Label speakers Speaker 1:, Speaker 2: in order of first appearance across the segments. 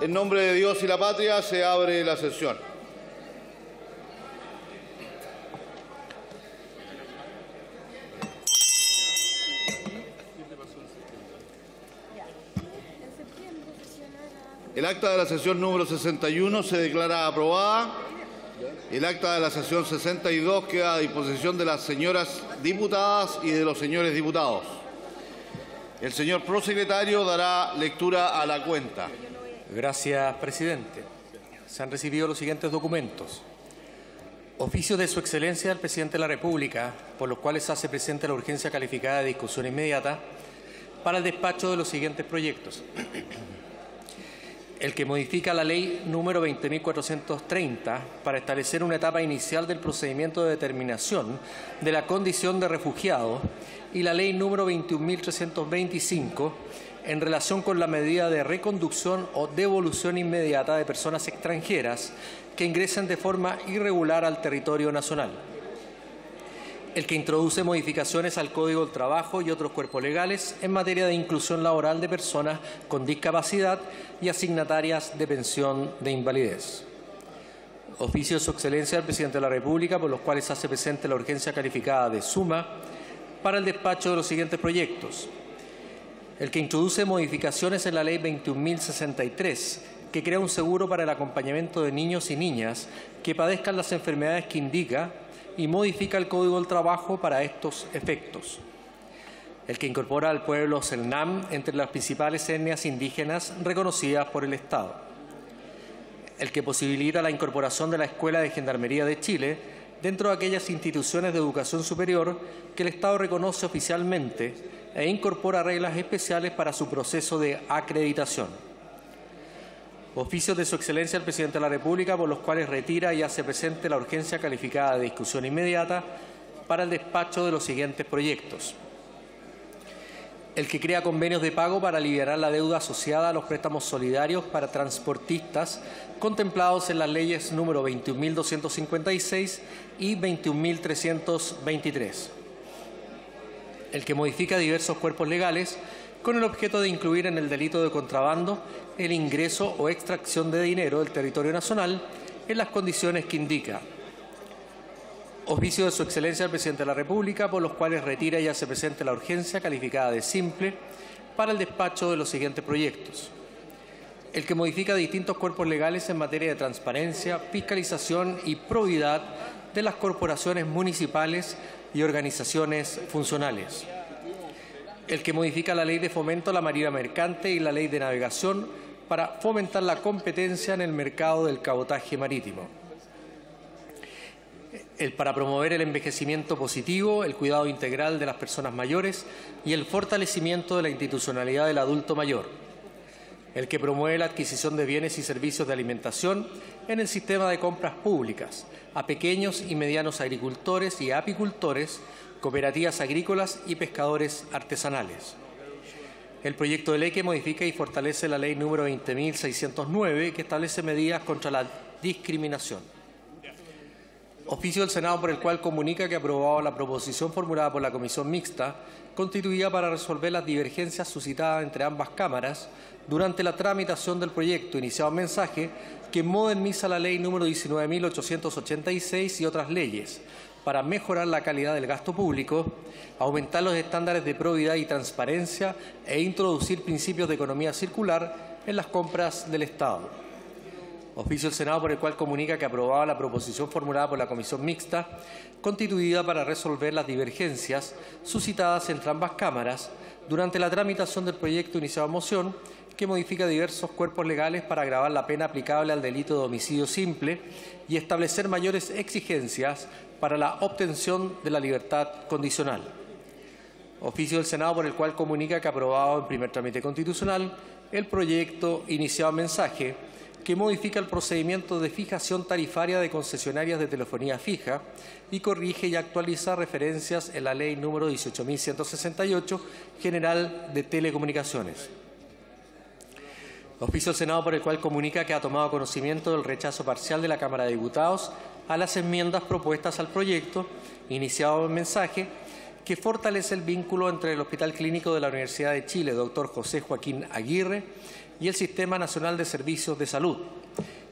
Speaker 1: En nombre de Dios y la patria se abre la sesión. Acta de la sesión número 61 se declara aprobada. El acta de la sesión 62 queda a disposición de las señoras diputadas y de los señores diputados. El señor prosecretario dará lectura a la cuenta.
Speaker 2: Gracias, presidente. Se han recibido los siguientes documentos. Oficio de Su Excelencia el Presidente de la República, por los cuales hace presente la urgencia calificada de discusión inmediata para el despacho de los siguientes proyectos. El que modifica la ley número 20.430 para establecer una etapa inicial del procedimiento de determinación de la condición de refugiado y la ley número 21.325 en relación con la medida de reconducción o devolución inmediata de personas extranjeras que ingresen de forma irregular al territorio nacional. El que introduce modificaciones al Código del Trabajo y otros cuerpos legales en materia de inclusión laboral de personas con discapacidad y asignatarias de pensión de invalidez. Oficio de Su Excelencia del Presidente de la República, por los cuales hace presente la urgencia calificada de suma para el despacho de los siguientes proyectos el que introduce modificaciones en la Ley 21.063, que crea un seguro para el acompañamiento de niños y niñas que padezcan las enfermedades que indica y modifica el Código del Trabajo para estos efectos. El que incorpora al pueblo Selnam entre las principales etnias indígenas reconocidas por el Estado. El que posibilita la incorporación de la Escuela de Gendarmería de Chile dentro de aquellas instituciones de educación superior que el Estado reconoce oficialmente e incorpora reglas especiales para su proceso de acreditación. Oficios de Su Excelencia el Presidente de la República, por los cuales retira y hace presente la urgencia calificada de discusión inmediata para el despacho de los siguientes proyectos. El que crea convenios de pago para aliviar la deuda asociada a los préstamos solidarios para transportistas contemplados en las leyes número 21.256 y 21.323 el que modifica diversos cuerpos legales con el objeto de incluir en el delito de contrabando el ingreso o extracción de dinero del territorio nacional en las condiciones que indica. Oficio de Su Excelencia el Presidente de la República, por los cuales retira y hace presente la urgencia calificada de simple para el despacho de los siguientes proyectos. El que modifica distintos cuerpos legales en materia de transparencia, fiscalización y probidad de las corporaciones municipales y organizaciones funcionales. El que modifica la ley de fomento a la marina mercante y la ley de navegación para fomentar la competencia en el mercado del cabotaje marítimo. El para promover el envejecimiento positivo, el cuidado integral de las personas mayores y el fortalecimiento de la institucionalidad del adulto mayor. El que promueve la adquisición de bienes y servicios de alimentación en el sistema de compras públicas a pequeños y medianos agricultores y apicultores, cooperativas agrícolas y pescadores artesanales. El proyecto de ley que modifica y fortalece la ley número 20.609 que establece medidas contra la discriminación. Oficio del Senado por el cual comunica que ha la proposición formulada por la Comisión Mixta constituida para resolver las divergencias suscitadas entre ambas cámaras durante la tramitación del proyecto iniciado en mensaje que moderniza la ley número 19.886 y otras leyes para mejorar la calidad del gasto público, aumentar los estándares de probidad y transparencia e introducir principios de economía circular en las compras del Estado. Oficio del Senado por el cual comunica que aprobaba la proposición formulada por la Comisión Mixta, constituida para resolver las divergencias suscitadas entre ambas cámaras durante la tramitación del proyecto iniciado en moción que modifica diversos cuerpos legales para agravar la pena aplicable al delito de homicidio simple y establecer mayores exigencias para la obtención de la libertad condicional. Oficio del Senado por el cual comunica que ha aprobado en primer trámite constitucional el proyecto iniciado en mensaje que modifica el procedimiento de fijación tarifaria de concesionarias de telefonía fija y corrige y actualiza referencias en la Ley número 18.168 General de Telecomunicaciones. Oficio del Senado por el cual comunica que ha tomado conocimiento del rechazo parcial de la Cámara de Diputados a las enmiendas propuestas al proyecto, iniciado en mensaje, que fortalece el vínculo entre el Hospital Clínico de la Universidad de Chile, doctor José Joaquín Aguirre, y el Sistema Nacional de Servicios de Salud,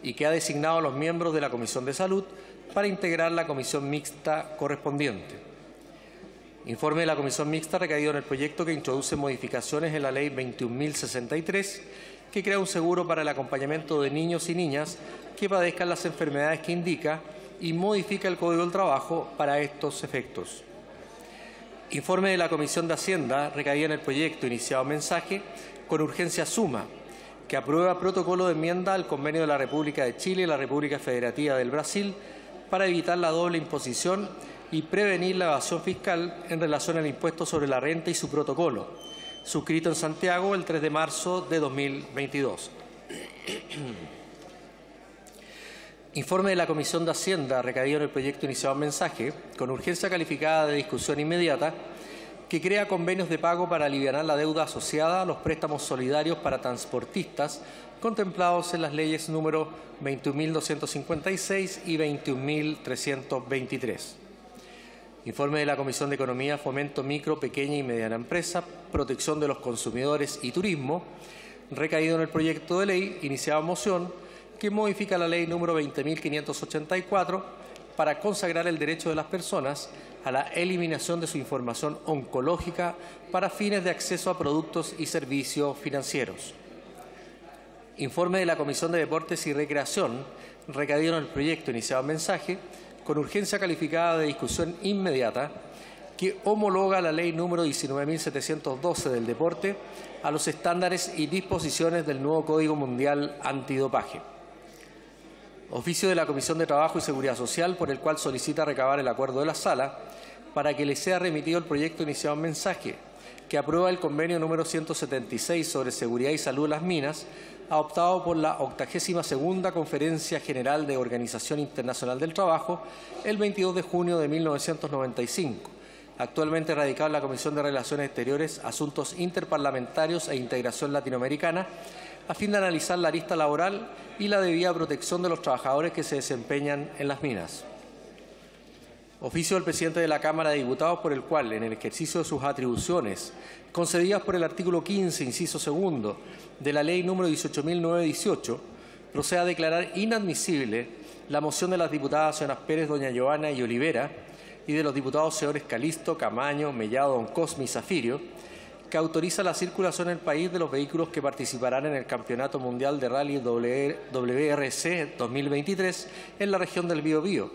Speaker 2: y que ha designado a los miembros de la Comisión de Salud para integrar la comisión mixta correspondiente. Informe de la comisión mixta recaído en el proyecto que introduce modificaciones en la Ley 21.063 que crea un seguro para el acompañamiento de niños y niñas que padezcan las enfermedades que indica y modifica el Código del Trabajo para estos efectos. Informe de la Comisión de Hacienda recaía en el proyecto iniciado mensaje con urgencia suma que aprueba protocolo de enmienda al convenio de la República de Chile y la República Federativa del Brasil para evitar la doble imposición y prevenir la evasión fiscal en relación al impuesto sobre la renta y su protocolo suscrito en Santiago el 3 de marzo de 2022. Informe de la Comisión de Hacienda recaído en el proyecto iniciado en mensaje, con urgencia calificada de discusión inmediata, que crea convenios de pago para aliviar la deuda asociada a los préstamos solidarios para transportistas contemplados en las leyes número 21.256 y 21.323. Informe de la Comisión de Economía, Fomento, Micro, Pequeña y Mediana Empresa, Protección de los Consumidores y Turismo, recaído en el proyecto de ley, iniciado moción, que modifica la ley número 20.584 para consagrar el derecho de las personas a la eliminación de su información oncológica para fines de acceso a productos y servicios financieros. Informe de la Comisión de Deportes y Recreación, recaído en el proyecto iniciado mensaje, con urgencia calificada de discusión inmediata que homologa la ley número 19.712 del deporte a los estándares y disposiciones del nuevo Código Mundial Antidopaje. Oficio de la Comisión de Trabajo y Seguridad Social por el cual solicita recabar el acuerdo de la Sala para que le sea remitido el proyecto iniciado en mensaje que aprueba el convenio número 176 sobre seguridad y salud de las minas adoptado por la 82 Conferencia General de Organización Internacional del Trabajo el 22 de junio de 1995, actualmente radicado en la Comisión de Relaciones Exteriores, Asuntos Interparlamentarios e Integración Latinoamericana, a fin de analizar la lista laboral y la debida protección de los trabajadores que se desempeñan en las minas. Oficio del presidente de la Cámara de Diputados por el cual, en el ejercicio de sus atribuciones concedidas por el artículo 15, inciso segundo, de la Ley número 18.918, procede a declarar inadmisible la moción de las diputadas señoras Pérez, doña Joana y Olivera y de los diputados señores Calisto, Camaño, Mellado, Don Cosme y Zafirio, que autoriza la circulación en el país de los vehículos que participarán en el Campeonato Mundial de Rally WRC 2023 en la región del Biobío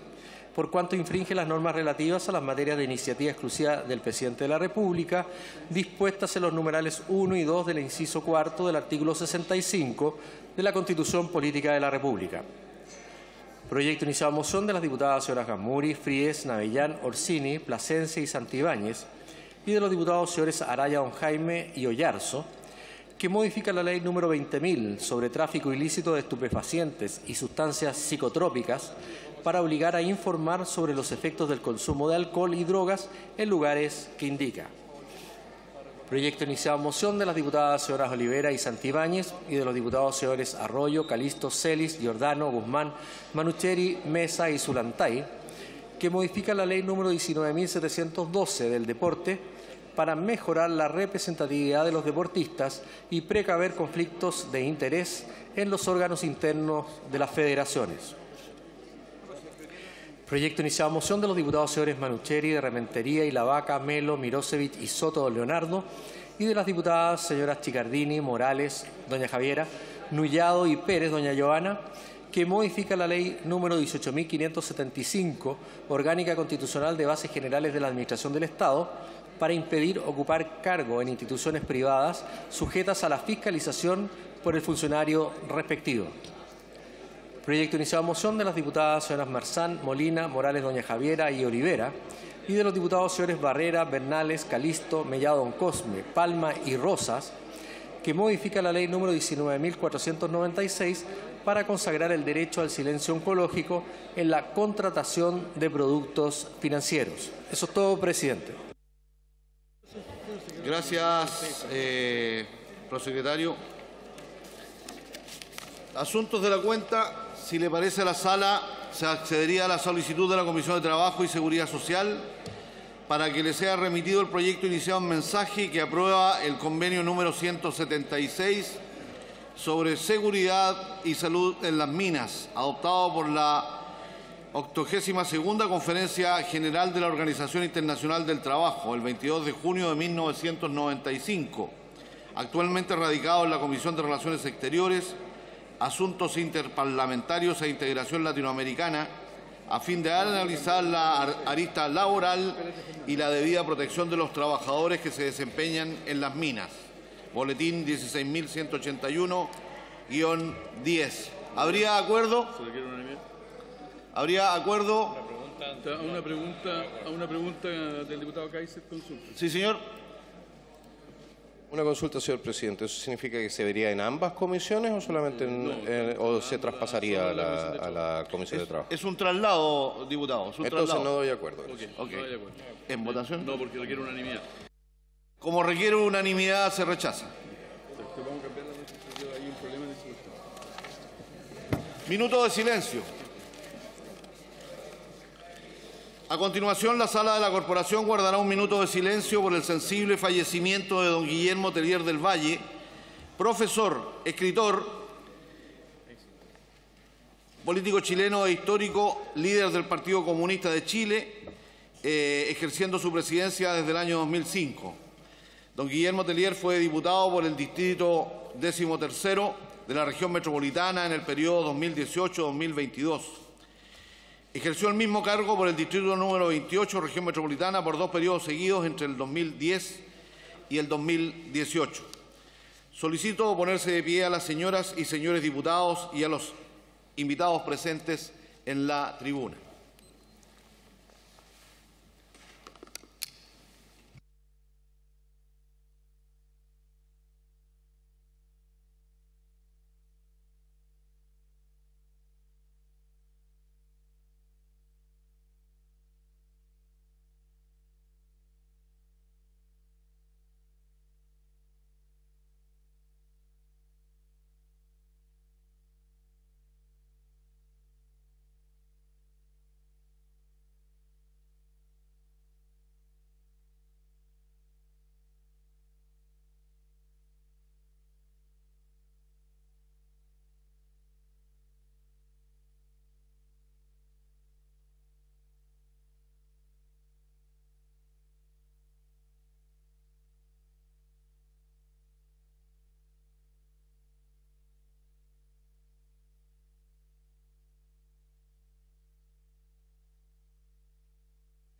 Speaker 2: por cuanto infringe las normas relativas a las materias de iniciativa exclusiva del Presidente de la República, dispuestas en los numerales 1 y 2 del inciso cuarto del artículo 65 de la Constitución Política de la República. Proyecto iniciado moción de las diputadas señoras Gamuri, Fries, Navellán, Orsini, Plasencia y Santibáñez y de los diputados señores Araya, Don Jaime y Ollarzo, que modifica la ley número 20.000 sobre tráfico ilícito de estupefacientes y sustancias psicotrópicas para obligar a informar sobre los efectos del consumo de alcohol y drogas en lugares que indica. Proyecto iniciado moción de las diputadas señoras Olivera y Santibáñez y de los diputados señores Arroyo, Calisto, Celis, Giordano, Guzmán, Manucheri, Mesa y Zulantay, que modifica la ley número 19.712 del deporte para mejorar la representatividad de los deportistas y precaver conflictos de interés en los órganos internos de las federaciones. Proyecto iniciado moción de los diputados señores Manucheri, de Rementería y La Vaca, Melo, Mirosevich y Soto Leonardo y de las diputadas señoras Chicardini, Morales, doña Javiera, Nullado y Pérez, doña Joana, que modifica la ley número 18.575, orgánica constitucional de bases generales de la Administración del Estado, para impedir ocupar cargo en instituciones privadas sujetas a la fiscalización por el funcionario respectivo. Proyecto iniciado a moción de las diputadas señoras Marzán, Molina, Morales, Doña Javiera y Olivera y de los diputados señores Barrera, Bernales, Calisto, Mellado, Don Cosme, Palma y Rosas, que modifica la ley número 19.496 para consagrar el derecho al silencio oncológico en la contratación de productos financieros. Eso es todo, presidente.
Speaker 1: Gracias, eh, prosecretario.
Speaker 3: Asuntos de la cuenta. Si le parece a la sala, se accedería a la solicitud de la Comisión de Trabajo y Seguridad Social para que le sea remitido el proyecto iniciado en mensaje que aprueba el convenio número 176 sobre seguridad y salud en las minas, adoptado por la 82 Conferencia General de la Organización Internacional del Trabajo, el 22 de junio de 1995, actualmente radicado en la Comisión de Relaciones Exteriores, Asuntos Interparlamentarios e Integración Latinoamericana, a fin de analizar la arista laboral y la debida protección de los trabajadores que se desempeñan en las minas. Boletín 16.181-10. ¿Habría acuerdo? ¿Habría acuerdo?
Speaker 4: A una pregunta, a una pregunta del diputado Kaiser, consulta.
Speaker 3: Sí, señor.
Speaker 5: Una consulta, señor presidente. ¿Eso significa que se vería en ambas comisiones o solamente en, eh, o se traspasaría a la, a la comisión de trabajo?
Speaker 3: Es un traslado, diputado. es un
Speaker 5: Entonces
Speaker 3: traslado.
Speaker 5: no doy acuerdo.
Speaker 4: No hay acuerdo.
Speaker 3: ¿En votación?
Speaker 4: No, porque requiere unanimidad.
Speaker 3: Como requiere unanimidad, se rechaza.
Speaker 4: Te vamos a cambiar la noticia, hay un problema en ese cuestión.
Speaker 3: Minuto de silencio. A continuación, la sala de la Corporación guardará un minuto de silencio por el sensible fallecimiento de don Guillermo Telier del Valle, profesor, escritor, político chileno e histórico, líder del Partido Comunista de Chile, eh, ejerciendo su presidencia desde el año 2005. Don Guillermo Telier fue diputado por el distrito 13 de la región metropolitana en el periodo 2018-2022. Ejerció el mismo cargo por el distrito número 28, región metropolitana, por dos periodos seguidos entre el 2010 y el 2018. Solicito ponerse de pie a las señoras y señores diputados y a los invitados presentes en la tribuna.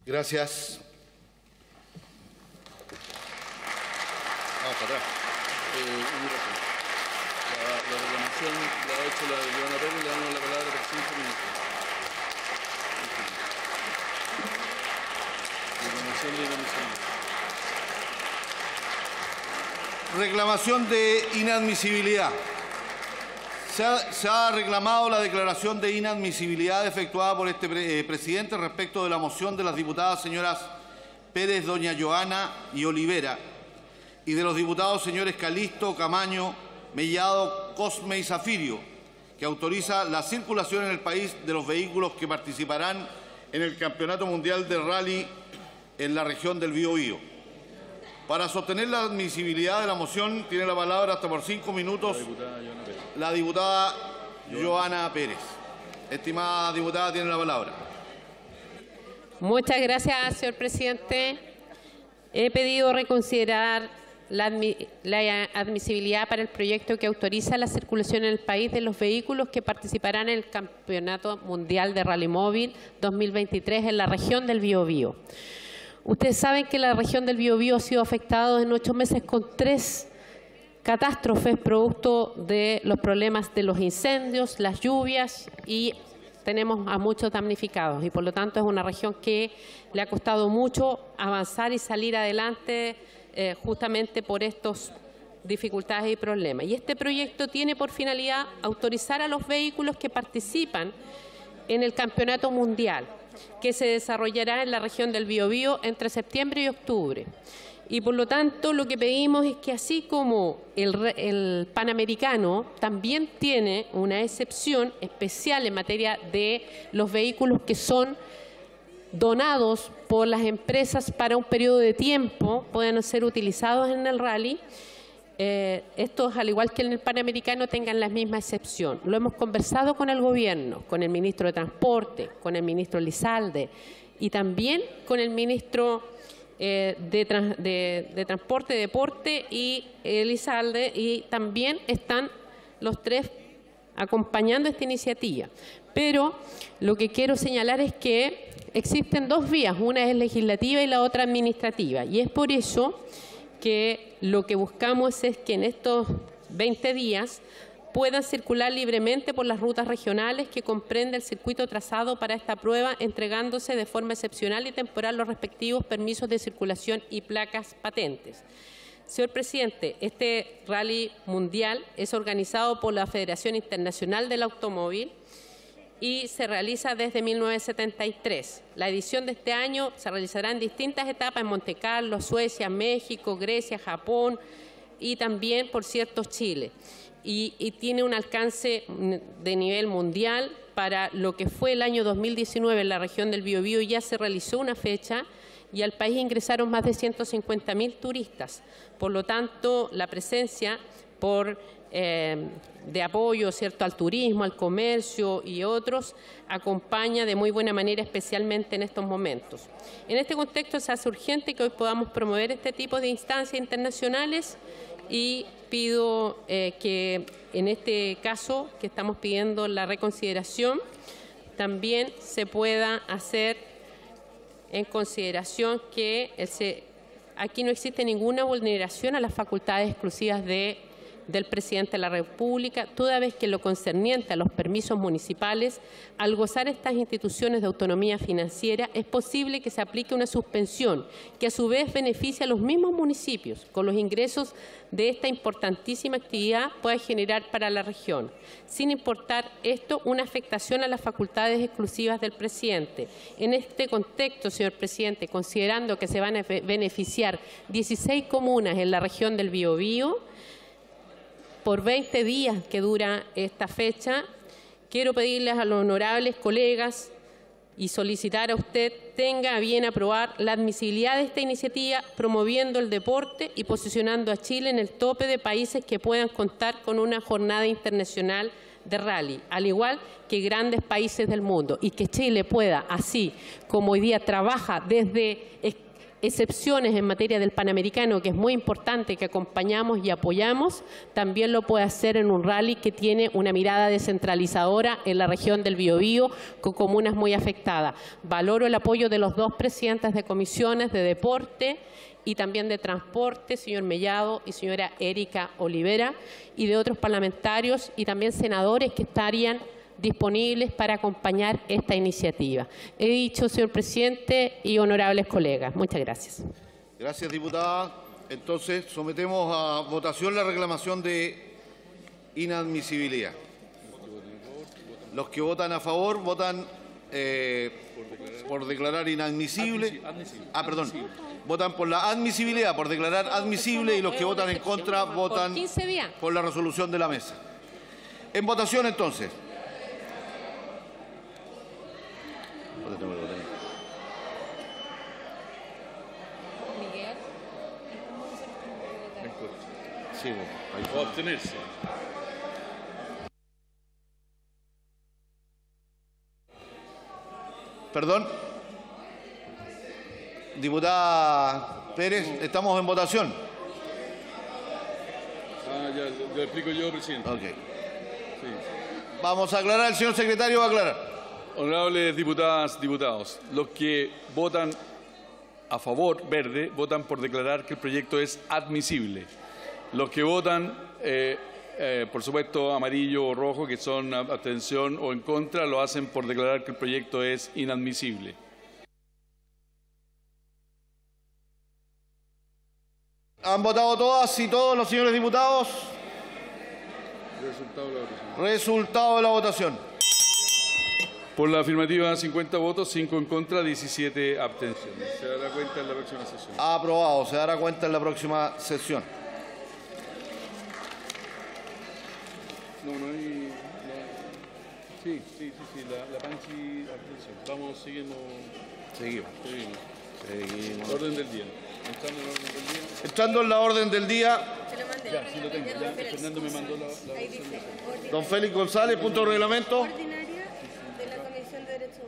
Speaker 3: Gracias. Vamos para atrás.
Speaker 4: Eh, la reclamación la ha hecho la Leona Pérez, le damos la palabra por cinco minutos. Reclamación de inadmisibilidad.
Speaker 3: Reclamación de inadmisibilidad. Se ha, reclamado la declaración de inadmisibilidad efectuada por este eh, presidente respecto de la moción de las diputadas señoras Pérez, doña Joana y Olivera y de los diputados señores Calisto, Camaño, Mellado, Cosme y Zafirio, que autoriza la circulación en el país de los vehículos que participarán en el Campeonato Mundial de Rally en la región del Biobío. Para sostener la admisibilidad de la moción tiene la palabra hasta por cinco minutos la diputada Joana Pérez. Estimada diputada, tiene la palabra.
Speaker 6: Muchas gracias, señor presidente. He pedido reconsiderar la, admi- la admisibilidad para el proyecto que autoriza la circulación en el país de los vehículos que participarán en el Campeonato Mundial de Rally Móvil 2023 en la región del Biobío. Ustedes saben que la región del Biobío ha sido afectada en ocho meses con tres catástrofes producto de los problemas de los incendios, las lluvias y tenemos a muchos damnificados y por lo tanto es una región que le ha costado mucho avanzar y salir adelante eh, justamente por estos dificultades y problemas. Y este proyecto tiene por finalidad autorizar a los vehículos que participan en el Campeonato Mundial, que se desarrollará en la región del Biobío entre septiembre y octubre. Y por lo tanto, lo que pedimos es que así como el, el Panamericano también tiene una excepción especial en materia de los vehículos que son donados por las empresas para un periodo de tiempo, puedan ser utilizados en el rally, eh, estos, al igual que en el Panamericano, tengan la misma excepción. Lo hemos conversado con el Gobierno, con el Ministro de Transporte, con el Ministro Lizalde y también con el Ministro eh, de, Tran- de- de Transporte, Deporte y Elizalde, y también están los tres acompañando esta iniciativa. Pero lo que quiero señalar es que existen dos vías, una es legislativa y la otra administrativa, y es por eso que lo que buscamos es que en estos 20 días puedan circular libremente por las rutas regionales que comprende el circuito trazado para esta prueba, entregándose de forma excepcional y temporal los respectivos permisos de circulación y placas patentes. Señor presidente, este rally mundial es organizado por la Federación Internacional del Automóvil y se realiza desde 1973. La edición de este año se realizará en distintas etapas en Monte Carlo, Suecia, México, Grecia, Japón y también, por cierto, Chile. Y, y tiene un alcance de nivel mundial. Para lo que fue el año 2019 en la región del Biobío ya se realizó una fecha y al país ingresaron más de 150.000 turistas. Por lo tanto, la presencia por, eh, de apoyo cierto, al turismo, al comercio y otros acompaña de muy buena manera, especialmente en estos momentos. En este contexto se hace urgente que hoy podamos promover este tipo de instancias internacionales y pido eh, que en este caso que estamos pidiendo la reconsideración también se pueda hacer en consideración que aquí no existe ninguna vulneración a las facultades exclusivas de- del presidente de la República, toda vez que lo concerniente a los permisos municipales, al gozar estas instituciones de autonomía financiera, es posible que se aplique una suspensión que a su vez beneficia a los mismos municipios con los ingresos de esta importantísima actividad pueda generar para la región, sin importar esto una afectación a las facultades exclusivas del presidente. En este contexto, señor presidente, considerando que se van a be- beneficiar 16 comunas en la región del Biobío, por 20 días que dura esta fecha, quiero pedirles a los honorables colegas y solicitar a usted tenga bien aprobar la admisibilidad de esta iniciativa, promoviendo el deporte y posicionando a Chile en el tope de países que puedan contar con una jornada internacional de rally, al igual que grandes países del mundo, y que Chile pueda, así como hoy día trabaja desde excepciones en materia del Panamericano, que es muy importante, que acompañamos y apoyamos, también lo puede hacer en un rally que tiene una mirada descentralizadora en la región del Biobío, con comunas muy afectadas. Valoro el apoyo de los dos presidentes de comisiones de deporte y también de transporte, señor Mellado y señora Erika Olivera, y de otros parlamentarios y también senadores que estarían disponibles para acompañar esta iniciativa. He dicho, señor presidente y honorables colegas. Muchas gracias.
Speaker 3: Gracias, diputada. Entonces, sometemos a votación la reclamación de inadmisibilidad. Los que votan a favor votan eh, por declarar inadmisible. Ah, perdón. Votan por la admisibilidad, por declarar admisible, y los que votan en contra votan
Speaker 6: Por 15 días.
Speaker 3: por la resolución de la mesa. En votación, entonces. Sí, ahí.
Speaker 4: O abstenerse.
Speaker 3: Perdón. Diputada Pérez, estamos en votación.
Speaker 4: Ah, ya, lo explico yo, presidente.
Speaker 3: Ok.
Speaker 4: Sí.
Speaker 3: Vamos a aclarar, el señor secretario va a aclarar.
Speaker 4: Honorables diputadas, diputados, los que votan a favor, verde, votan por declarar que el proyecto es admisible. Los que votan, eh, eh, por supuesto, amarillo o rojo, que son abstención o en contra, lo hacen por declarar que el proyecto es inadmisible.
Speaker 3: ¿Han votado todas y todos los señores diputados?
Speaker 4: Resultado de la votación.
Speaker 3: Resultado de la votación.
Speaker 4: Por la afirmativa, 50 votos, 5 en contra, 17 abstenciones. Se dará cuenta en la próxima sesión.
Speaker 3: Aprobado. Se dará cuenta en la próxima sesión.
Speaker 4: No, no hay. no- Sí, sí, sí, sí, la, la Panchi abstención. Vamos, seguimos.
Speaker 3: Seguimos.
Speaker 4: seguimos.
Speaker 3: Seguimos.
Speaker 4: Orden del día. Entrando en el orden del día.
Speaker 3: Entrando en la orden del día,
Speaker 4: Ya, sí lo tengo. Ya, Fernando me mandó la. la
Speaker 3: don Félix González, punto de reglamento.
Speaker 7: ordinaria de la Comisión de Derechos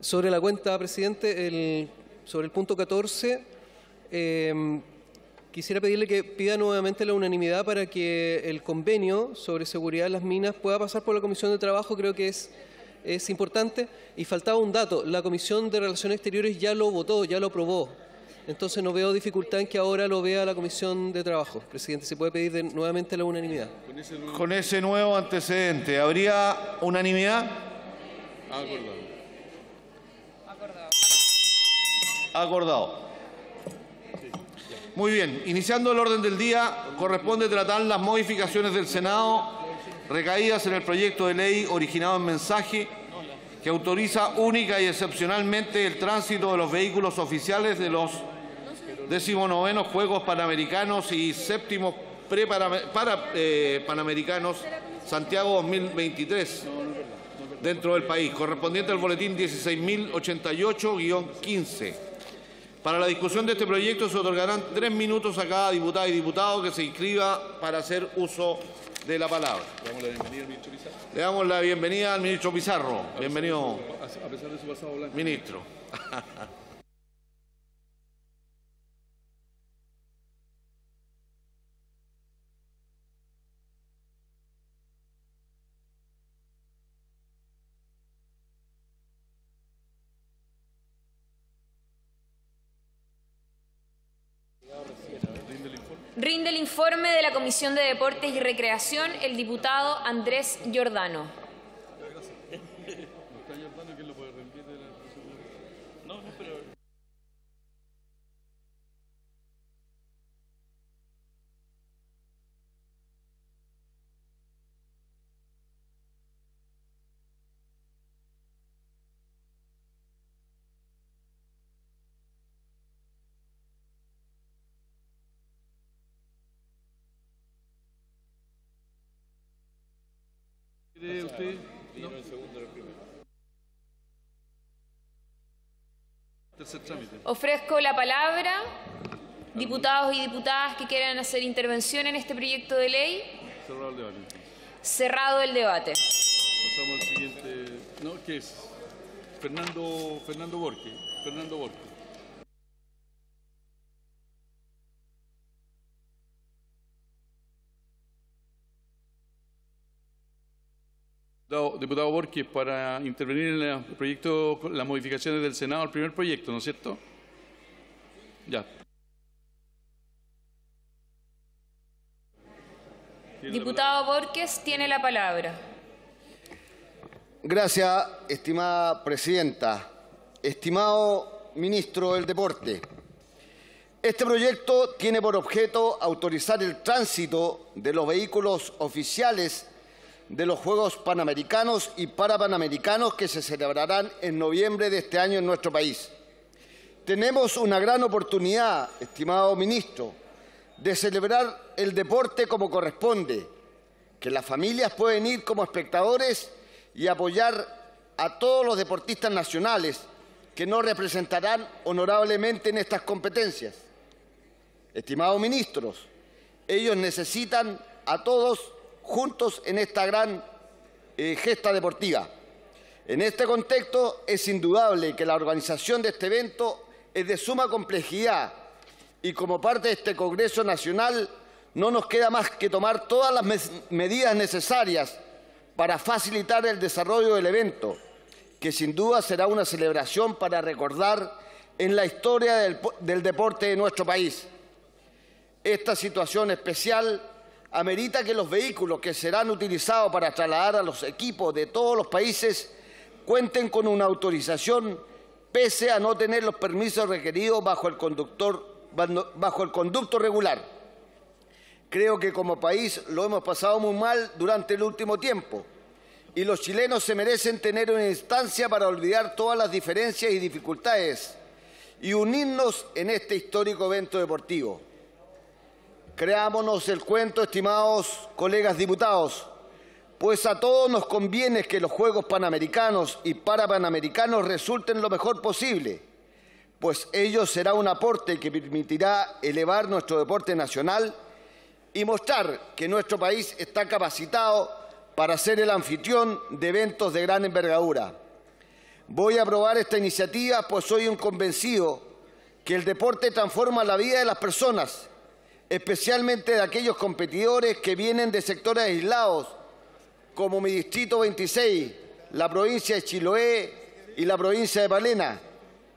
Speaker 8: Sobre la cuenta, presidente, el- sobre el punto 14, eh, quisiera pedirle que pida nuevamente la unanimidad para que el convenio sobre seguridad en las minas pueda pasar por la Comisión de Trabajo. Creo que es, es importante. Y faltaba un dato. La Comisión de Relaciones Exteriores ya lo votó, ya lo aprobó. Entonces no veo dificultad en que ahora lo vea la Comisión de Trabajo. Presidente, se puede pedir de- nuevamente la unanimidad.
Speaker 3: Con ese nuevo antecedente, ¿habría unanimidad?
Speaker 4: Ah, acordado.
Speaker 3: Acordado. Muy bien, iniciando el orden del día, corresponde tratar las modificaciones del Senado recaídas en el proyecto de ley originado en mensaje que autoriza única y excepcionalmente el tránsito de los vehículos oficiales de los 19 Juegos Panamericanos y séptimos para, eh, Panamericanos Santiago 2023 dentro del país, correspondiente al boletín 16.088-15. Para la discusión de este proyecto se otorgarán tres minutos a cada diputada y diputado que se inscriba para hacer uso de la palabra.
Speaker 4: Le damos la bienvenida al ministro Pizarro.
Speaker 3: Le damos la bienvenida al ministro Pizarro. Bienvenido,
Speaker 4: A pesar de su pasado blanco.
Speaker 3: ministro.
Speaker 9: Rinde el informe de la Comisión de Deportes y Recreación el diputado Andrés Giordano.
Speaker 4: ¿Quiere usted? No. Tercer trámite.
Speaker 9: Ofrezco la palabra, diputados y diputadas que quieran hacer intervención en este proyecto de ley.
Speaker 4: Cerrado el debate.
Speaker 9: Cerrado el debate.
Speaker 4: Pasamos al siguiente. No, ¿qué es? Fernando, Fernando Borque. Fernando Borque. Diputado, diputado Borges, para intervenir en el proyecto, las modificaciones del Senado al primer proyecto, ¿no es cierto? Ya. Tiene la
Speaker 9: Diputado Borges tiene la palabra.
Speaker 10: Gracias, estimada presidenta. Estimado ministro del Deporte, este proyecto tiene por objeto autorizar el tránsito de los vehículos oficiales de los Juegos Panamericanos y Parapanamericanos que se celebrarán en noviembre de este año en nuestro país. Tenemos una gran oportunidad, estimado ministro, de celebrar el deporte como corresponde, que las familias pueden ir como espectadores y apoyar a todos los deportistas nacionales que nos representarán honorablemente en estas competencias. Estimados ministros, ellos necesitan a todos juntos en esta gran eh, gesta deportiva. En este contexto es indudable que la organización de este evento es de suma complejidad y como parte de este Congreso Nacional no nos queda más que tomar todas las medidas necesarias para facilitar el desarrollo del evento, que sin duda será una celebración para recordar en la historia del, del deporte de nuestro país. Esta situación especial amerita que los vehículos que serán utilizados para trasladar a los equipos de todos los países cuenten con una autorización pese a no tener los permisos requeridos bajo el, conductor, bajo el conducto regular. Creo que como país lo hemos pasado muy mal durante el último tiempo y los chilenos se merecen tener una instancia para olvidar todas las diferencias y dificultades y unirnos en este histórico evento deportivo. Creámonos el cuento, estimados colegas diputados, pues a todos nos conviene que los Juegos Panamericanos y Parapanamericanos resulten lo mejor posible, pues ello será un aporte que permitirá elevar nuestro deporte nacional y mostrar que nuestro país está capacitado para ser el anfitrión de eventos de gran envergadura. Voy a aprobar esta iniciativa pues soy un convencido que el deporte transforma la vida de las personas especialmente de aquellos competidores que vienen de sectores aislados, como mi distrito 26, la provincia de Chiloé y la provincia de Palena,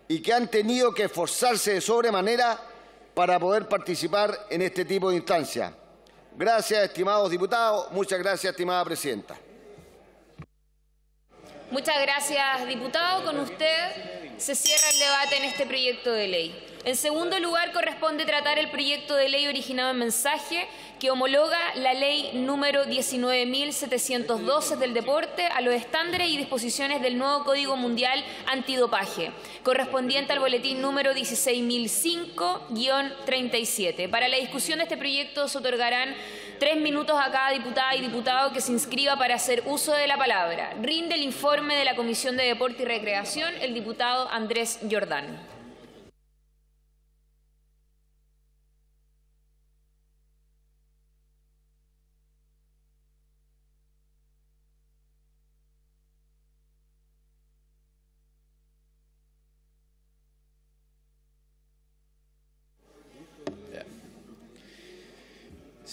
Speaker 10: y que han tenido que esforzarse de sobremanera para poder participar en este tipo de instancias. Gracias, estimados diputados. Muchas gracias, estimada presidenta.
Speaker 9: Muchas gracias, diputado. Con usted se cierra el debate en este proyecto de ley. En segundo lugar, corresponde tratar el proyecto de ley originado en mensaje que homologa la ley número 19.712 del deporte a los estándares y disposiciones del nuevo Código Mundial Antidopaje, correspondiente al boletín número 16.005-37. Para la discusión de este proyecto se otorgarán tres minutos a cada diputada y diputado que se inscriba para hacer uso de la palabra. Rinde el informe de la Comisión de Deporte y Recreación el diputado Andrés Jordán.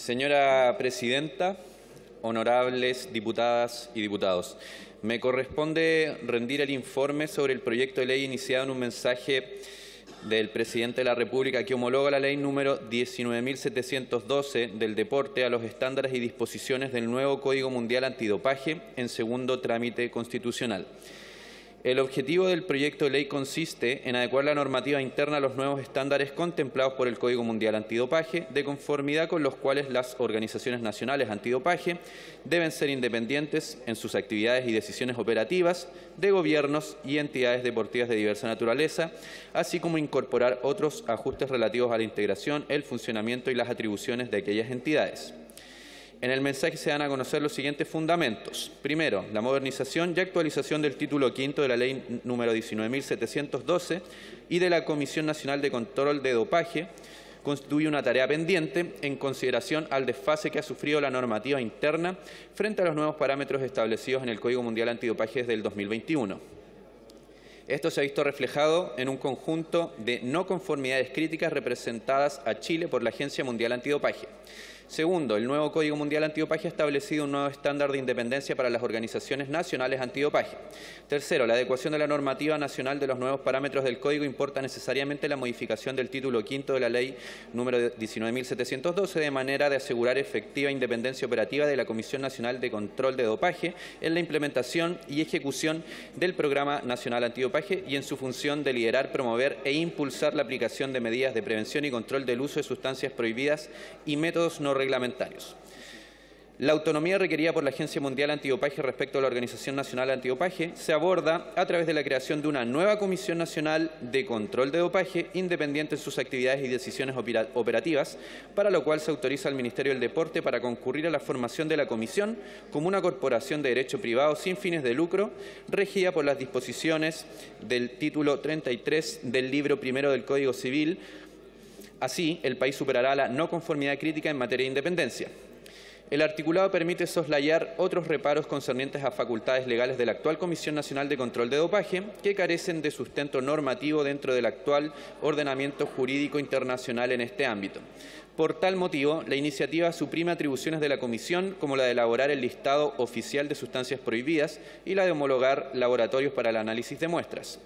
Speaker 11: Señora Presidenta, honorables diputadas y diputados, me corresponde rendir el informe sobre el proyecto de ley iniciado en un mensaje del Presidente de la República que homologa la ley número 19.712 del deporte a los estándares y disposiciones del nuevo Código Mundial Antidopaje en segundo trámite constitucional. El objetivo del proyecto de ley consiste en adecuar la normativa interna a los nuevos estándares contemplados por el Código Mundial Antidopaje, de conformidad con los cuales las organizaciones nacionales antidopaje deben ser independientes en sus actividades y decisiones operativas de gobiernos y entidades deportivas de diversa naturaleza, así como incorporar otros ajustes relativos a la integración, el funcionamiento y las atribuciones de aquellas entidades. En el mensaje se dan a conocer los siguientes fundamentos. Primero, la modernización y actualización del título quinto de la ley número 19.712 y de la Comisión Nacional de Control de Dopaje constituye una tarea pendiente en consideración al desfase que ha sufrido la normativa interna frente a los nuevos parámetros establecidos en el Código Mundial Antidopaje desde el 2021. Esto se ha visto reflejado en un conjunto de no conformidades críticas representadas a Chile por la Agencia Mundial Antidopaje. Segundo, el nuevo Código Mundial Antidopaje ha establecido un nuevo estándar de independencia para las organizaciones nacionales antidopaje. Tercero, la adecuación de la normativa nacional de los nuevos parámetros del Código importa necesariamente la modificación del título quinto de la Ley número 19.712 de manera de asegurar efectiva independencia operativa de la Comisión Nacional de Control de Dopaje en la implementación y ejecución del Programa Nacional Antidopaje y en su función de liderar, promover e impulsar la aplicación de medidas de prevención y control del uso de sustancias prohibidas y métodos no reglamentarios. La autonomía requerida por la Agencia Mundial Antidopaje respecto a la Organización Nacional Antidopaje se aborda a través de la creación de una nueva Comisión Nacional de Control de Dopaje independiente en sus actividades y decisiones operativas, para lo cual se autoriza al Ministerio del Deporte para concurrir a la formación de la Comisión como una corporación de derecho privado sin fines de lucro, regida por las disposiciones del título 33 del libro primero del Código Civil, Así, el país superará la no conformidad crítica en materia de independencia. El articulado permite soslayar otros reparos concernientes a facultades legales de la actual Comisión Nacional de Control de Dopaje que carecen de sustento normativo dentro del actual ordenamiento jurídico internacional en este ámbito. Por tal motivo, la iniciativa suprime atribuciones de la Comisión como la de elaborar el listado oficial de sustancias prohibidas y la de homologar laboratorios para el análisis de muestras.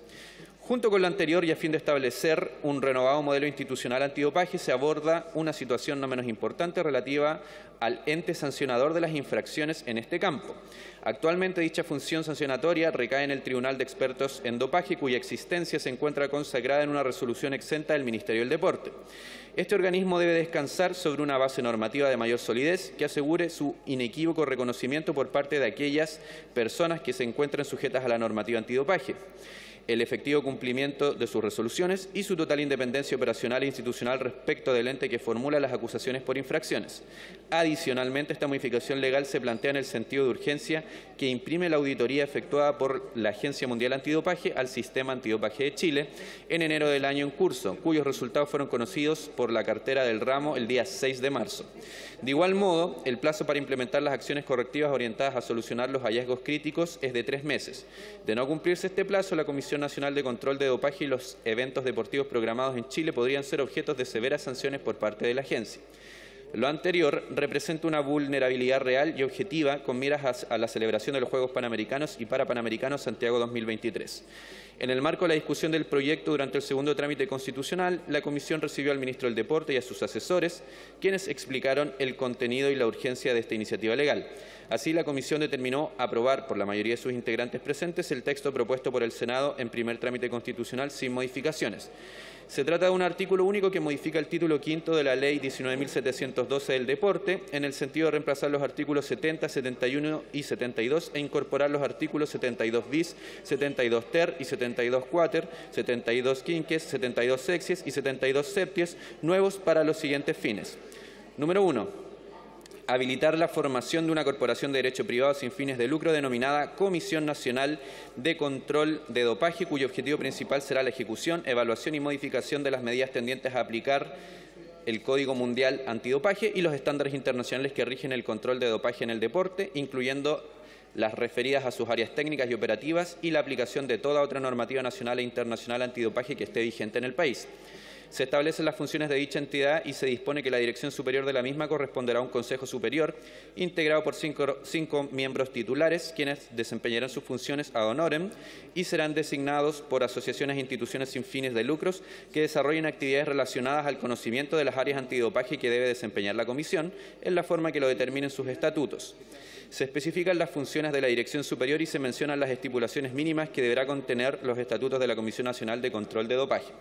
Speaker 11: Junto con lo anterior y a fin de establecer un renovado modelo institucional antidopaje, se aborda una situación no menos importante relativa al ente sancionador de las infracciones en este campo. Actualmente dicha función sancionatoria recae en el Tribunal de Expertos en Dopaje, cuya existencia se encuentra consagrada en una resolución exenta del Ministerio del Deporte. Este organismo debe descansar sobre una base normativa de mayor solidez que asegure su inequívoco reconocimiento por parte de aquellas personas que se encuentran sujetas a la normativa antidopaje el efectivo cumplimiento de sus resoluciones y su total independencia operacional e institucional respecto del ente que formula las acusaciones por infracciones. Adicionalmente, esta modificación legal se plantea en el sentido de urgencia que imprime la auditoría efectuada por la Agencia Mundial Antidopaje al Sistema Antidopaje de Chile en enero del año en curso, cuyos resultados fueron conocidos por la cartera del ramo el día 6 de marzo. De igual modo, el plazo para implementar las acciones correctivas orientadas a solucionar los hallazgos críticos es de tres meses. De no cumplirse este plazo, la Comisión Nacional de Control de Dopaje y los eventos deportivos programados en Chile podrían ser objetos de severas sanciones por parte de la agencia. Lo anterior representa una vulnerabilidad real y objetiva con miras a la celebración de los Juegos Panamericanos y Parapanamericanos Santiago 2023. En el marco de la discusión del proyecto durante el segundo trámite constitucional, la Comisión recibió al ministro del Deporte y a sus asesores, quienes explicaron el contenido y la urgencia de esta iniciativa legal. Así, la Comisión determinó aprobar por la mayoría de sus integrantes presentes el texto propuesto por el Senado en primer trámite constitucional sin modificaciones. Se trata de un artículo único que modifica el título quinto de la Ley 19.712 del Deporte en el sentido de reemplazar los artículos 70, 71 y 72 e incorporar los artículos 72 bis, 72 ter y 72 quater, 72 quinques, 72 sexies y 72 septies nuevos para los siguientes fines. Número 1 habilitar la formación de una corporación de derecho privado sin fines de lucro denominada Comisión Nacional de Control de Dopaje, cuyo objetivo principal será la ejecución, evaluación y modificación de las medidas tendientes a aplicar el Código Mundial Antidopaje y los estándares internacionales que rigen el control de dopaje en el deporte, incluyendo las referidas a sus áreas técnicas y operativas y la aplicación de toda otra normativa nacional e internacional antidopaje que esté vigente en el país. Se establecen las funciones de dicha entidad y se dispone que la dirección superior de la misma corresponderá a un Consejo Superior integrado por cinco, miembros titulares, quienes desempeñarán sus funciones ad honorem y serán designados por asociaciones e instituciones sin fines de lucros que desarrollen actividades relacionadas al conocimiento de las áreas antidopaje que debe desempeñar la Comisión en la forma que lo determinen sus estatutos. Se especifican las funciones de la Dirección Superior y se mencionan las estipulaciones mínimas que deberá contener los estatutos de la Comisión Nacional de Control de Dopaje.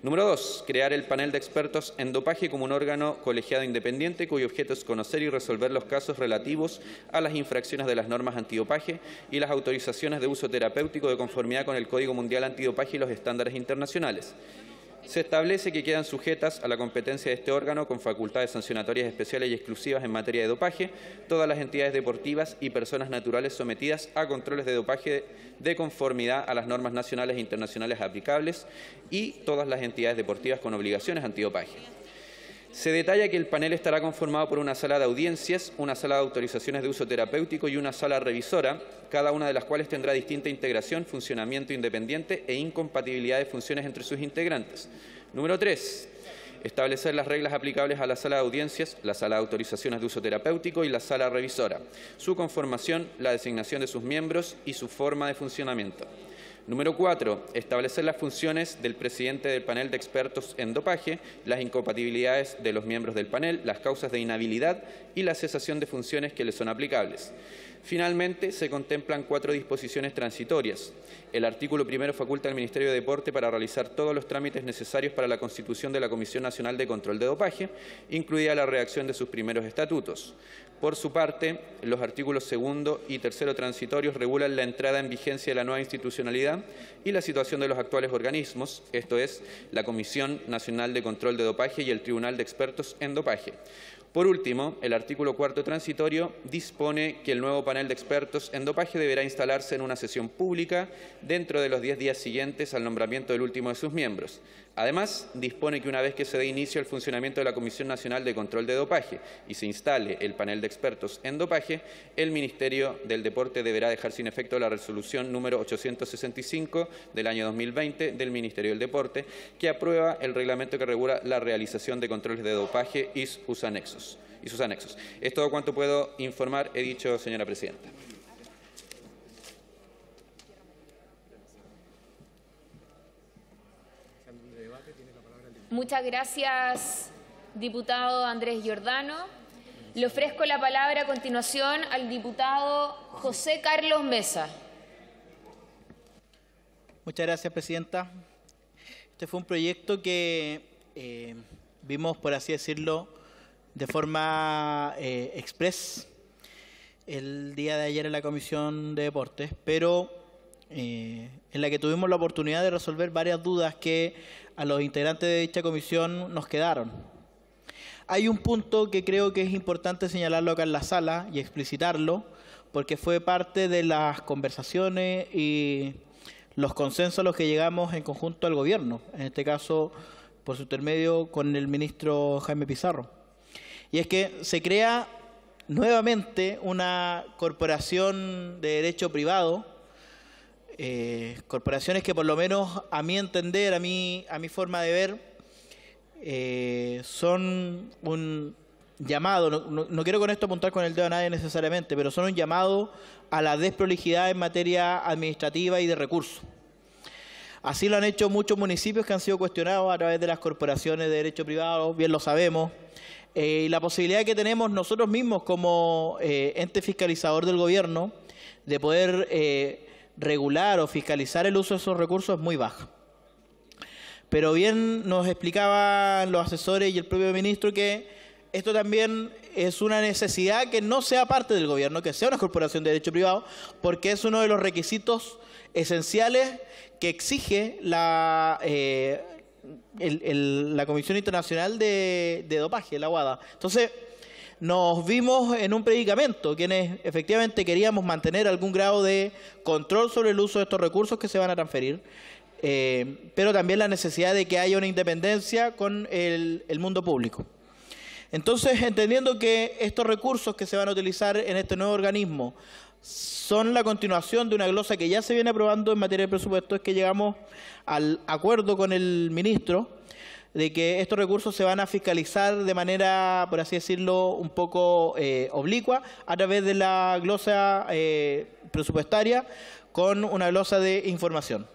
Speaker 11: Número dos, crear el panel de expertos en dopaje como un órgano colegiado independiente cuyo objeto es conocer y resolver los casos relativos a las infracciones de las normas antidopaje y las autorizaciones de uso terapéutico de conformidad con el Código Mundial Antidopaje y los estándares internacionales. Se establece que quedan sujetas a la competencia de este órgano con facultades sancionatorias especiales y exclusivas en materia de dopaje todas las entidades deportivas y personas naturales sometidas a controles de dopaje de conformidad a las normas nacionales e internacionales aplicables y todas las entidades deportivas con obligaciones antidopaje. Se detalla que el panel estará conformado por una sala de audiencias, una sala de autorizaciones de uso terapéutico y una sala revisora, cada una de las cuales tendrá distinta integración, funcionamiento independiente e incompatibilidad de funciones entre sus integrantes. Número 3. Establecer las reglas aplicables a la sala de audiencias, la sala de autorizaciones de uso terapéutico y la sala revisora, su conformación, la designación de sus miembros y su forma de funcionamiento. Número cuatro, establecer las funciones del presidente del panel de expertos en dopaje, las incompatibilidades de los miembros del panel, las causas de inhabilidad y la cesación de funciones que le son aplicables. Finalmente, se contemplan cuatro disposiciones transitorias. El artículo primero faculta al Ministerio de Deporte para realizar todos los trámites necesarios para la constitución de la Comisión Nacional de Control de Dopaje, incluida la redacción de sus primeros estatutos. Por su parte, los artículos segundo y tercero transitorios regulan la entrada en vigencia de la nueva institucionalidad y la situación de los actuales organismos, esto es, la Comisión Nacional de Control de Dopaje y el Tribunal de Expertos en Dopaje. Por último, el artículo cuarto transitorio dispone que el nuevo panel de expertos en dopaje deberá instalarse en una sesión pública dentro de los diez días siguientes al nombramiento del último de sus miembros. Además, dispone que una vez que se dé inicio al funcionamiento de la Comisión Nacional de Control de Dopaje y se instale el panel de expertos en dopaje, el Ministerio del Deporte deberá dejar sin efecto la resolución número 865 del año 2020 del Ministerio del Deporte, que aprueba el reglamento que regula la realización de controles de dopaje y sus anexos. Y sus anexos. Es todo cuanto puedo informar, he dicho, señora presidenta.
Speaker 9: Muchas gracias, diputado Andrés Giordano. Le ofrezco la palabra a continuación al diputado José Carlos Mesa.
Speaker 12: Muchas gracias, presidenta. Este fue un proyecto que eh, vimos, por así decirlo, de forma eh, express el día de ayer en la Comisión de Deportes, pero eh, en la que tuvimos la oportunidad de resolver varias dudas que a los integrantes de dicha comisión nos quedaron. Hay un punto que creo que es importante señalarlo acá en la sala y explicitarlo, porque fue parte de las conversaciones y los consensos a los que llegamos en conjunto al gobierno, en este caso por su intermedio con el ministro Jaime Pizarro. Y es que se crea nuevamente una corporación de derecho privado, eh, corporaciones que por lo menos a mi entender, a mi, a mi forma de ver, eh, son un llamado, no, quiero con esto apuntar con el dedo a nadie necesariamente, pero son un llamado a la desprolijidad en materia administrativa y de recursos. Así lo han hecho muchos municipios que han sido cuestionados a través de las corporaciones de derecho privado, bien lo sabemos, eh, y la posibilidad que tenemos nosotros mismos como ente fiscalizador del gobierno de poder regular o fiscalizar el uso de esos recursos es muy baja. Pero bien nos explicaban los asesores y el propio ministro que esto también es una necesidad que no sea parte del gobierno, que sea una corporación de derecho privado, porque es uno de los requisitos esenciales que exige la, eh, el, el, la Comisión Internacional de, Dopaje, la WADA. Entonces, nos vimos en un predicamento, quienes efectivamente queríamos mantener algún grado de control sobre el uso de estos recursos que se van a transferir, eh, pero también la necesidad de que haya una independencia con el, el mundo público. Entonces, entendiendo que estos recursos que se van a utilizar en este nuevo organismo son la continuación de una glosa que ya se viene aprobando en materia de presupuesto, es que llegamos al acuerdo con el ministro de que estos recursos se van a fiscalizar de manera, por así decirlo, un poco eh, oblicua a través de la glosa eh, presupuestaria con una glosa de información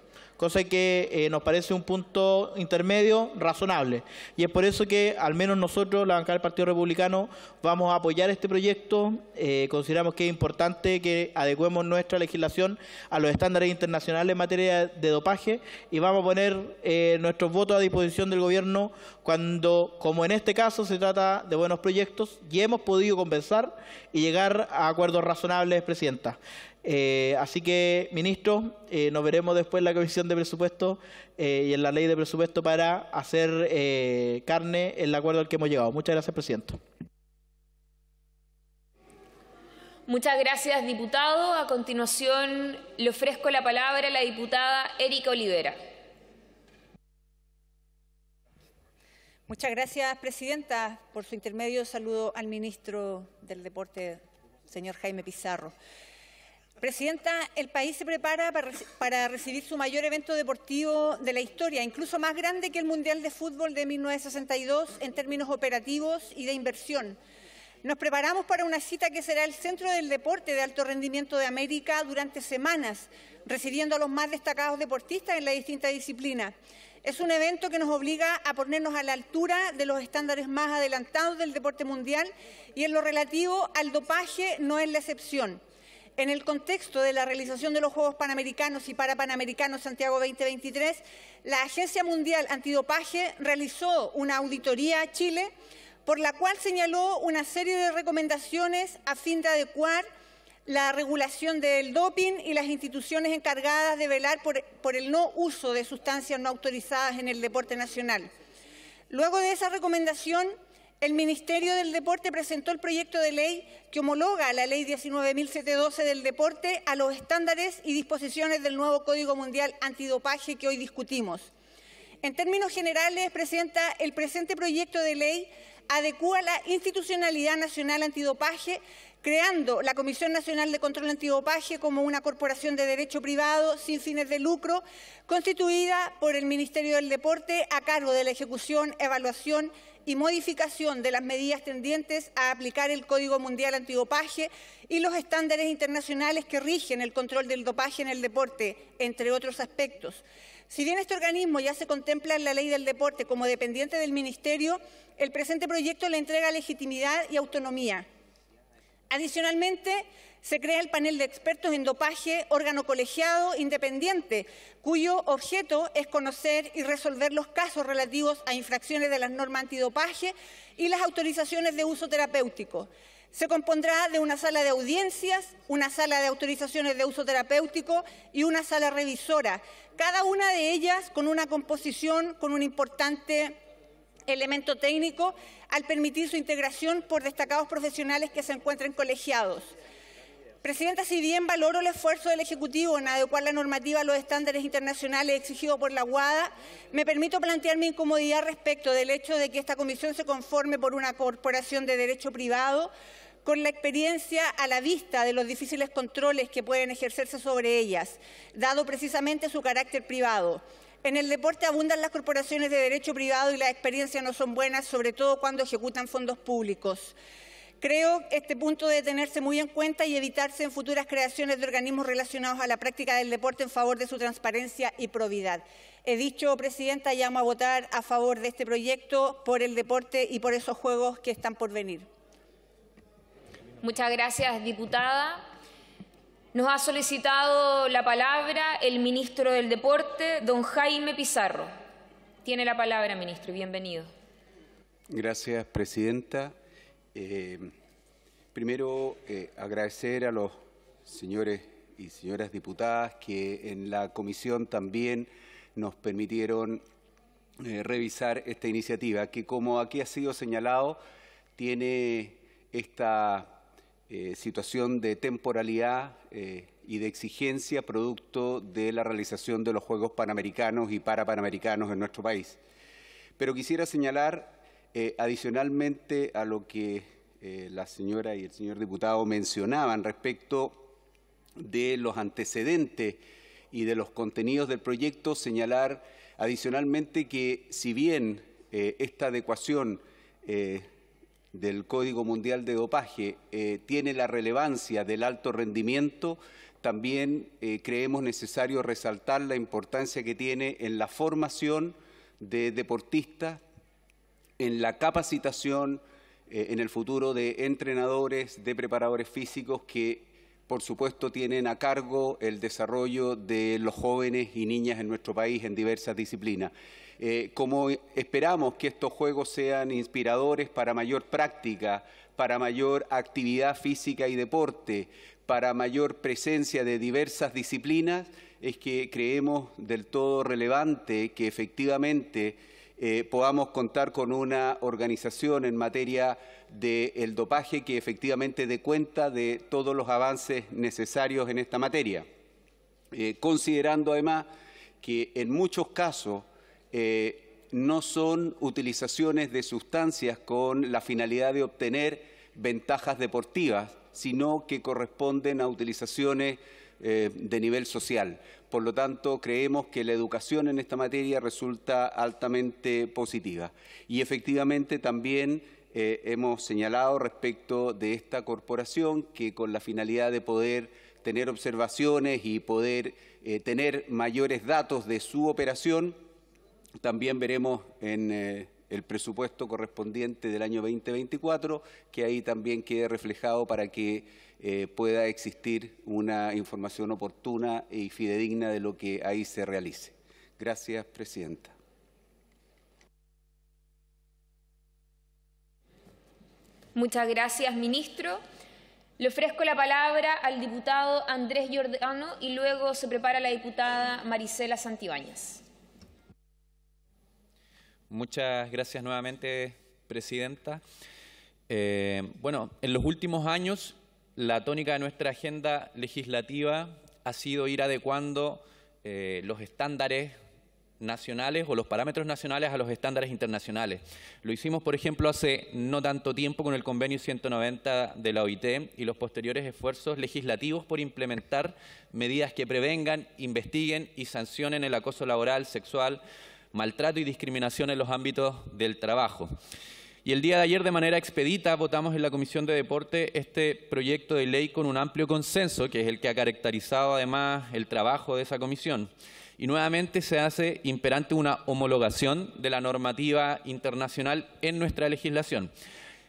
Speaker 12: cosa que eh, nos parece un punto intermedio razonable. Y es por eso que al menos nosotros, la bancada del Partido Republicano, vamos a apoyar este proyecto. Eh, consideramos que es importante que adecuemos nuestra legislación a los estándares internacionales en materia de dopaje y vamos a poner eh, nuestros votos a disposición del gobierno cuando, como en este caso, se trata de buenos proyectos y hemos podido conversar y llegar a acuerdos razonables, Presidenta. Eh, así que, ministro, eh, nos veremos después en la Comisión de Presupuesto eh, y en la Ley de Presupuesto para hacer eh, carne el acuerdo al que hemos llegado. Muchas gracias, presidente.
Speaker 9: Muchas gracias, diputado. A continuación, le ofrezco la palabra a la diputada Erika Olivera.
Speaker 13: Muchas gracias, presidenta. Por su intermedio, saludo al ministro del Deporte, señor Jaime Pizarro. Presidenta, el país se prepara para, recibir su mayor evento deportivo de la historia, incluso más grande que el Mundial de Fútbol de 1962 en términos operativos y de inversión. Nos preparamos para una cita que será el centro del deporte de alto rendimiento de América durante semanas, recibiendo a los más destacados deportistas en la distinta disciplina. Es un evento que nos obliga a ponernos a la altura de los estándares más adelantados del deporte mundial y en lo relativo al dopaje no es la excepción. En el contexto de la realización de los Juegos Panamericanos y Parapanamericanos Santiago 2023, la Agencia Mundial Antidopaje realizó una auditoría a Chile por la cual señaló una serie de recomendaciones a fin de adecuar la regulación del doping y las instituciones encargadas de velar por, por, el no uso de sustancias no autorizadas en el deporte nacional. Luego de esa recomendación, el Ministerio del Deporte presentó el proyecto de ley que homologa la Ley 19.712 del Deporte a los estándares y disposiciones del nuevo Código Mundial Antidopaje que hoy discutimos. En términos generales, Presidenta, el presente proyecto de ley adecúa la institucionalidad nacional antidopaje, creando la Comisión Nacional de Control Antidopaje como una corporación de derecho privado sin fines de lucro, constituida por el Ministerio del Deporte a cargo de la ejecución, evaluación y modificación de las medidas tendientes a aplicar el Código Mundial Antidopaje y los estándares internacionales que rigen el control del dopaje en el deporte, entre otros aspectos. Si bien este organismo ya se contempla en la ley del deporte como dependiente del Ministerio, el presente proyecto le entrega legitimidad y autonomía. Adicionalmente, se crea el panel de expertos en dopaje, órgano colegiado independiente, cuyo objeto es conocer y resolver los casos relativos a infracciones de las normas antidopaje y las autorizaciones de uso terapéutico. Se compondrá de una sala de audiencias, una sala de autorizaciones de uso terapéutico y una sala revisora, cada una de ellas con una composición con un importante elemento técnico al permitir su integración por destacados profesionales que se encuentren colegiados. Presidenta, si bien valoro el esfuerzo del Ejecutivo en adecuar la normativa a los estándares internacionales exigidos por la UADA, me permito plantear mi incomodidad respecto del hecho de que esta comisión se conforme por una corporación de derecho privado con la experiencia a la vista de los difíciles controles que pueden ejercerse sobre ellas, dado precisamente su carácter privado. En el deporte abundan las corporaciones de derecho privado y las experiencias no son buenas, sobre todo cuando ejecutan fondos públicos. Creo este punto debe tenerse muy en cuenta y evitarse en futuras creaciones de organismos relacionados a la práctica del deporte en favor de su transparencia y probidad. He dicho, Presidenta, llamo a votar a favor de este proyecto por el deporte y por esos juegos que están por venir.
Speaker 9: Muchas gracias, diputada. Nos ha solicitado la palabra el ministro del Deporte, don Jaime Pizarro. Tiene la palabra, ministro, bienvenido.
Speaker 14: Gracias, presidenta. Eh, primero, eh, agradecer a los señores y señoras diputadas que en la comisión también nos permitieron eh, revisar esta iniciativa, que como aquí ha sido señalado, tiene esta situación de temporalidad y de exigencia producto de la realización de los Juegos Panamericanos y Parapanamericanos en nuestro país. Pero quisiera señalar eh, adicionalmente a lo que eh, la señora y el señor diputado mencionaban respecto de los antecedentes y de los contenidos del proyecto, señalar adicionalmente que si bien eh, esta adecuación del Código Mundial de Dopaje tiene la relevancia del alto rendimiento, también creemos necesario resaltar la importancia que tiene en la formación de deportistas en la capacitación eh, en el futuro de entrenadores, de preparadores físicos que, por supuesto, tienen a cargo el desarrollo de los jóvenes y niñas en nuestro país en diversas disciplinas. Eh, como esperamos que estos juegos sean inspiradores para mayor práctica, para mayor actividad física y deporte, para mayor presencia de diversas disciplinas, es que creemos del todo relevante que efectivamente eh, podamos contar con una organización en materia del dopaje que efectivamente dé cuenta de todos los avances necesarios en esta materia, eh, considerando además que en muchos casos eh, no son utilizaciones de sustancias con la finalidad de obtener ventajas deportivas, sino que corresponden a utilizaciones de nivel social. Por lo tanto, creemos que la educación en esta materia resulta altamente positiva. Y efectivamente también eh, hemos señalado respecto de esta corporación que con la finalidad de poder tener observaciones y poder eh, tener mayores datos de su operación, también veremos en eh, el presupuesto correspondiente del año 2024 que ahí también quede reflejado para que eh, pueda existir una información oportuna y fidedigna de lo que ahí se realice. Gracias, Presidenta.
Speaker 9: Muchas gracias, ministro. Le ofrezco la palabra al diputado Andrés Giordano y luego se prepara la diputada Marisela Santibáñez.
Speaker 11: Muchas gracias nuevamente, Presidenta. Eh, bueno, en los últimos años la tónica de nuestra agenda legislativa ha sido ir adecuando eh, los estándares nacionales o los parámetros nacionales a los estándares internacionales. Lo hicimos, por ejemplo, hace no tanto tiempo con el convenio 190 de la OIT y los posteriores esfuerzos legislativos por implementar medidas que prevengan, investiguen y sancionen el acoso laboral, sexual, maltrato y discriminación en los ámbitos del trabajo. Y el día de ayer, de manera expedita, votamos en la Comisión de Deporte este proyecto de ley con un amplio consenso, que es el que ha caracterizado además el trabajo de esa comisión. Y nuevamente se hace imperante una homologación de la normativa internacional en nuestra legislación.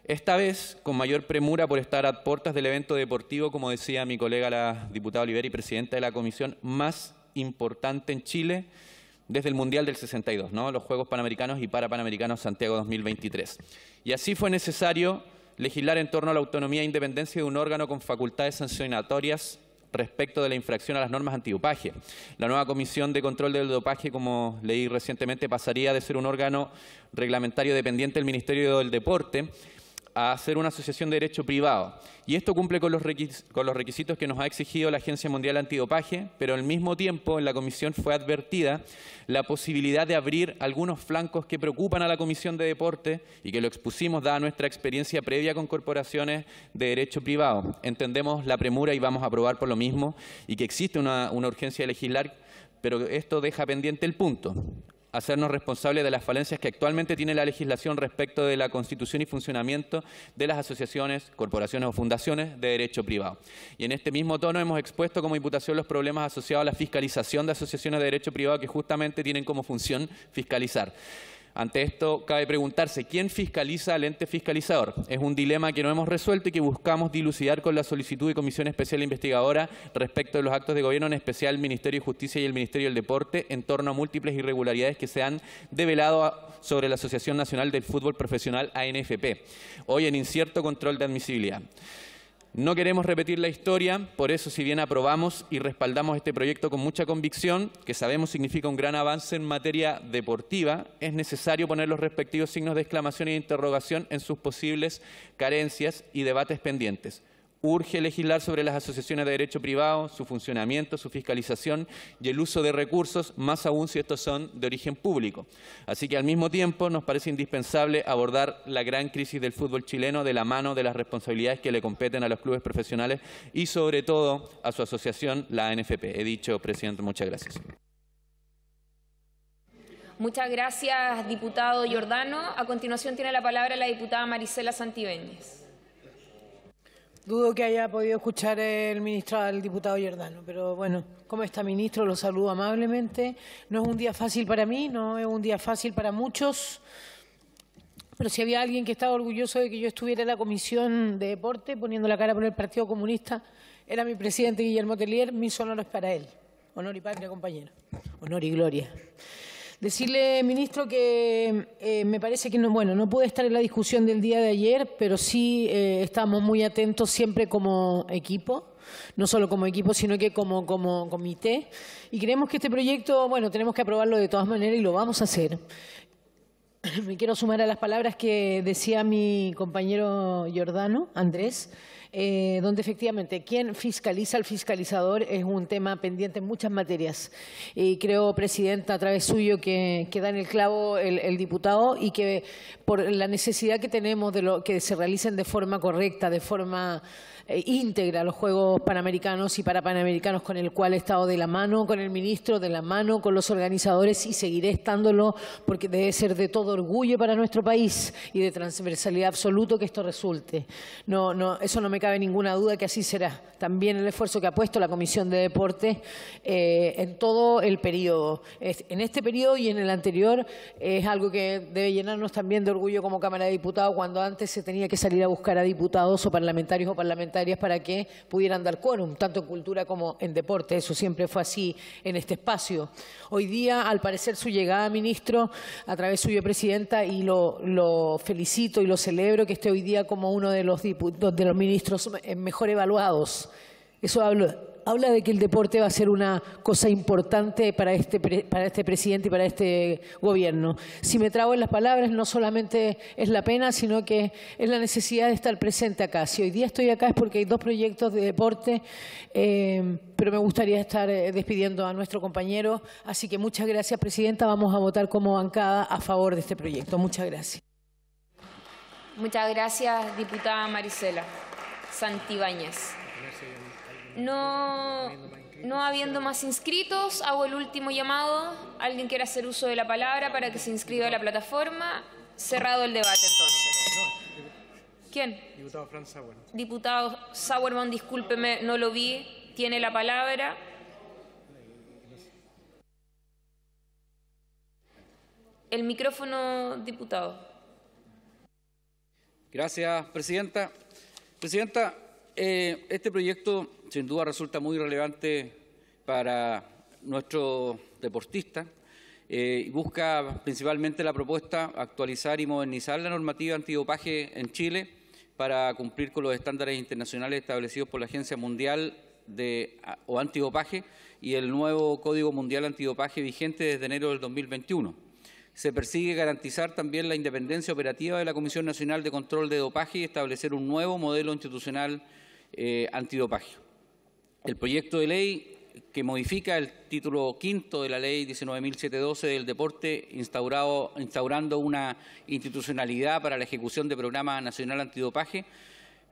Speaker 11: Esta vez con mayor premura por estar a puertas del evento deportivo, como decía mi colega la diputada Olivera y presidenta de la comisión, más importante en Chile desde el Mundial del 62, ¿no? los Juegos Panamericanos y Parapanamericanos Santiago 2023. Y así fue necesario legislar en torno a la autonomía e independencia de un órgano con facultades sancionatorias respecto de la infracción a las normas antidopaje. La nueva Comisión de Control del Dopaje, como leí recientemente, pasaría de ser un órgano reglamentario dependiente del Ministerio del Deporte a ser una asociación de derecho privado. Y esto cumple con los, requisitos que nos ha exigido la Agencia Mundial Antidopaje, pero al mismo tiempo en la Comisión fue advertida la posibilidad de abrir algunos flancos que preocupan a la Comisión de Deporte y que lo expusimos dada nuestra experiencia previa con corporaciones de derecho privado. Entendemos la premura y vamos a aprobar por lo mismo y que existe una, una urgencia de legislar pero esto deja pendiente el punto hacernos responsables de las falencias que actualmente tiene la legislación respecto de la constitución y funcionamiento de las asociaciones, corporaciones o fundaciones de derecho privado. Y en este mismo tono hemos expuesto como Diputación los problemas asociados a la fiscalización de asociaciones de derecho privado que justamente tienen como función fiscalizar. Ante esto, cabe preguntarse, ¿quién fiscaliza al ente fiscalizador? Es un dilema que no hemos resuelto y que buscamos dilucidar con la solicitud de Comisión Especial Investigadora respecto de los actos de gobierno, en especial el Ministerio de Justicia y el Ministerio del Deporte, en torno a múltiples irregularidades que se han develado sobre la Asociación Nacional del Fútbol Profesional, ANFP, hoy en incierto control de admisibilidad. No queremos repetir la historia, por eso si bien aprobamos y respaldamos este proyecto con mucha convicción, que sabemos significa un gran avance en materia deportiva, es necesario poner los respectivos signos de exclamación e interrogación en sus posibles carencias y debates pendientes urge legislar sobre las asociaciones de derecho privado, su funcionamiento, su fiscalización y el uso de recursos, más aún si estos son de origen público. Así que al mismo tiempo nos parece indispensable abordar la gran crisis del fútbol chileno de la mano de las responsabilidades que le competen a los clubes profesionales y sobre todo a su asociación, la ANFP. He dicho, presidente, muchas gracias.
Speaker 9: Muchas gracias, diputado Giordano. A continuación tiene la palabra la diputada Marisela Santibéñez.
Speaker 15: Dudo que haya podido escuchar el ministro al diputado Giordano, pero bueno, ¿cómo está ministro? Lo saludo amablemente. No es un día fácil para mí, no es un día fácil para muchos, pero si había alguien que estaba orgulloso de que yo estuviera en la Comisión de Deporte poniendo la cara por el Partido Comunista, era mi presidente Guillermo Tellier, mis honores para él. Honor y patria, compañero. Honor y gloria. Decirle, ministro, que eh, me parece que no, bueno, no puede estar en la discusión del día de ayer, pero sí eh, estamos muy atentos siempre como equipo, no solo como equipo, sino que como, como comité. Y creemos que este proyecto, bueno, tenemos que aprobarlo de todas maneras y lo vamos a hacer. Me quiero sumar a las palabras que decía mi compañero Giordano, Andrés. Eh, donde efectivamente quién fiscaliza al fiscalizador es un tema pendiente en muchas materias. Y creo, Presidenta, a través suyo que, que da en el clavo el, diputado y que por la necesidad que tenemos de lo, que se realicen de forma correcta, de forma eh, íntegra los Juegos Panamericanos y Parapanamericanos con el cual he estado de la mano con el ministro, de la mano con los organizadores y seguiré estándolo porque debe ser de todo orgullo para nuestro país y de transversalidad absoluto que esto resulte. No, no, eso no me cabe ninguna duda que así será. También el esfuerzo que ha puesto la Comisión de Deporte eh, en todo el periodo. En este periodo y en el anterior es algo que debe llenarnos también de orgullo como Cámara de Diputados cuando antes se tenía que salir a buscar a diputados o parlamentarios o para que pudieran dar quórum, tanto en cultura como en deporte. Eso siempre fue así en este espacio. Hoy día, al parecer, su llegada, ministro, a través suyo, presidenta, y lo, felicito y lo celebro que esté hoy día como uno de los, de los ministros mejor evaluados. Eso habla habla de que el deporte va a ser una cosa importante para este, para este presidente y para este gobierno. Si me trago en las palabras, no solamente es la pena, sino que es la necesidad de estar presente acá. Si hoy día estoy acá es porque hay dos proyectos de deporte, eh, pero me gustaría estar eh, despidiendo a nuestro compañero. Así que muchas gracias, Presidenta. Vamos a votar como bancada a favor de este proyecto. Muchas gracias.
Speaker 9: Muchas gracias, diputada Marisela Santibáñez. No, no habiendo más inscritos, hago el último llamado. ¿Alguien quiere hacer uso de la palabra para que se inscriba a la plataforma? Cerrado el debate entonces. ¿Quién?
Speaker 2: Diputado Franz Sauerman.
Speaker 9: Diputado Sauerman, discúlpeme, no lo vi. Tiene la palabra. El micrófono, diputado.
Speaker 16: Gracias, Presidenta. Presidenta, eh, este proyecto sin duda resulta muy relevante para nuestros deportistas eh, y busca principalmente la propuesta actualizar y modernizar la normativa antidopaje en Chile para cumplir con los estándares internacionales establecidos por la Agencia Mundial de, o Antidopaje y el nuevo Código Mundial Antidopaje vigente desde enero del 2021 se persigue garantizar también la independencia operativa de la Comisión Nacional de Control de Dopaje y establecer un nuevo modelo institucional eh, antidopaje. El proyecto de ley que modifica el título quinto de la Ley 19.712 del deporte, instaurando una institucionalidad para la ejecución de programa nacional antidopaje,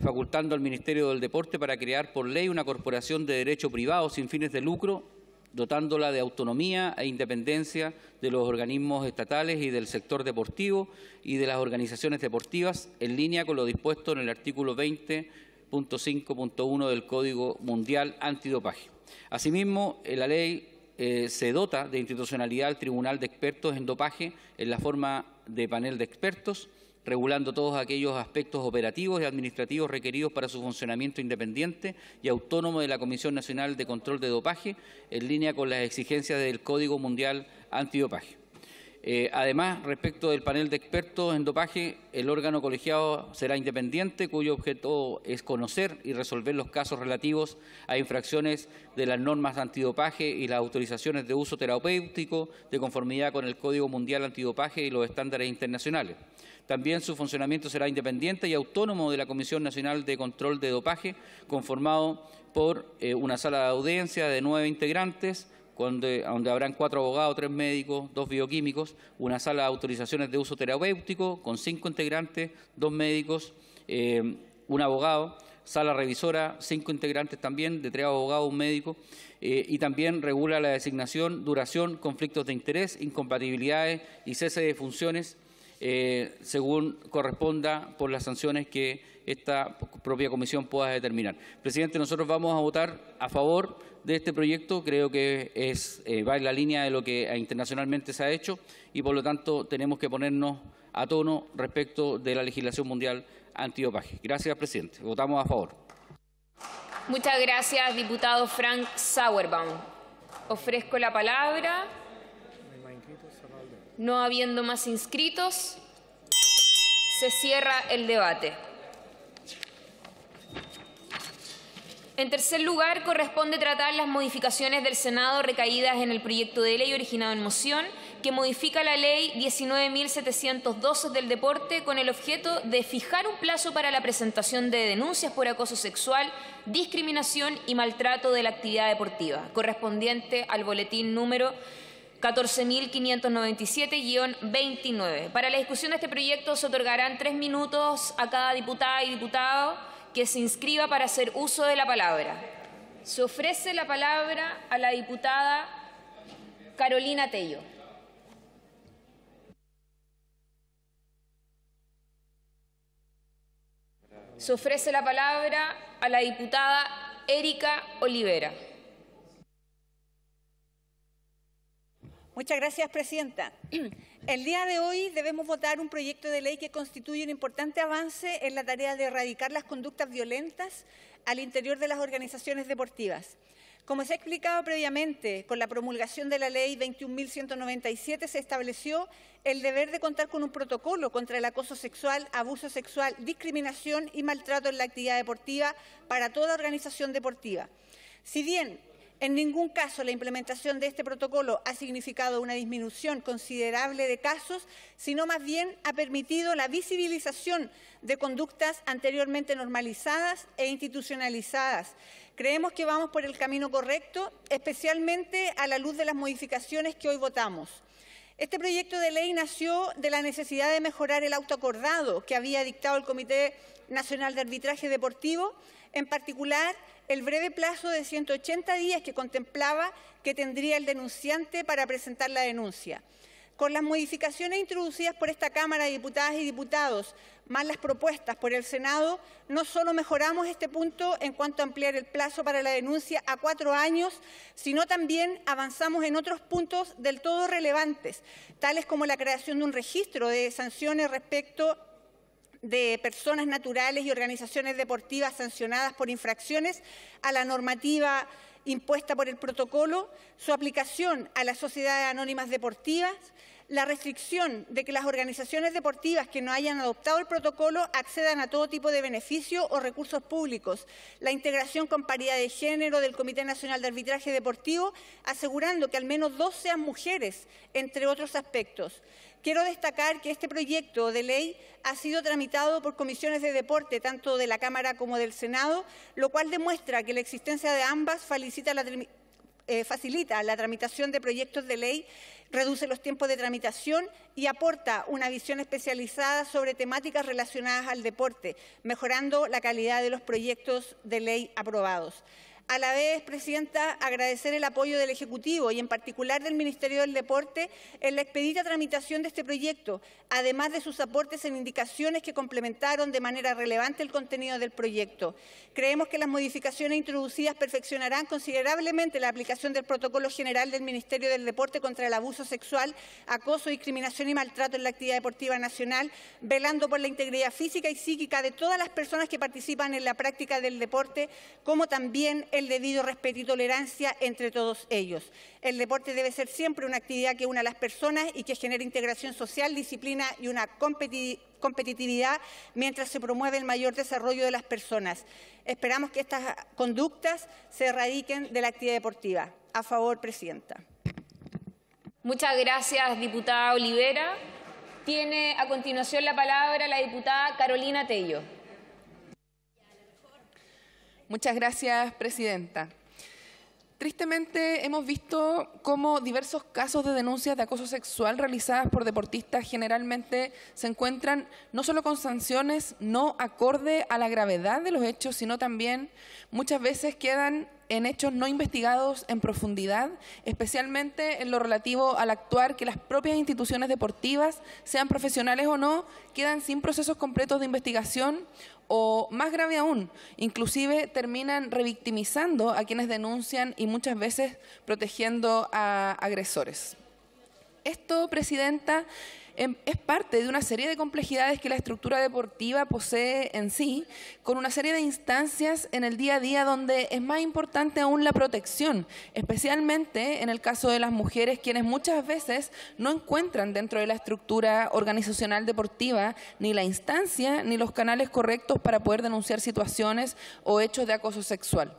Speaker 16: facultando al Ministerio del Deporte para crear por ley una corporación de derecho privado sin fines de lucro dotándola de autonomía e independencia de los organismos estatales y del sector deportivo y de las organizaciones deportivas, en línea con lo dispuesto en el artículo 20.5.1 del Código Mundial Antidopaje. Asimismo, la ley eh, se dota de institucionalidad al Tribunal de Expertos en Dopaje en la forma de panel de expertos, regulando todos aquellos aspectos operativos y administrativos requeridos para su funcionamiento independiente y autónomo de la Comisión Nacional de Control de Dopaje, en línea con las exigencias del Código Mundial Antidopaje. Eh, además, respecto del panel de expertos en dopaje, el órgano colegiado será independiente, cuyo objeto es conocer y resolver los casos relativos a infracciones de las normas antidopaje y las autorizaciones de uso terapéutico de conformidad con el Código Mundial Antidopaje y los estándares internacionales. También su funcionamiento será independiente y autónomo de la Comisión Nacional de Control de Dopaje, conformado por eh, una sala de audiencia de nueve integrantes, donde, habrán cuatro abogados, tres médicos, dos bioquímicos, una sala de autorizaciones de uso terapéutico con cinco integrantes, dos médicos, eh, un abogado, sala revisora, cinco integrantes también, de tres abogados, un médico, eh, y también regula la designación, duración, conflictos de interés, incompatibilidades y cese de funciones eh, según corresponda por las sanciones que esta propia comisión pueda determinar. Presidente, nosotros vamos a votar a favor de este proyecto. Creo que es, eh, va en la línea de lo que internacionalmente se ha hecho y, por lo tanto, tenemos que ponernos a tono respecto de la legislación mundial antidopaje. Gracias, presidente. Votamos a favor.
Speaker 9: Muchas gracias, diputado Frank Sauerbaum. Ofrezco la palabra no habiendo más inscritos, se cierra el debate. En tercer lugar, corresponde tratar las modificaciones del Senado recaídas en el proyecto de ley originado en moción que modifica la ley 19.712 del deporte con el objeto de fijar un plazo para la presentación de denuncias por acoso sexual, discriminación y maltrato de la actividad deportiva, correspondiente al boletín número 14.597-29. Para la discusión de este proyecto se otorgarán tres minutos a cada diputada y diputado que se inscriba para hacer uso de la palabra. Se ofrece la palabra a la diputada Carolina Tello. Se ofrece la palabra a la diputada Erika Olivera.
Speaker 13: Muchas gracias, Presidenta. El día de hoy debemos votar un proyecto de ley que constituye un importante avance en la tarea de erradicar las conductas violentas al interior de las organizaciones deportivas. Como se ha explicado previamente, con la promulgación de la Ley 21.197 se estableció el deber de contar con un protocolo contra el acoso sexual, abuso sexual, discriminación y maltrato en la actividad deportiva para toda organización deportiva. Si bien en ningún caso la implementación de este protocolo ha significado una disminución considerable de casos, sino más bien ha permitido la visibilización de conductas anteriormente normalizadas e institucionalizadas. Creemos que vamos por el camino correcto, especialmente a la luz de las modificaciones que hoy votamos. Este proyecto de ley nació de la necesidad de mejorar el autoacordado que había dictado el Comité Nacional de Arbitraje Deportivo, en particular el breve plazo de 180 días que contemplaba que tendría el denunciante para presentar la denuncia. Con las modificaciones introducidas por esta Cámara de Diputadas y Diputados, más las propuestas por el Senado, no solo mejoramos este punto en cuanto a ampliar el plazo para la denuncia a cuatro años, sino también avanzamos en otros puntos del todo relevantes, tales como la creación de un registro de sanciones respecto de personas naturales y organizaciones deportivas sancionadas por infracciones a la normativa impuesta por el protocolo, su aplicación a las sociedades anónimas deportivas, la restricción de que las organizaciones deportivas que no hayan adoptado el protocolo accedan a todo tipo de beneficio o recursos públicos, la integración con paridad de género del Comité Nacional de Arbitraje Deportivo, asegurando que al menos dos sean mujeres, entre otros aspectos. Quiero destacar que este proyecto de ley ha sido tramitado por comisiones de deporte, tanto de la Cámara como del Senado, lo cual demuestra que la existencia de ambas facilita la, eh, facilita la tramitación de proyectos de ley reduce los tiempos de tramitación y aporta una visión especializada sobre temáticas relacionadas al deporte, mejorando la calidad de los proyectos de ley aprobados. A la vez, Presidenta, agradecer el apoyo del Ejecutivo y en particular del Ministerio del Deporte en la expedita tramitación de este proyecto, además de sus aportes en indicaciones que complementaron de manera relevante el contenido del proyecto. Creemos que las modificaciones introducidas perfeccionarán considerablemente la aplicación del Protocolo General del Ministerio del Deporte contra el abuso sexual, acoso, discriminación y maltrato en la actividad deportiva nacional, velando por la integridad física y psíquica de todas las personas que participan en la práctica del deporte, como también el debido respeto y tolerancia entre todos ellos. El deporte debe ser siempre una actividad que una a las personas y que genere integración social, disciplina y una competitividad mientras se promueve el mayor desarrollo de las personas. Esperamos que estas conductas se erradiquen de la actividad deportiva. A favor, Presidenta.
Speaker 9: Muchas gracias, diputada Olivera. Tiene a continuación la palabra la diputada Carolina Tello.
Speaker 17: Muchas gracias, Presidenta. Tristemente hemos visto cómo diversos casos de denuncias de acoso sexual realizadas por deportistas generalmente se encuentran no solo con sanciones no acorde a la gravedad de los hechos, sino también muchas veces quedan en hechos no investigados en profundidad, especialmente en lo relativo al actuar que las propias instituciones deportivas, sean profesionales o no, quedan sin procesos completos de investigación o más grave aún, inclusive terminan revictimizando a quienes denuncian y muchas veces protegiendo a agresores. Esto, Presidenta, es parte de una serie de complejidades que la estructura deportiva posee en sí, con una serie de instancias en el día a día donde es más importante aún la protección, especialmente en el caso de las mujeres, quienes muchas veces no encuentran dentro de la estructura organizacional deportiva ni la instancia ni los canales correctos para poder denunciar situaciones o hechos de acoso sexual.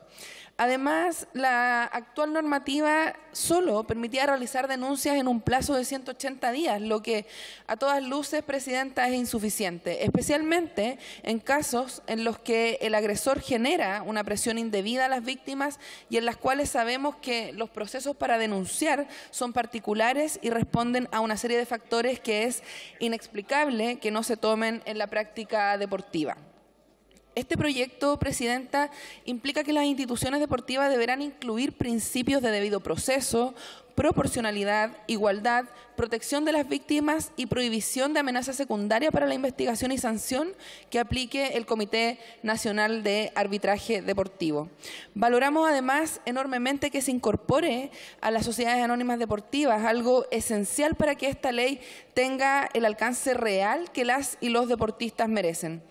Speaker 17: Además, la actual normativa solo permitía realizar denuncias en un plazo de 180 días, lo que a todas luces, Presidenta, es insuficiente, especialmente en casos en los que el agresor genera una presión indebida a las víctimas y en las cuales sabemos que los procesos para denunciar son particulares y responden a una serie de factores que es inexplicable que no se tomen en la práctica deportiva. Este proyecto, Presidenta, implica que las instituciones deportivas deberán incluir principios de debido proceso, proporcionalidad, igualdad, protección de las víctimas y prohibición de amenaza secundaria para la investigación y sanción que aplique el Comité Nacional de Arbitraje Deportivo. Valoramos además enormemente que se incorpore a las sociedades anónimas deportivas, algo esencial para que esta ley tenga el alcance real que las y los deportistas merecen.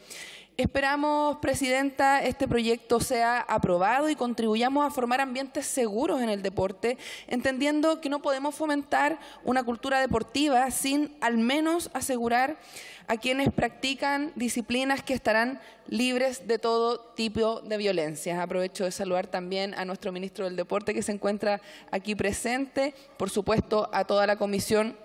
Speaker 17: Esperamos, Presidenta, este proyecto sea aprobado y contribuyamos a formar ambientes seguros en el deporte, entendiendo que no podemos fomentar una cultura deportiva sin al menos asegurar a quienes practican disciplinas que estarán libres de todo tipo de violencia. Aprovecho de saludar también a nuestro ministro del Deporte que se encuentra aquí presente, por supuesto a toda la comisión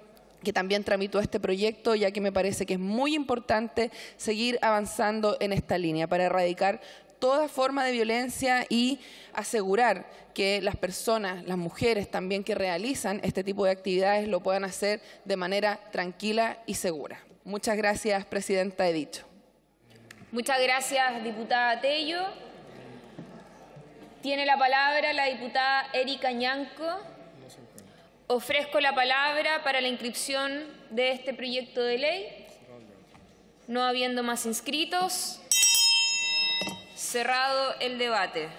Speaker 17: que también tramitó este proyecto, ya que me parece que es muy importante seguir avanzando en esta línea para erradicar toda forma de violencia y asegurar que las personas, las mujeres también que realizan este tipo de actividades lo puedan hacer de manera tranquila y segura. Muchas gracias, Presidenta, he dicho.
Speaker 9: Muchas gracias, diputada Tello. Tiene la palabra la diputada Erika Ñanco. Ofrezco la palabra para la inscripción de este proyecto de ley. No habiendo más inscritos, cerrado el debate.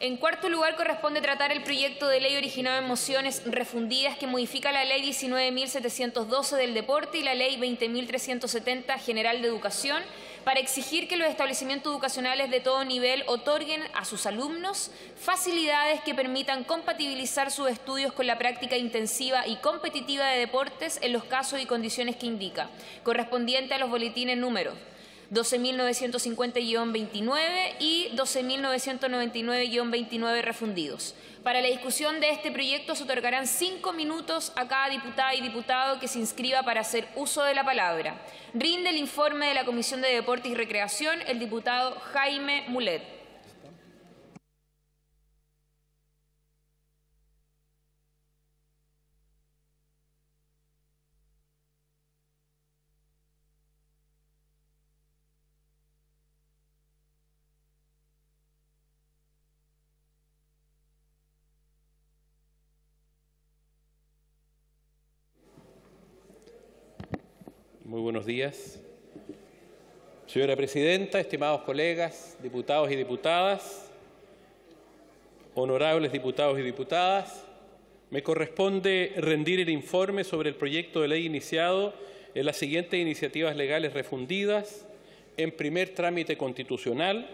Speaker 9: En cuarto lugar, corresponde tratar el proyecto de ley originado en mociones refundidas que modifica la ley 19.712 del deporte y la ley 20.370 general de educación para exigir que los establecimientos educacionales de todo nivel otorguen a sus alumnos facilidades que permitan compatibilizar sus estudios con la práctica intensiva y competitiva de deportes en los casos y condiciones que indica, correspondiente a los boletines números 12.950-29 y 12.999-29 refundidos. Para la discusión de este proyecto se otorgarán cinco minutos a cada diputada y diputado que se inscriba para hacer uso de la palabra. Rinde el informe de la Comisión de Deportes y Recreación el diputado Jaime Mulet.
Speaker 18: Buenos días. Señora Presidenta, estimados colegas, diputados y diputadas, honorables diputados y diputadas, me corresponde rendir el informe sobre el proyecto de ley iniciado en las siguientes iniciativas legales refundidas en primer trámite constitucional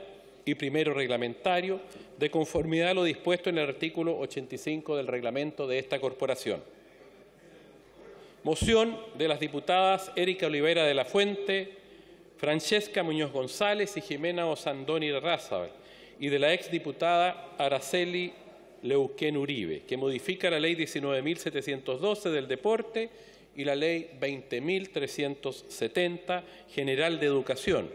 Speaker 18: y primero reglamentario, de conformidad a lo dispuesto en el artículo 85 del reglamento de esta corporación. Moción de las diputadas Erika Olivera de la Fuente, Francesca Muñoz González y Jimena Osandoni Razabal, y de la exdiputada Araceli Leuquén Uribe, que modifica la Ley 19.712 del Deporte y la Ley 20.370 General de Educación,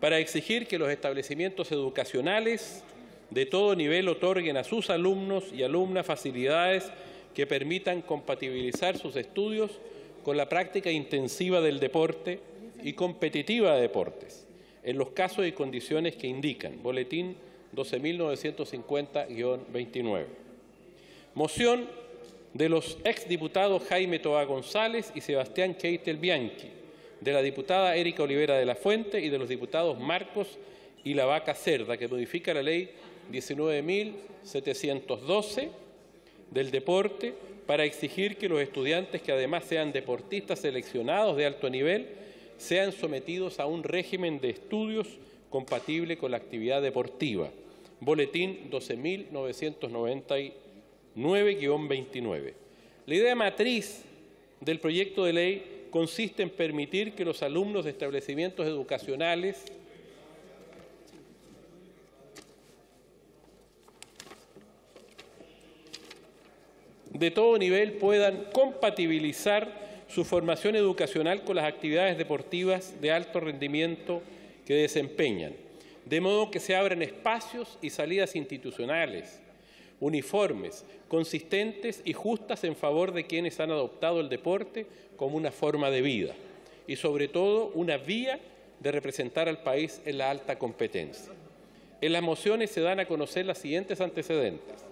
Speaker 18: para exigir que los establecimientos educacionales de todo nivel otorguen a sus alumnos y alumnas facilidades que permitan compatibilizar sus estudios con la práctica intensiva del deporte y competitiva de deportes, en los casos y condiciones que indican. Boletín 12.950-29. Moción de los exdiputados Jaime Toa González y Sebastián Keitel Bianchi, de la diputada Erika Olivera de la Fuente y de los diputados Marcos y La Vaca Cerda, que modifica la ley 19.712 del deporte para exigir que los estudiantes que además sean deportistas seleccionados de alto nivel sean sometidos a un régimen de estudios compatible con la actividad deportiva. Boletín 12.999-29. La idea matriz del proyecto de ley consiste en permitir que los alumnos de establecimientos educacionales de todo nivel puedan compatibilizar su formación educacional con las actividades deportivas de alto rendimiento que desempeñan, de modo que se abran espacios y salidas institucionales uniformes, consistentes y justas en favor de quienes han adoptado el deporte como una forma de vida y sobre todo una vía de representar al país en la alta competencia. En las mociones se dan a conocer las siguientes antecedentes.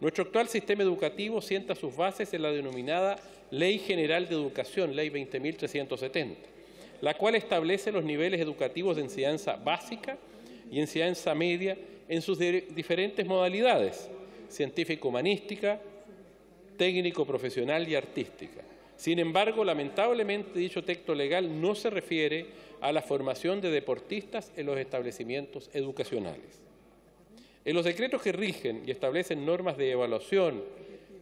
Speaker 18: Nuestro actual sistema educativo sienta sus bases en la denominada Ley General de Educación, Ley 20.370, la cual establece los niveles educativos de enseñanza básica y enseñanza media en sus diferentes modalidades, científico-humanística, técnico-profesional y artística. Sin embargo, lamentablemente dicho texto legal no se refiere a la formación de deportistas en los establecimientos educacionales. En los decretos que rigen y establecen normas de evaluación,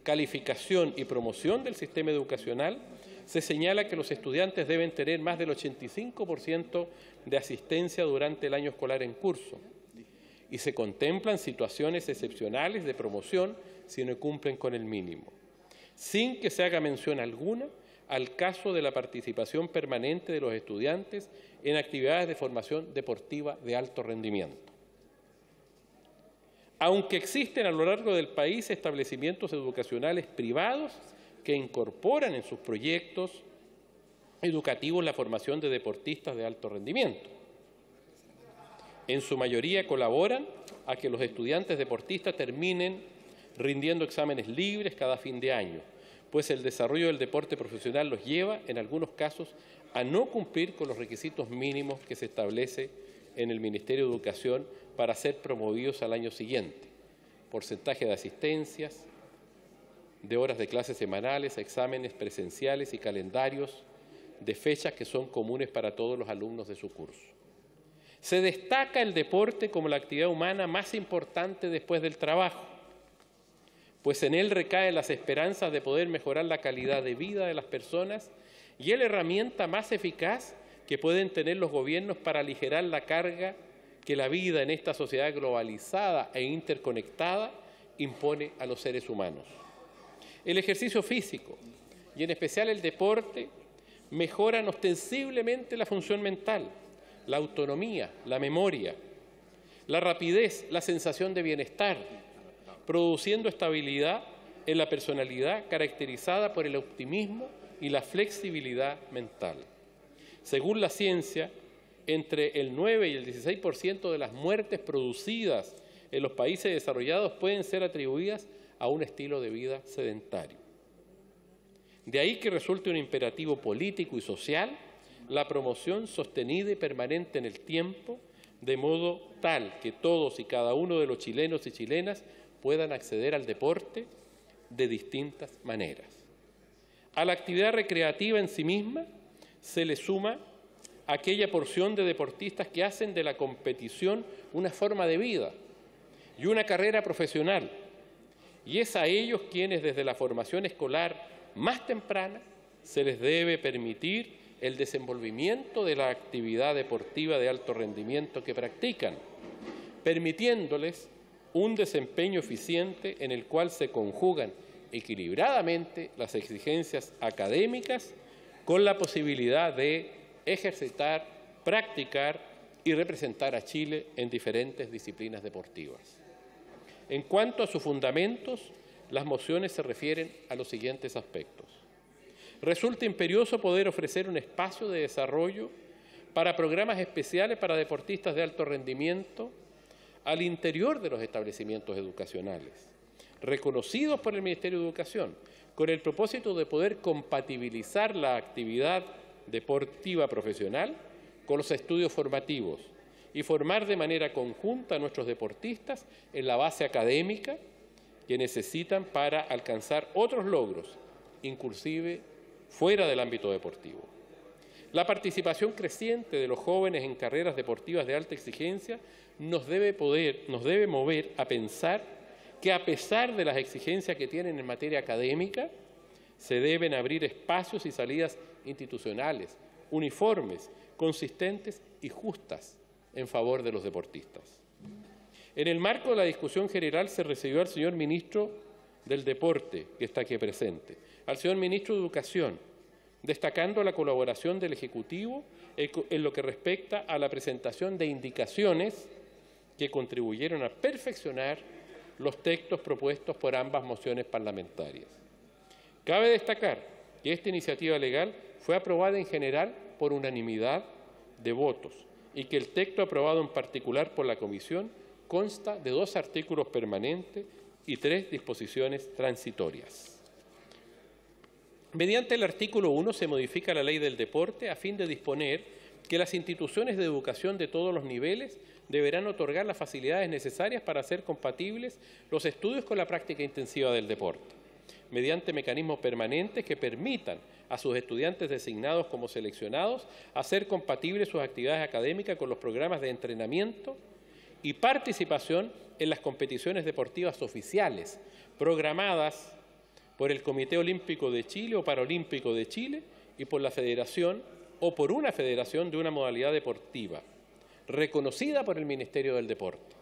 Speaker 18: calificación y promoción del sistema educacional, se señala que los estudiantes deben tener más del 85% de asistencia durante el año escolar en curso y se contemplan situaciones excepcionales de promoción si no cumplen con el mínimo, sin que se haga mención alguna al caso de la participación permanente de los estudiantes en actividades de formación deportiva de alto rendimiento. Aunque existen a lo largo del país establecimientos educacionales privados que incorporan en sus proyectos educativos la formación de deportistas de alto rendimiento. En su mayoría colaboran a que los estudiantes deportistas terminen rindiendo exámenes libres cada fin de año, pues el desarrollo del deporte profesional los lleva, en algunos casos, a no cumplir con los requisitos mínimos que se establece en el Ministerio de Educación para ser promovidos al año siguiente. porcentaje de asistencias, de horas de clases semanales, exámenes presenciales y calendarios de fechas que son comunes para todos los alumnos de su curso. Se destaca el deporte como la actividad humana más importante después del trabajo, pues en él recaen las esperanzas de poder mejorar la calidad de vida de las personas y es la herramienta más eficaz que pueden tener los gobiernos para aligerar la carga que la vida en esta sociedad globalizada e interconectada impone a los seres humanos. El ejercicio físico y en especial el deporte mejoran ostensiblemente la función mental, la autonomía, la memoria, la rapidez, la sensación de bienestar, produciendo estabilidad en la personalidad caracterizada por el optimismo y la flexibilidad mental. Según la ciencia, entre el 9 y el 16% de las muertes producidas en los países desarrollados pueden ser atribuidas a un estilo de vida sedentario. De ahí que resulte un imperativo político y social la promoción sostenida y permanente en el tiempo, de modo tal que todos y cada uno de los chilenos y chilenas puedan acceder al deporte de distintas maneras. A la actividad recreativa en sí misma se le suma aquella porción de deportistas que hacen de la competición una forma de vida y una carrera profesional. Y es a ellos quienes desde la formación escolar más temprana se les debe permitir el desenvolvimiento de la actividad deportiva de alto rendimiento que practican, permitiéndoles un desempeño eficiente en el cual se conjugan equilibradamente las exigencias académicas con la posibilidad de ejercitar, practicar y representar a Chile en diferentes disciplinas deportivas. En cuanto a sus fundamentos, las mociones se refieren a los siguientes aspectos. Resulta imperioso poder ofrecer un espacio de desarrollo para programas especiales para deportistas de alto rendimiento al interior de los establecimientos educacionales, reconocidos por el Ministerio de Educación, con el propósito de poder compatibilizar la actividad deportiva profesional con los estudios formativos y formar de manera conjunta a nuestros deportistas en la base académica que necesitan para alcanzar otros logros, inclusive fuera del ámbito deportivo. La participación creciente de los jóvenes en carreras deportivas de alta exigencia nos debe poder, nos debe mover a pensar que a pesar de las exigencias que tienen en materia académica, se deben abrir espacios y salidas institucionales, uniformes, consistentes y justas en favor de los deportistas. En el marco de la discusión general se recibió al señor ministro del Deporte, que está aquí presente, al señor ministro de Educación, destacando la colaboración del Ejecutivo en lo que respecta a la presentación de indicaciones que contribuyeron a perfeccionar los textos propuestos por ambas mociones parlamentarias. Cabe destacar que esta iniciativa legal fue aprobada en general por unanimidad de votos y que el texto aprobado en particular por la Comisión consta de dos artículos permanentes y tres disposiciones transitorias. Mediante el artículo 1 se modifica la ley del deporte a fin de disponer que las instituciones de educación de todos los niveles deberán otorgar las facilidades necesarias para hacer compatibles los estudios con la práctica intensiva del deporte, mediante mecanismos permanentes que permitan a sus estudiantes designados como seleccionados hacer compatibles sus actividades académicas con los programas de entrenamiento y participación en las competiciones deportivas oficiales programadas por el Comité Olímpico de Chile o Paralímpico de Chile y por la Federación o por una federación de una modalidad deportiva reconocida por el Ministerio del Deporte.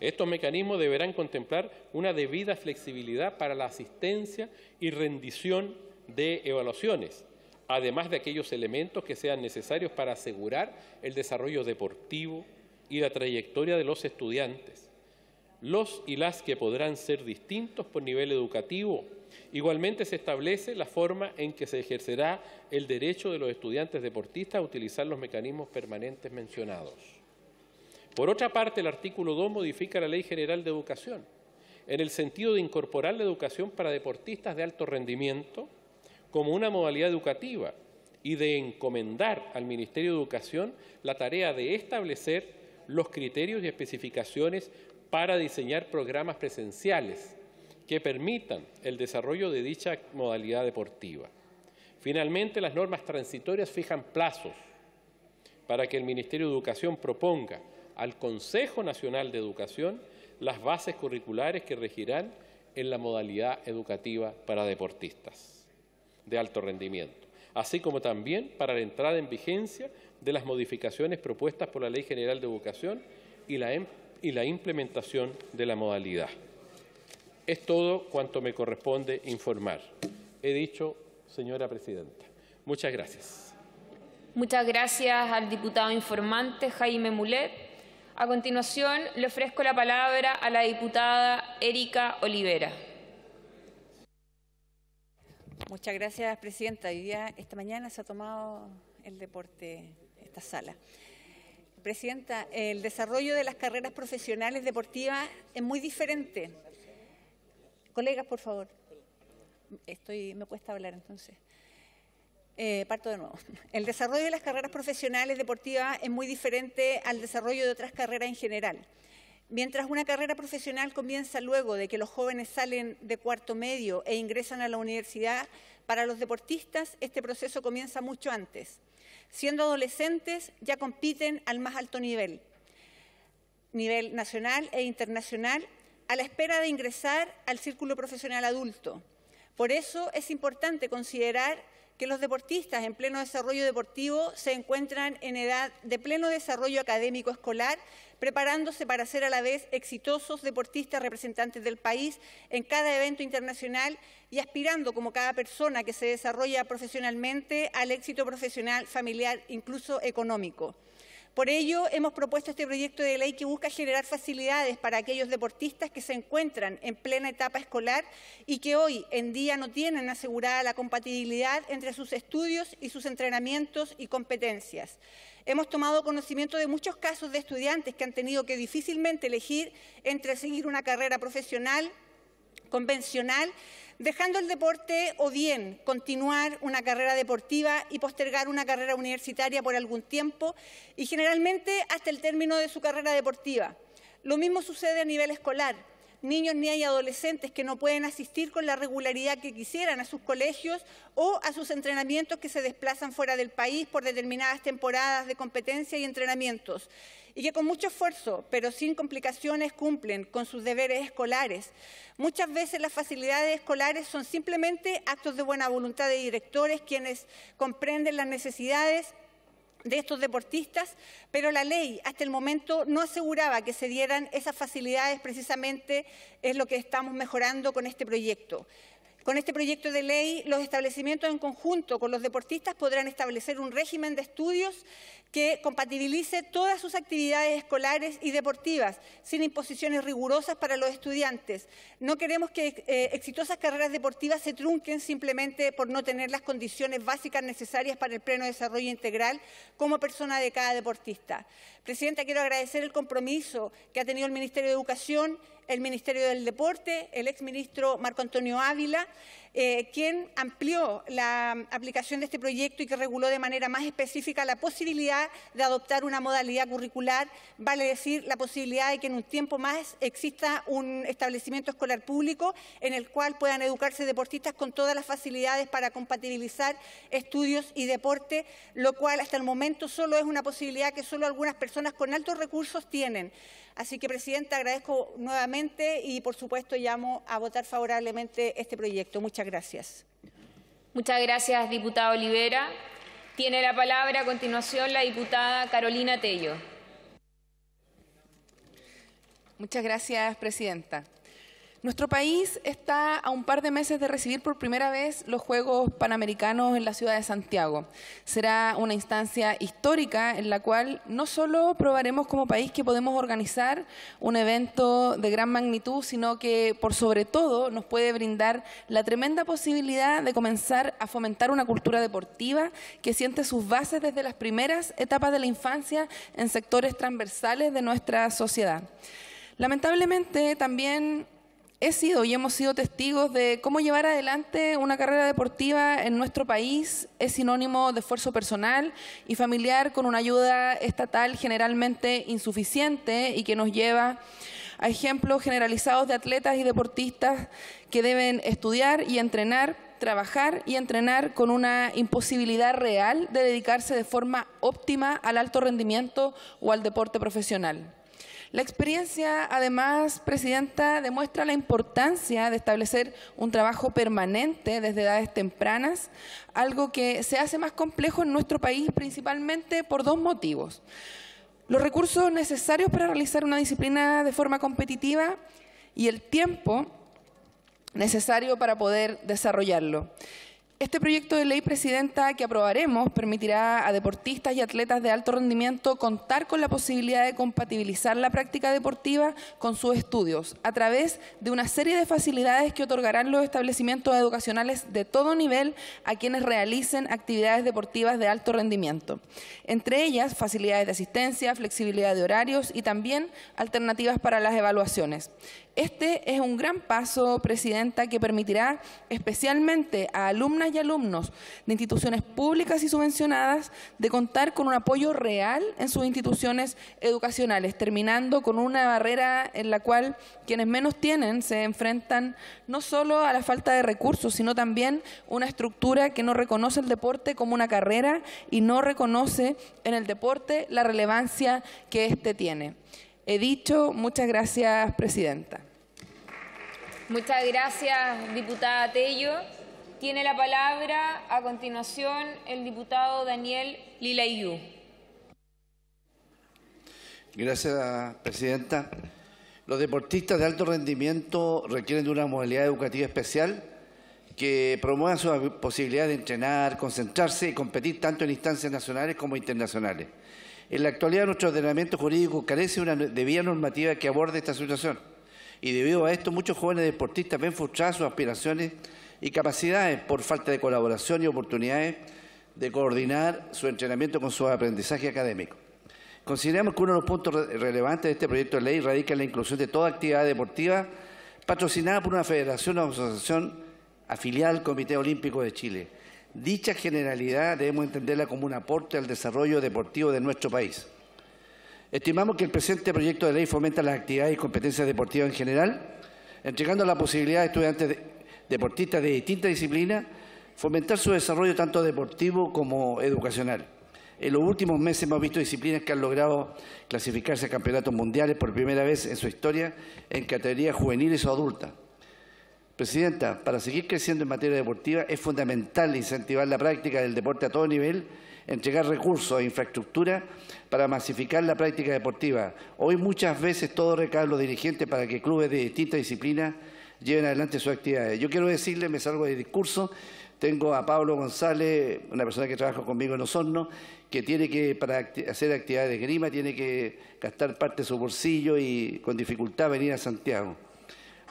Speaker 18: Estos mecanismos deberán contemplar una debida flexibilidad para la asistencia y rendición de evaluaciones, además de aquellos elementos que sean necesarios para asegurar el desarrollo deportivo, y la trayectoria de los estudiantes, los y las que podrán ser distintos por nivel educativo. Igualmente se establece la forma en que se ejercerá el derecho de los estudiantes deportistas a utilizar los mecanismos permanentes mencionados. Por otra parte, el artículo 2 modifica la Ley General de Educación en el sentido de incorporar la educación para deportistas de alto rendimiento como una modalidad educativa y de encomendar al Ministerio de Educación la tarea de establecer los criterios y especificaciones para diseñar programas presenciales que permitan el desarrollo de dicha modalidad deportiva. Finalmente, las normas transitorias fijan plazos para que el Ministerio de Educación proponga al Consejo Nacional de Educación las bases curriculares que regirán en la modalidad educativa para deportistas de alto rendimiento, así como también para la entrada en vigencia de las modificaciones propuestas por la Ley General de Educación y la, em, implementación de la modalidad. Es todo cuanto me corresponde informar. He dicho, señora presidenta. Muchas gracias.
Speaker 9: Muchas gracias al diputado informante Jaime Mulet. A continuación, le ofrezco la palabra a la diputada Erika Olivera.
Speaker 13: Muchas gracias, Presidenta. Hoy día, esta mañana se ha tomado el deporte, esta sala. Presidenta, el desarrollo de las carreras profesionales deportivas es muy diferente. Colegas, por favor. Estoy, me cuesta hablar entonces. Eh, parto de nuevo. El desarrollo de las carreras profesionales deportivas es muy diferente al desarrollo de otras carreras en general. Mientras una carrera profesional comienza luego de que los jóvenes salen de cuarto medio e ingresan a la universidad, para los deportistas este proceso comienza mucho antes. Siendo adolescentes ya compiten al más alto nivel, nivel nacional e internacional, a la espera de ingresar al círculo profesional adulto. Por eso es importante considerar que los deportistas en pleno desarrollo deportivo se encuentran en edad de pleno desarrollo académico escolar, preparándose para ser a la vez exitosos deportistas representantes del país en cada evento internacional y aspirando, como cada persona que se desarrolla profesionalmente, al éxito profesional, familiar, incluso económico. Por ello, hemos propuesto este proyecto de ley que busca generar facilidades para aquellos deportistas que se encuentran en plena etapa escolar y que hoy en día no tienen asegurada la compatibilidad entre sus estudios y sus entrenamientos y competencias. Hemos tomado conocimiento de muchos casos de estudiantes que han tenido que difícilmente elegir entre seguir una carrera profesional convencional dejando el deporte o bien continuar una carrera deportiva y postergar una carrera universitaria por algún tiempo y generalmente hasta el término de su carrera deportiva. Lo mismo sucede a nivel escolar. Niños ni hay adolescentes que no pueden asistir con la regularidad que quisieran a sus colegios o a sus entrenamientos que se desplazan fuera del país por determinadas temporadas de competencia y entrenamientos y que con mucho esfuerzo, pero sin complicaciones, cumplen con sus deberes escolares. Muchas veces las facilidades escolares son simplemente actos de buena voluntad de directores quienes comprenden las necesidades de estos deportistas, pero la ley hasta el momento no aseguraba que se dieran esas facilidades, precisamente es lo que estamos mejorando con este proyecto. Con este proyecto de ley, los establecimientos en conjunto con los deportistas podrán establecer un régimen de estudios que compatibilice todas sus actividades escolares y deportivas, sin imposiciones rigurosas para los estudiantes. No queremos que eh, exitosas carreras deportivas se trunquen simplemente por no tener las condiciones básicas necesarias para el pleno desarrollo integral como persona de cada deportista. Presidenta, quiero agradecer el compromiso que ha tenido el Ministerio de Educación el Ministerio del Deporte, el exministro Marco Antonio Ávila, eh, quien amplió la aplicación de este proyecto y que reguló de manera más específica la posibilidad de adoptar una modalidad curricular, vale decir, la posibilidad de que en un tiempo más exista un establecimiento escolar público en el cual puedan educarse deportistas con todas las facilidades para compatibilizar estudios y deporte, lo cual hasta el momento solo es una posibilidad que solo algunas personas con altos recursos tienen. Así que, Presidenta, agradezco nuevamente y, por supuesto, llamo a votar favorablemente este proyecto. Muchas gracias.
Speaker 9: Muchas gracias, diputada Olivera. Tiene la palabra a continuación la diputada Carolina Tello.
Speaker 17: Muchas gracias, Presidenta. Nuestro país está a un par de meses de recibir por primera vez los Juegos Panamericanos en la ciudad de Santiago. Será una instancia histórica en la cual no solo probaremos como país que podemos organizar un evento de gran magnitud, sino que por sobre todo nos puede brindar la tremenda posibilidad de comenzar a fomentar una cultura deportiva que siente sus bases desde las primeras etapas de la infancia en sectores transversales de nuestra sociedad. Lamentablemente también he sido y hemos sido testigos de cómo llevar adelante una carrera deportiva en nuestro país es sinónimo de esfuerzo personal y familiar con una ayuda estatal generalmente insuficiente y que nos lleva a ejemplos generalizados de atletas y deportistas que deben estudiar y entrenar, trabajar y entrenar con una imposibilidad real de dedicarse de forma óptima al alto rendimiento o al deporte profesional. La experiencia, además, Presidenta, demuestra la importancia de establecer un trabajo permanente desde edades tempranas, algo que se hace más complejo en nuestro país principalmente por dos motivos. Los recursos necesarios para realizar una disciplina de forma competitiva y el tiempo necesario para poder desarrollarlo. Este proyecto de ley, Presidenta, que aprobaremos permitirá a deportistas y atletas de alto rendimiento contar con la posibilidad de compatibilizar la práctica deportiva con sus estudios a través de una serie de facilidades que otorgarán los establecimientos educacionales de todo nivel a quienes realicen actividades deportivas de alto rendimiento. Entre ellas, facilidades de asistencia, flexibilidad de horarios y también alternativas para las evaluaciones. Este es un gran paso, Presidenta, que permitirá especialmente a alumnas y alumnos de instituciones públicas y subvencionadas de contar con un apoyo real en sus instituciones educacionales, terminando con una barrera en la cual quienes menos tienen se enfrentan no solo a la falta de recursos, sino también una estructura que no reconoce el deporte como una carrera y no reconoce en el deporte la relevancia que éste tiene. He dicho, muchas gracias, Presidenta.
Speaker 9: Muchas gracias, diputada Tello. Tiene la palabra a continuación el diputado Daniel Lilayú.
Speaker 1: Gracias, Presidenta. Los deportistas de alto rendimiento requieren de una modalidad educativa especial que promueva su posibilidad de entrenar, concentrarse y competir tanto en instancias nacionales como internacionales. En la actualidad nuestro ordenamiento jurídico carece de una debida normativa que aborde esta situación y debido a esto muchos jóvenes deportistas ven frustradas sus aspiraciones y capacidades por falta de colaboración y oportunidades de coordinar su entrenamiento con su aprendizaje académico. Consideramos que uno de los puntos relevantes de este proyecto de ley radica en la inclusión de toda actividad deportiva patrocinada por una federación o asociación afiliada al Comité Olímpico de Chile. Dicha generalidad debemos entenderla como un aporte al desarrollo deportivo de nuestro país. Estimamos que el presente proyecto de ley fomenta las actividades y competencias deportivas en general, entregando la posibilidad a estudiantes deportistas de distintas disciplinas fomentar su desarrollo tanto deportivo como educacional. En los últimos meses hemos visto disciplinas que han logrado clasificarse a campeonatos mundiales por primera vez en su historia en categorías juveniles o adultas. Presidenta, para seguir creciendo en materia deportiva es fundamental incentivar la práctica del deporte a todo nivel, entregar recursos e infraestructura para masificar la práctica deportiva. Hoy muchas veces todo recae en los dirigentes para que clubes de distintas disciplinas lleven adelante sus actividades. Yo quiero decirle, me salgo de discurso, tengo a Pablo González, una persona que trabaja conmigo en Osorno, que tiene que, para hacer actividades de grima, tiene que gastar parte de su bolsillo y con dificultad venir a Santiago.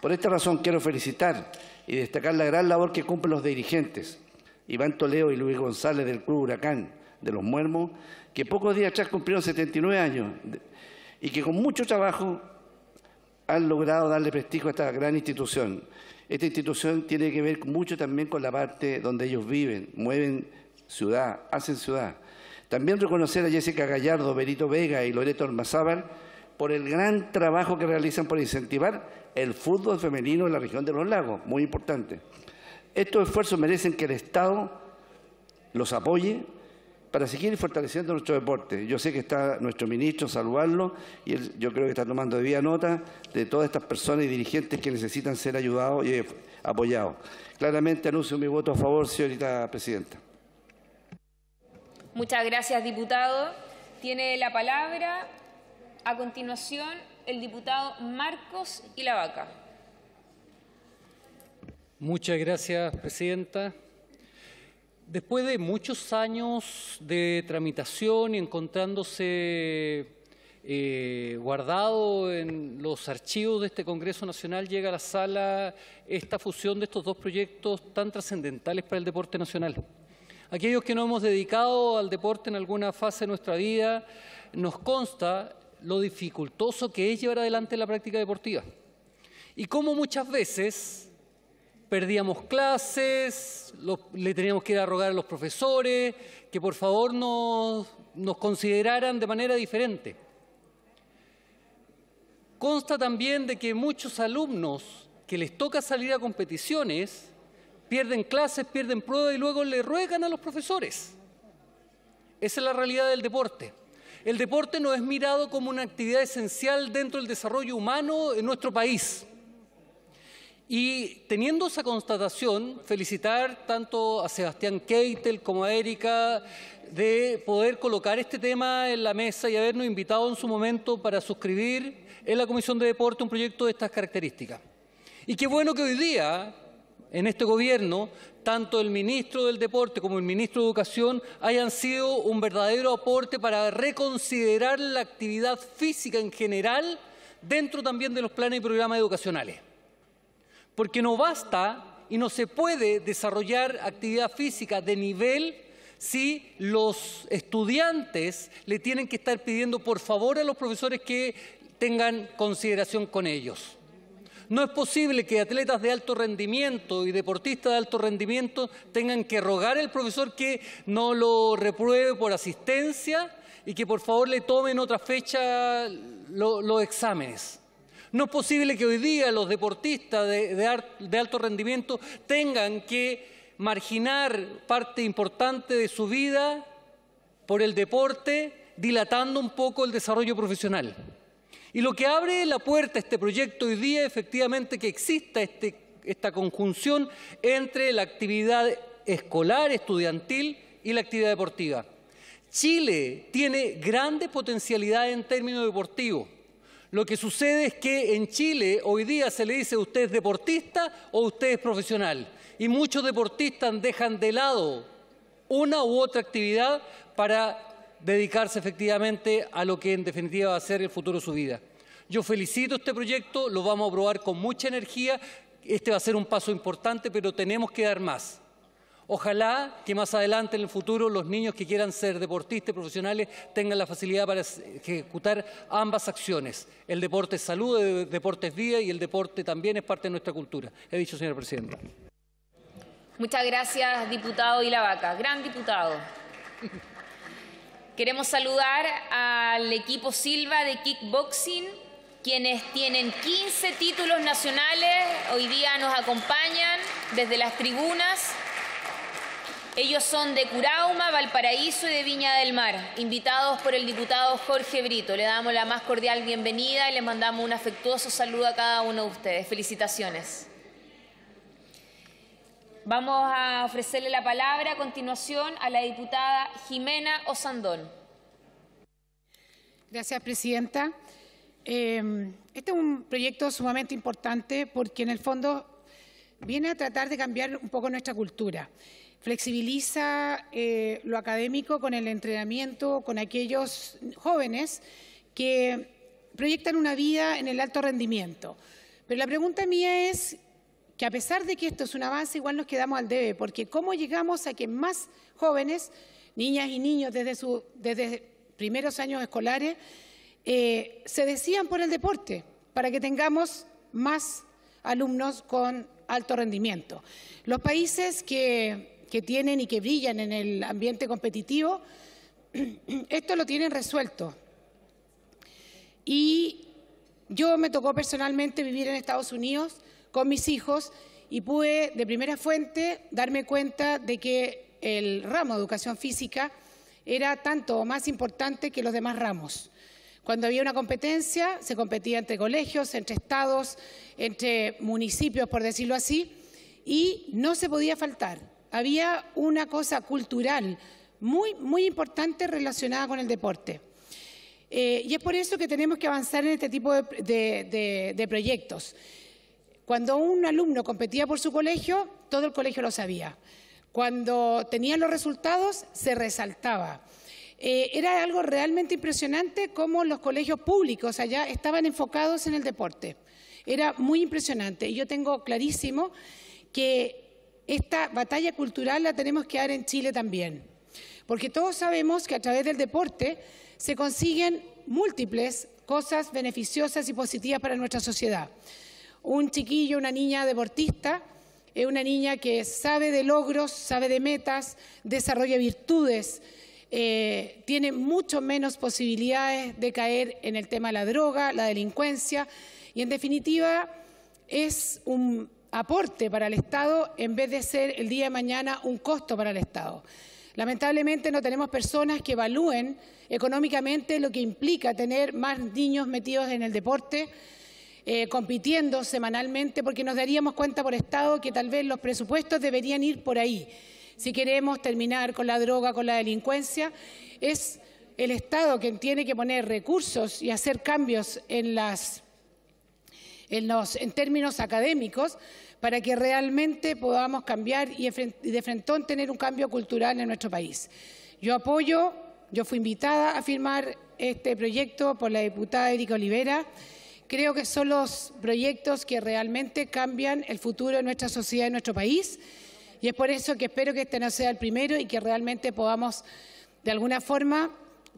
Speaker 1: Por esta razón quiero felicitar y destacar la gran labor que cumplen los dirigentes, Iván Toledo y Luis González del Club Huracán de los Muermos, que pocos días atrás cumplieron 79 años y que con mucho trabajo han logrado darle prestigio a esta gran institución. Esta institución tiene que ver mucho también con la parte donde ellos viven, mueven ciudad, hacen ciudad. También reconocer a Jessica Gallardo, Benito Vega y Loreto Almazábal por el gran trabajo que realizan por incentivar el fútbol femenino en la región de los lagos, muy importante. Estos esfuerzos merecen que el Estado los apoye para seguir fortaleciendo nuestro deporte. Yo sé que está nuestro ministro, saludarlo, y yo creo que está tomando debida nota de todas estas personas y dirigentes que necesitan ser ayudados y apoyados. Claramente anuncio mi voto a favor, señorita presidenta.
Speaker 9: Muchas gracias, diputado. Tiene la palabra a continuación el diputado Marcos y la Vaca.
Speaker 19: Muchas gracias, Presidenta. Después de muchos años de tramitación y encontrándose eh, guardado en los archivos de este Congreso Nacional, llega a la sala esta fusión de estos dos proyectos tan trascendentales para el deporte nacional. Aquellos que no hemos dedicado al deporte en alguna fase de nuestra vida, nos consta lo dificultoso que es llevar adelante la práctica deportiva. Y cómo muchas veces perdíamos clases, le teníamos que ir a rogar a los profesores que por favor nos, nos consideraran de manera diferente. consta también de que muchos alumnos que les toca salir a competiciones pierden clases, pierden pruebas y luego le ruegan a los profesores. Esa es la realidad del deporte. El deporte no es mirado como una actividad esencial dentro del desarrollo humano en nuestro país. Y teniendo esa constatación, felicitar tanto a Sebastián Keitel como a Erika de poder colocar este tema en la mesa y habernos invitado en su momento para suscribir en la Comisión de Deporte un proyecto de estas características. Y qué bueno que hoy día, en este gobierno, tanto el ministro del Deporte como el ministro de Educación hayan sido un verdadero aporte para reconsiderar la actividad física en general dentro también de los planes y programas educacionales. Porque no basta y no se puede desarrollar actividad física de nivel si los estudiantes le tienen que estar pidiendo por favor a los profesores que tengan consideración con ellos. No es posible que atletas de alto rendimiento y deportistas de alto rendimiento tengan que rogar al profesor que no lo repruebe por asistencia y que por favor le tomen otra fecha los exámenes. No es posible que hoy día los deportistas de alto rendimiento tengan que marginar parte importante de su vida por el deporte, dilatando un poco el desarrollo profesional. Y lo que abre la puerta a este proyecto hoy día, efectivamente, que exista este, esta conjunción entre la actividad escolar, estudiantil y la actividad deportiva. Chile tiene grandes potencialidades en términos deportivos. Lo que sucede es que en Chile hoy día se le dice usted es deportista o usted es profesional. Y muchos deportistas dejan de lado una u otra actividad para dedicarse efectivamente a lo que en definitiva va a ser el futuro de su vida. Yo felicito este proyecto, lo vamos a aprobar con mucha energía. Este va a ser un paso importante, pero tenemos que dar más. Ojalá que más adelante en el futuro los niños que quieran ser deportistas profesionales tengan la facilidad para ejecutar ambas acciones. El deporte es salud, el deporte es vida y el deporte también es parte de nuestra cultura. He dicho, señora presidenta.
Speaker 9: Muchas gracias, diputado Ilavaca. Gran diputado. Queremos saludar al equipo Silva de kickboxing, quienes tienen 15 títulos nacionales, hoy día nos acompañan desde las tribunas. Ellos son de Curauma, Valparaíso y de Viña del Mar, invitados por el diputado Jorge Brito. Le damos la más cordial bienvenida y les mandamos un afectuoso saludo a cada uno de ustedes. Felicitaciones. Vamos a ofrecerle la palabra a continuación a la diputada Jimena Osandón.
Speaker 20: Gracias, presidenta. Em, este es un proyecto sumamente importante porque en el fondo viene a tratar de cambiar un poco nuestra cultura. Flexibiliza eh, lo académico con el entrenamiento, con aquellos jóvenes que proyectan una vida en el alto rendimiento. Pero la pregunta mía es, que a pesar de que esto es un avance, igual nos quedamos al debe, porque ¿cómo llegamos a que más jóvenes, niñas y niños desde, su, desde primeros años escolares, eh, se decían por el deporte, para que tengamos más alumnos con alto rendimiento? Los países que, que tienen y que brillan en el ambiente competitivo, esto lo tienen resuelto. Y yo me tocó personalmente vivir en Estados Unidos con mis hijos y pude de primera fuente darme cuenta de que el ramo de educación física era tanto más importante que los demás ramos. Cuando había una competencia, se competía entre colegios, entre estados, entre municipios, por decirlo así, y no se podía faltar. Había una cosa cultural muy, muy importante relacionada con el deporte. Eh, y es por eso que tenemos que avanzar en este tipo de proyectos. Cuando un alumno competía por su colegio, todo el colegio lo sabía. Cuando tenían los resultados, se resaltaba. Eh, era algo realmente impresionante cómo los colegios públicos allá estaban enfocados en el deporte. Era muy impresionante. Y yo tengo clarísimo que esta batalla cultural la tenemos que dar en Chile también. Porque todos sabemos que a través del deporte se consiguen múltiples cosas beneficiosas y positivas para nuestra sociedad un chiquillo, una niña deportista, es una niña que sabe de logros, sabe de metas, desarrolla virtudes, eh, tiene mucho menos posibilidades de caer en el tema de la droga, la delincuencia y, en definitiva, es un aporte para el Estado en vez de ser el día de mañana un costo para el Estado. Lamentablemente no tenemos personas que evalúen económicamente lo que implica tener más niños metidos en el deporte, eh, compitiendo semanalmente, porque nos daríamos cuenta por Estado que tal vez los presupuestos deberían ir por ahí si queremos terminar con la droga, con la delincuencia, es el Estado quien tiene que poner recursos y hacer cambios en, las, en, términos académicos para que realmente podamos cambiar y de frente tener un cambio cultural en nuestro país. Yo apoyo, yo fui invitada a firmar este proyecto por la diputada Erika Olivera. Creo que son los proyectos que realmente cambian el futuro de nuestra sociedad y nuestro país. Y es por eso que espero que este no sea el primero y que realmente podamos, de alguna forma,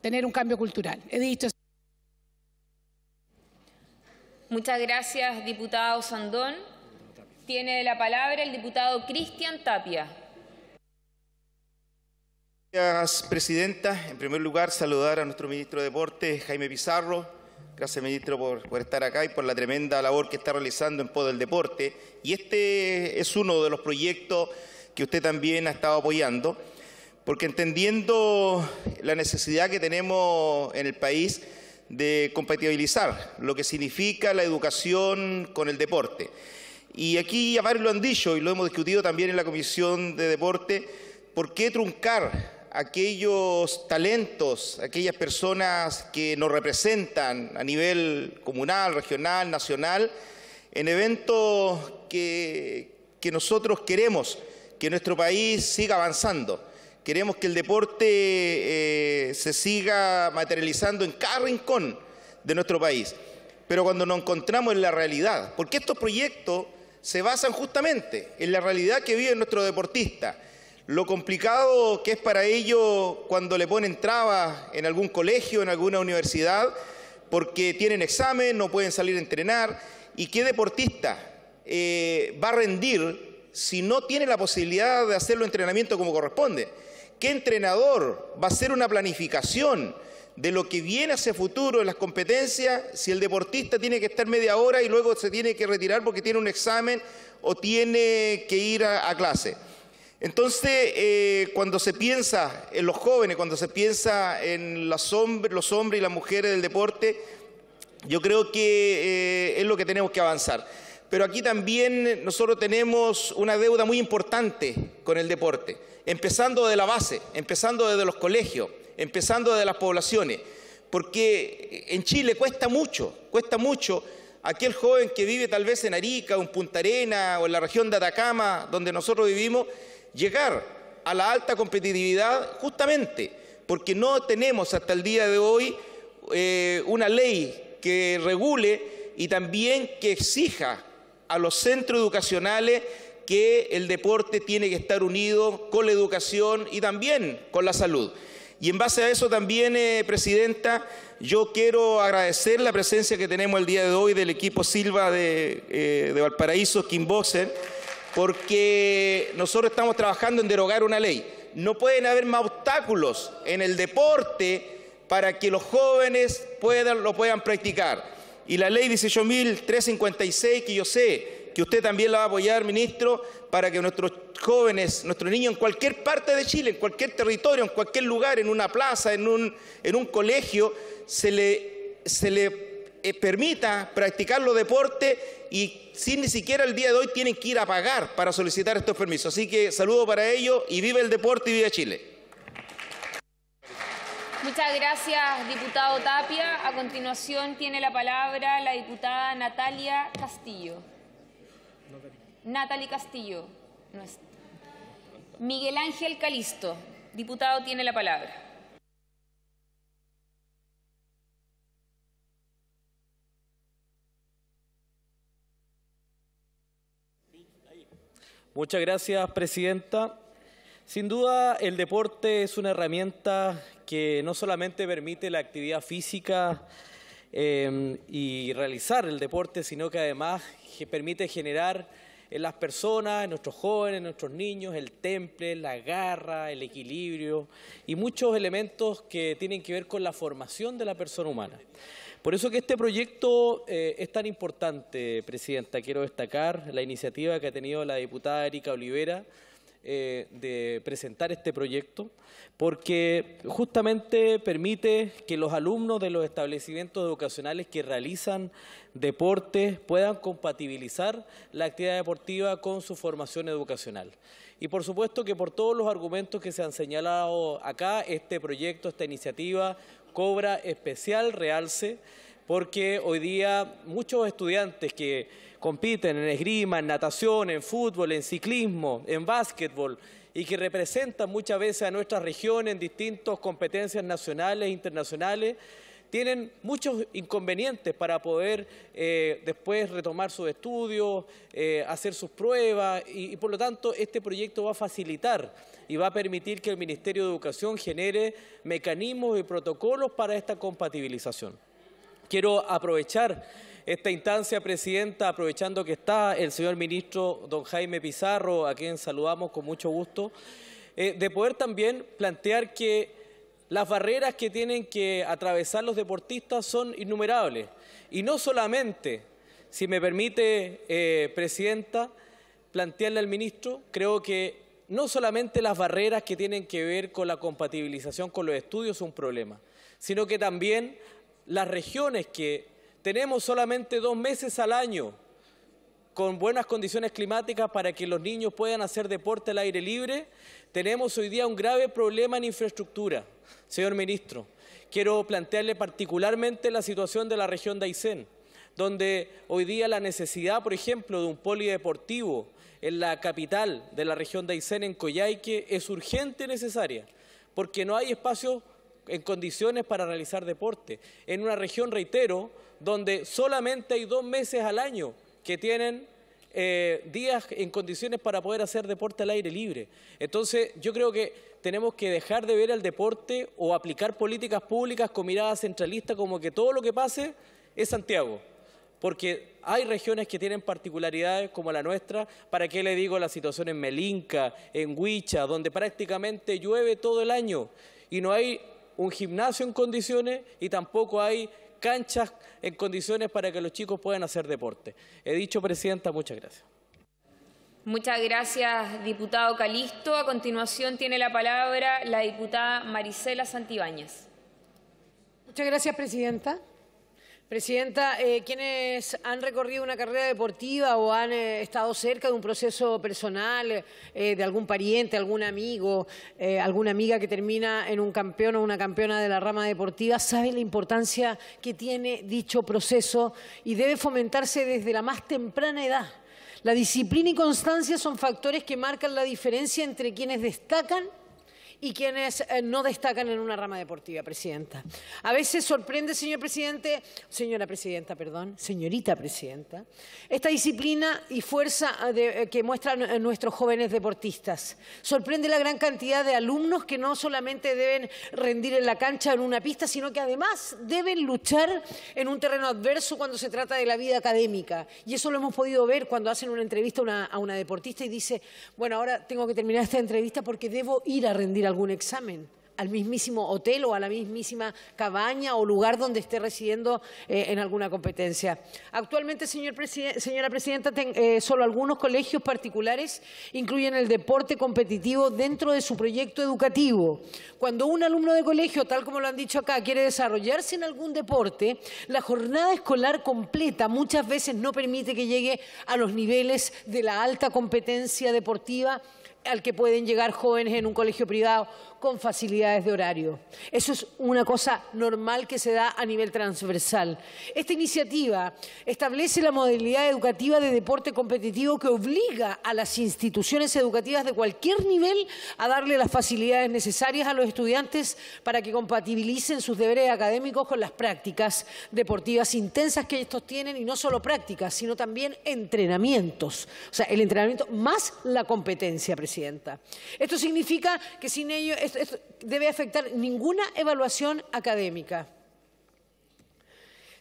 Speaker 20: tener un cambio cultural. He dicho.
Speaker 9: Muchas gracias, diputado Sandón. Tiene la palabra el diputado Cristian Tapia.
Speaker 21: Gracias, Presidenta. En primer lugar, saludar a nuestro ministro de Deportes, Jaime Pizarro. Gracias, ministro, por, estar acá y por la tremenda labor que está realizando en pos del deporte. Y este es uno de los proyectos que usted también ha estado apoyando, porque entendiendo la necesidad que tenemos en el país de compatibilizar lo que significa la educación con el deporte. Y aquí ya varios lo han dicho y lo hemos discutido también en la Comisión de Deporte, ¿por qué truncar aquellos talentos, aquellas personas que nos representan a nivel comunal, regional, nacional, en eventos que, que nosotros queremos que nuestro país siga avanzando. Queremos que el deporte eh, se siga materializando en cada rincón de nuestro país. Pero cuando nos encontramos en la realidad, porque estos proyectos se basan justamente en la realidad que vive nuestro deportista, lo complicado que es para ellos cuando le ponen trabas en algún colegio, en alguna universidad, porque tienen examen, no pueden salir a entrenar, y qué deportista eh, va a rendir si no tiene la posibilidad de hacerlo entrenamiento como corresponde? ¿Qué entrenador va a hacer una planificación de lo que viene hacia futuro en las competencias si el deportista tiene que estar media hora y luego se tiene que retirar porque tiene un examen o tiene que ir a, clase? Entonces, eh, cuando se piensa en los jóvenes, cuando se piensa en los hombres, y las mujeres del deporte, yo creo que eh, es lo que tenemos que avanzar pero aquí también nosotros tenemos una deuda muy importante con el deporte, empezando de la base, empezando desde los colegios, empezando desde las poblaciones, porque en Chile cuesta mucho, cuesta mucho aquel joven que vive tal vez en Arica, en Punta Arena o en la región de Atacama, donde nosotros vivimos, llegar a la alta competitividad justamente porque no tenemos hasta el día de hoy eh, una ley que regule y también que exija a los centros educacionales que el deporte tiene que estar unido con la educación y también con la salud. Y en base a eso también, eh, Presidenta, yo quiero agradecer la presencia que tenemos el día de hoy del equipo Silva de, eh, de Valparaíso, Kimboxen, porque nosotros estamos trabajando en derogar una ley. No pueden haber más obstáculos en el deporte para que los jóvenes puedan, lo puedan practicar y la ley 18.356, que yo sé que usted también la va a apoyar, ministro, para que nuestros jóvenes, nuestros niños en cualquier parte de Chile, en cualquier territorio, en cualquier lugar, en una plaza, en un, en un colegio, se le, eh, permita practicar los deportes y sin ni siquiera el día de hoy tienen que ir a pagar para solicitar estos permisos. Así que saludo para ellos y vive el deporte y vive Chile.
Speaker 9: Muchas gracias, diputado Tapia. A continuación tiene la palabra la diputada Natalia Castillo. Natalie Castillo. Miguel Ángel Calisto. Diputado tiene la palabra.
Speaker 22: Muchas gracias, Presidenta. Sin duda, el deporte es una herramienta que no solamente permite la actividad física eh, y realizar el deporte, sino que además permite generar en las personas, en nuestros jóvenes, en nuestros niños, el temple, la garra, el equilibrio y muchos elementos que tienen que ver con la formación de la persona humana. Por eso que este proyecto eh, es tan importante, Presidenta. Quiero destacar la iniciativa que ha tenido la diputada Erika Olivera eh, de presentar este proyecto, porque justamente permite que los alumnos de los establecimientos educacionales que realizan deportes puedan compatibilizar la actividad deportiva con su formación educacional. Y por supuesto que por todos los argumentos que se han señalado acá, este proyecto, esta iniciativa cobra especial realce porque hoy día muchos estudiantes que compiten en esgrima, en natación, en fútbol, en ciclismo, en básquetbol y que representan muchas veces a nuestra región en distintas competencias nacionales e internacionales, tienen muchos inconvenientes para poder eh, después retomar sus estudios, eh, hacer sus pruebas y, y por lo tanto este proyecto va a facilitar y va a permitir que el Ministerio de Educación genere mecanismos y protocolos para esta compatibilización. Quiero aprovechar esta instancia, Presidenta, aprovechando que está el señor ministro don Jaime Pizarro, a quien saludamos con mucho gusto, eh, de poder también plantear que las barreras que tienen que atravesar los deportistas son innumerables. Y no solamente, si me permite, eh, Presidenta, plantearle al ministro, creo que no solamente las barreras que tienen que ver con la compatibilización con los estudios son un problema, sino que también las regiones que tenemos solamente dos meses al año con buenas condiciones climáticas para que los niños puedan hacer deporte al aire libre, tenemos hoy día un grave problema en infraestructura. Señor ministro, quiero plantearle particularmente la situación de la región de Aysén, donde hoy día la necesidad, por ejemplo, de un polideportivo en la capital de la región de Aysén, en Coyhaique, es urgente y necesaria, porque no hay espacio en condiciones para realizar deporte. En una región, reitero, donde solamente hay dos meses al año que tienen eh, días en condiciones para poder hacer deporte al aire libre. Entonces, yo creo que tenemos que dejar de ver el deporte o aplicar políticas públicas con mirada centralista como que todo lo que pase es Santiago. Porque hay regiones que tienen particularidades como la nuestra, ¿para qué le digo la situación en Melinca, en Huicha, donde prácticamente llueve todo el año y no hay un gimnasio en condiciones y tampoco hay canchas en condiciones para que los chicos puedan hacer deporte. He dicho, Presidenta, muchas gracias.
Speaker 9: Muchas gracias, diputado Calisto. A continuación tiene la palabra la diputada Marisela Santibáñez.
Speaker 15: Muchas gracias, Presidenta. Presidenta, eh, quienes han recorrido una carrera deportiva o han eh, estado cerca de un proceso personal eh, de algún pariente, algún amigo, alguna amiga que termina en un campeón o una campeona de la rama deportiva, saben la importancia que tiene dicho proceso y debe fomentarse desde la más temprana edad. La disciplina y constancia son factores que marcan la diferencia entre quienes destacan y quienes eh, no destacan en una rama deportiva, Presidenta. A veces sorprende, señor Presidente, señora Presidenta, perdón, señorita Presidenta, esta disciplina y fuerza eh, eh, que muestran nuestros jóvenes deportistas. Sorprende la gran cantidad de alumnos que no solamente deben rendir en la cancha en una pista, sino que además deben luchar en un terreno adverso cuando se trata de la vida académica. Y eso lo hemos podido ver cuando hacen una entrevista a una, a una deportista y dice, bueno, ahora tengo que terminar esta entrevista porque debo ir a rendir algún examen al mismísimo hotel o a la mismísima cabaña o lugar donde esté residiendo eh, en alguna competencia. Actualmente, señor señora Presidenta, eh, solo algunos colegios particulares incluyen el deporte competitivo dentro de su proyecto educativo. Cuando un alumno de colegio, tal como lo han dicho acá, quiere desarrollarse en algún deporte, la jornada escolar completa muchas veces no permite que llegue a los niveles de la alta competencia deportiva al que pueden llegar jóvenes en un colegio privado con facilidades de horario. Eso es una cosa normal que se da a nivel transversal. Esta iniciativa establece la modalidad educativa de deporte competitivo que obliga a las instituciones educativas de cualquier nivel a darle las facilidades necesarias a los estudiantes para que compatibilicen sus deberes académicos con las prácticas deportivas intensas que estos tienen y no solo prácticas, sino también entrenamientos. O sea, el entrenamiento más la competencia, Presidenta. Esto significa que sin ello debe afectar ninguna evaluación académica.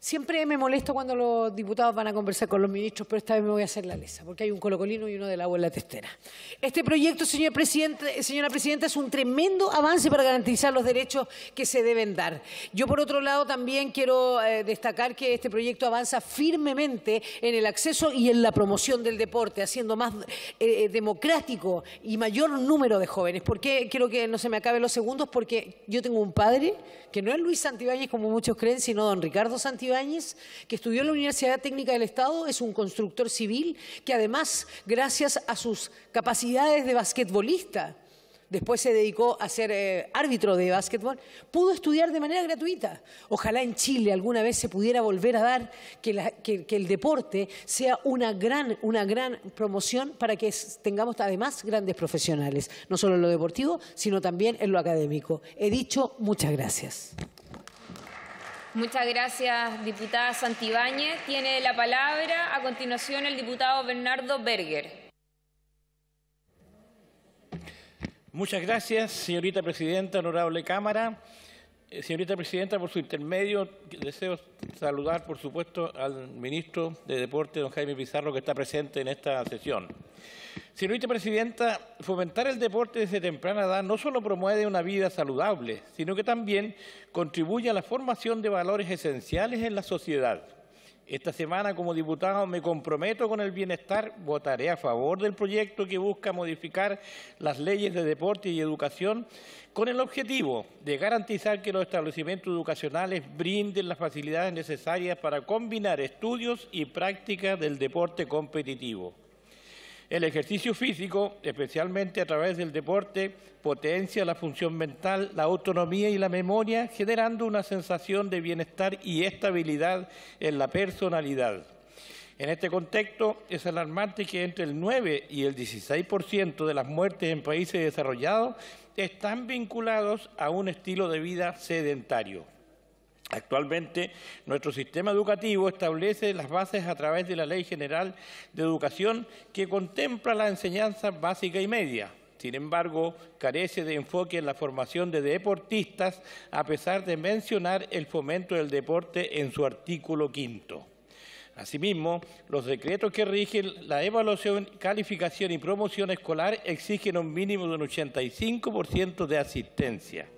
Speaker 15: Siempre me molesto cuando los diputados van a conversar con los ministros, pero esta vez me voy a hacer la lesa, porque hay un colocolino y uno de la testera. Este proyecto, señor presidente, señora presidenta, es un tremendo avance para garantizar los derechos que se deben dar. Yo, por otro lado, también quiero eh, destacar que este proyecto avanza firmemente en el acceso y en la promoción del deporte, haciendo más eh, democrático y mayor número de jóvenes. ¿Por qué quiero que no se me acaben los segundos? Porque yo tengo un padre que no es Luis Santibáñez, como muchos creen, sino don Ricardo Santibáñez, que estudió en la Universidad Técnica del Estado, es un constructor civil que además, gracias a sus capacidades de basquetbolista, después se dedicó a ser eh, árbitro de básquetbol, pudo estudiar de manera gratuita. Ojalá en Chile alguna vez se pudiera volver a dar que, que- el deporte sea una gran, una gran promoción para que tengamos además grandes profesionales, no solo en lo deportivo, sino también en lo académico. He dicho muchas gracias.
Speaker 9: Muchas gracias, diputada Santibáñez. Tiene la palabra a continuación el diputado Bernardo Berger.
Speaker 23: Muchas gracias, señorita presidenta, honorable Cámara. Eh, Señorita presidenta, por su intermedio, deseo saludar, por supuesto, al ministro de Deporte, don Jaime Pizarro, que está presente en esta sesión. Señorita presidenta, fomentar el deporte desde temprana edad no solo promueve una vida saludable, sino que también contribuye a la formación de valores esenciales en la sociedad. Esta semana, como diputado, me comprometo con el bienestar, votaré a favor del proyecto que busca modificar las leyes de deporte y educación con el objetivo de garantizar que los establecimientos educacionales brinden las facilidades necesarias para combinar estudios y prácticas del deporte competitivo. El ejercicio físico, especialmente a través del deporte, potencia la función mental, la autonomía y la memoria, generando una sensación de bienestar y estabilidad en la personalidad. En este contexto, es alarmante que entre el 9 y el 16% de las muertes en países desarrollados están vinculados a un estilo de vida sedentario. Actualmente, nuestro sistema educativo establece las bases a través de la Ley General de Educación que contempla la enseñanza básica y media. Sin embargo, carece de enfoque en la formación de deportistas, a pesar de mencionar el fomento del deporte en su artículo quinto. Asimismo, los decretos que rigen la evaluación, calificación y promoción escolar exigen un mínimo de un 85% de asistencia.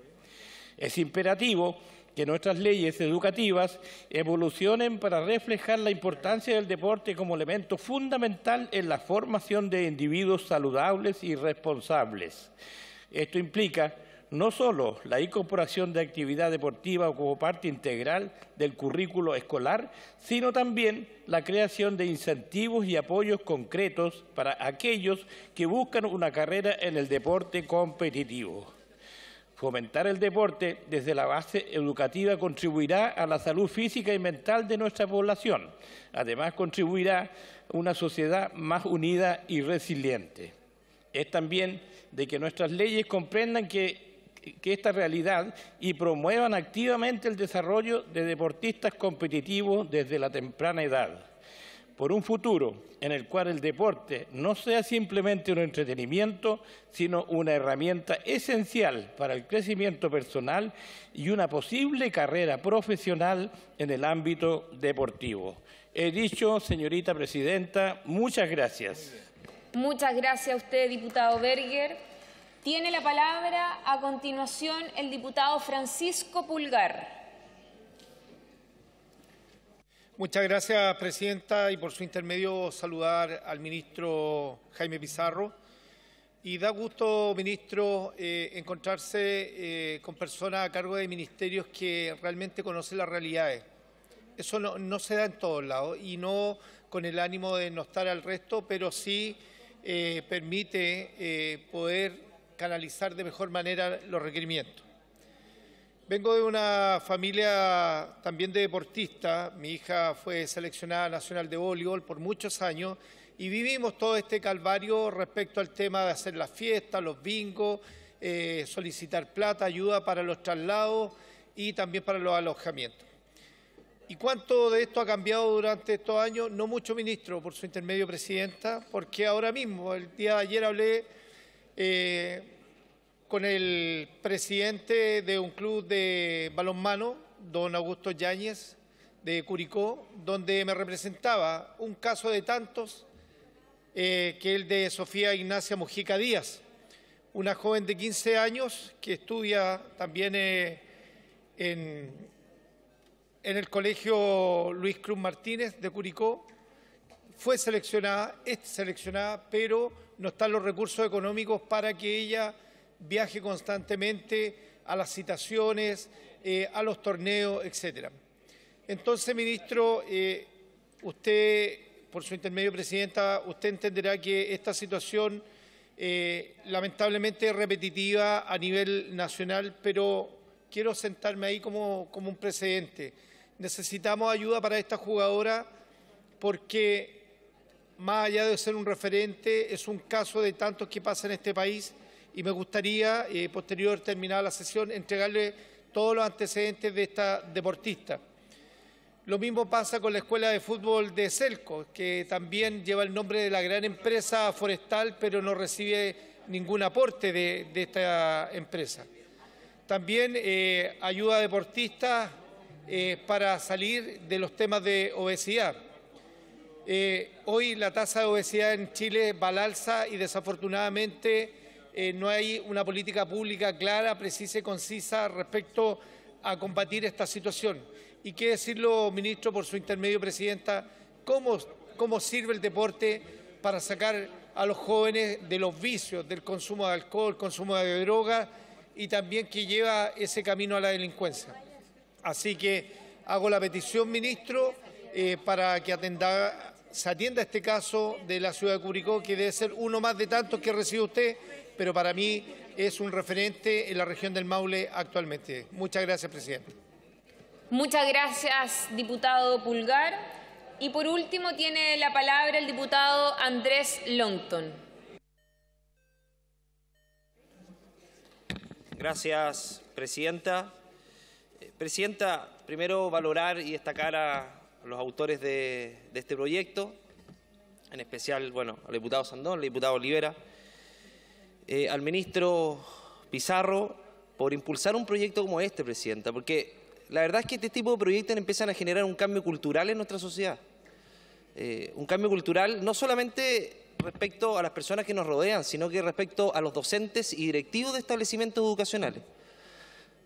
Speaker 23: Es imperativo que nuestras leyes educativas evolucionen para reflejar la importancia del deporte como elemento fundamental en la formación de individuos saludables y responsables. Esto implica no solo la incorporación de actividad deportiva como parte integral del currículo escolar, sino también la creación de incentivos y apoyos concretos para aquellos que buscan una carrera en el deporte competitivo. Fomentar el deporte desde la base educativa contribuirá a la salud física y mental de nuestra población. Además, contribuirá a una sociedad más unida y resiliente. Es también de que nuestras leyes comprendan que, esta realidad y promuevan activamente el desarrollo de deportistas competitivos desde la temprana edad por un futuro en el cual el deporte no sea simplemente un entretenimiento, sino una herramienta esencial para el crecimiento personal y una posible carrera profesional en el ámbito deportivo. He dicho, señorita presidenta, muchas gracias.
Speaker 9: Muchas gracias a usted, diputado Berger. Tiene la palabra a continuación el diputado Francisco Pulgar.
Speaker 24: Muchas gracias, Presidenta, y por su intermedio saludar al ministro Jaime Pizarro. Y da gusto, ministro, eh, encontrarse eh, con personas a cargo de ministerios que realmente conocen las realidades. Eso no, no se da en todos lados y no con el ánimo de denostar al resto, pero sí eh, permite poder canalizar de mejor manera los requerimientos. Vengo de una familia también de deportistas. Mi hija fue seleccionada nacional de voleibol por muchos años y vivimos todo este calvario respecto al tema de hacer las fiestas, los bingos, eh, solicitar plata, ayuda para los traslados y también para los alojamientos. ¿Y cuánto de esto ha cambiado durante estos años? No mucho, ministro, por su intermedio, presidenta, porque ahora mismo, el día de ayer hablé eh, con el presidente de un club de balonmano, don Augusto Yáñez, de Curicó, donde me representaba un caso de tantos, eh, que el de Sofía Ignacia Mujica Díaz, una joven de 15 años que estudia también eh, en, en el Colegio Luis Cruz Martínez de Curicó, fue seleccionada, es seleccionada, pero no están los recursos económicos para que ella viaje constantemente a las citaciones, eh, a los torneos, etcétera. Entonces, ministro, eh, usted, por su intermedio, presidenta, usted entenderá que esta situación eh, lamentablemente es repetitiva a nivel nacional, pero quiero sentarme ahí como, como un precedente. Necesitamos ayuda para esta jugadora porque más allá de ser un referente, es un caso de tantos que pasa en este país y me gustaría, eh, posterior terminada la sesión, entregarle todos los antecedentes de esta deportista. Lo mismo pasa con la Escuela de Fútbol de Celco, que también lleva el nombre de la gran empresa forestal, pero no recibe ningún aporte de, esta empresa. También eh, ayuda a deportistas eh, para salir de los temas de obesidad. Hoy la tasa de obesidad en Chile va al alza y desafortunadamente eh, no hay una política pública clara, precisa y concisa respecto a combatir esta situación. Y qué decirlo, ministro, por su intermedio, presidenta, cómo, sirve el deporte para sacar a los jóvenes de los vicios, del consumo de alcohol, consumo de droga y también que lleva ese camino a la delincuencia. Así que hago la petición, ministro, eh, para que se atienda este caso de la ciudad de Curicó, que debe ser uno más de tantos que recibe usted, pero para mí es un referente en la región del Maule actualmente. Muchas gracias, presidente.
Speaker 9: Muchas gracias, diputado Pulgar. Y por último tiene la palabra el diputado Andrés Longton.
Speaker 25: Gracias, presidenta. Eh, presidenta, primero valorar y destacar a los autores de, este proyecto, en especial, bueno, al diputado Sandón, al diputado Olivera, eh, al ministro Pizarro, por impulsar un proyecto como este, Presidenta, porque la verdad es que este tipo de proyectos empiezan a generar un cambio cultural en nuestra sociedad. Eh, un cambio cultural no solamente respecto a las personas que nos rodean, sino que respecto a los docentes y directivos de establecimientos educacionales.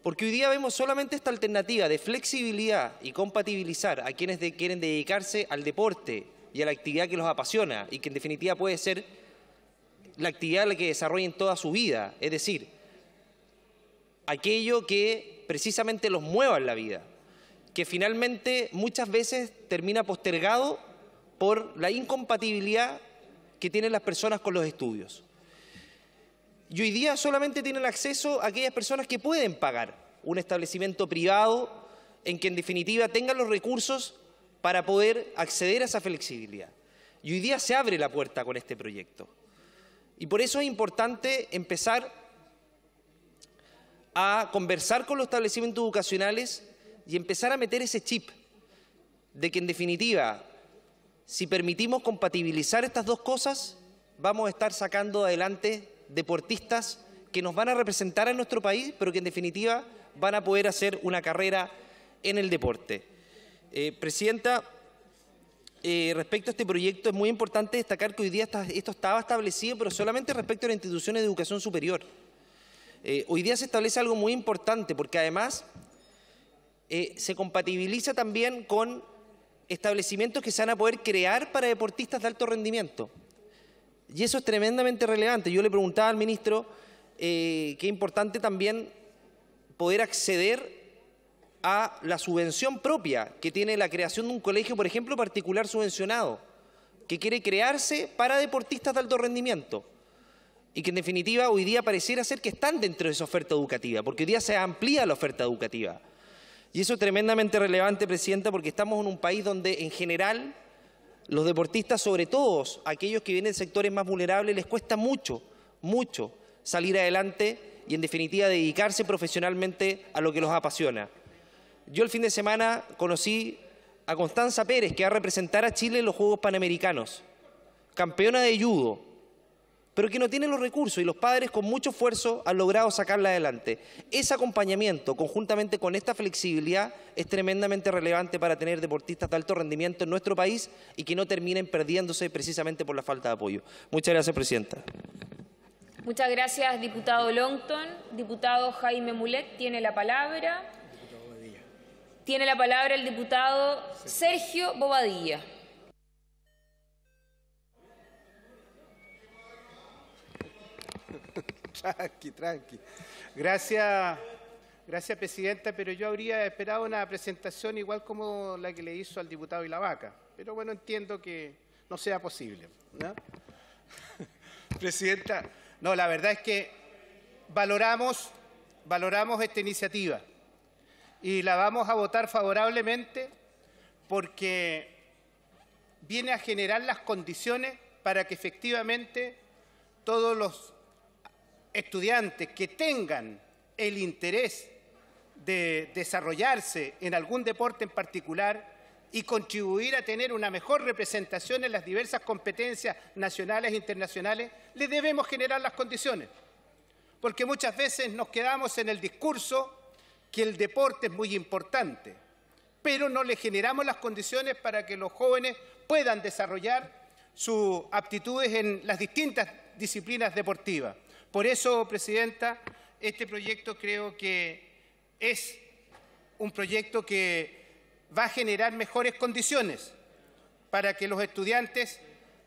Speaker 25: Porque hoy día vemos solamente esta alternativa de flexibilidad y compatibilizar a quienes quieren dedicarse al deporte y a la actividad que los apasiona y que en definitiva puede ser la actividad la que desarrollen toda su vida, es decir, aquello que precisamente los mueva en la vida, que finalmente muchas veces termina postergado por la incompatibilidad que tienen las personas con los estudios. Y hoy día solamente tienen acceso a aquellas personas que pueden pagar un establecimiento privado en que en definitiva tengan los recursos para poder acceder a esa flexibilidad. Y hoy día se abre la puerta con este proyecto. Y por eso es importante empezar a conversar con los establecimientos educacionales y empezar a meter ese chip de que en definitiva, si permitimos compatibilizar estas dos cosas, vamos a estar sacando adelante deportistas que nos van a representar a nuestro país, pero que en definitiva van a poder hacer una carrera en el deporte. Eh, Presidenta, eh, respecto a este proyecto es muy importante destacar que hoy día esto estaba establecido, pero solamente respecto a las instituciones de educación superior. Eh, hoy día se establece algo muy importante, porque además se compatibiliza también con establecimientos que se van a poder crear para deportistas de alto rendimiento. Y eso es tremendamente relevante. Yo le preguntaba al ministro eh, que es importante también poder acceder a la subvención propia que tiene la creación de un colegio, por ejemplo, particular subvencionado, que quiere crearse para deportistas de alto rendimiento y que en definitiva hoy día pareciera ser que están dentro de esa oferta educativa, porque hoy día se amplía la oferta educativa. Y eso es tremendamente relevante, Presidenta, porque estamos en un país donde en general los deportistas, sobre todo aquellos que vienen de sectores más vulnerables, les cuesta mucho, mucho salir adelante y en definitiva dedicarse profesionalmente a lo que los apasiona. Yo el fin de semana conocí a Constanza Pérez, que va a representar a Chile en los Juegos Panamericanos, campeona de judo, pero que no tienen los recursos y los padres con mucho esfuerzo han logrado sacarla adelante. Ese acompañamiento, conjuntamente con esta flexibilidad, es tremendamente relevante para tener deportistas de alto rendimiento en nuestro país y que no terminen perdiéndose precisamente por la falta de apoyo. Muchas gracias, Presidenta.
Speaker 9: Muchas gracias, diputado Longton. Diputado Jaime Mulet tiene la palabra. Tiene la palabra el diputado Sergio Bobadilla.
Speaker 26: Tranqui, tranqui. Gracias, gracias, Presidenta, pero yo habría esperado una presentación igual como la que le hizo al diputado Ilavaca. Pero bueno, entiendo que no sea posible. ¿no? Presidenta, no, la verdad es que valoramos, valoramos esta iniciativa y la vamos a votar favorablemente porque viene a generar las condiciones para que efectivamente todos los estudiantes que tengan el interés de desarrollarse en algún deporte en particular y contribuir a tener una mejor representación en las diversas competencias nacionales e internacionales, le debemos generar las condiciones. Porque muchas veces nos quedamos en el discurso que el deporte es muy importante, pero no le generamos las condiciones para que los jóvenes puedan desarrollar sus aptitudes en las distintas disciplinas deportivas. Por eso, Presidenta, este proyecto creo que es un proyecto que va a generar mejores condiciones para que los estudiantes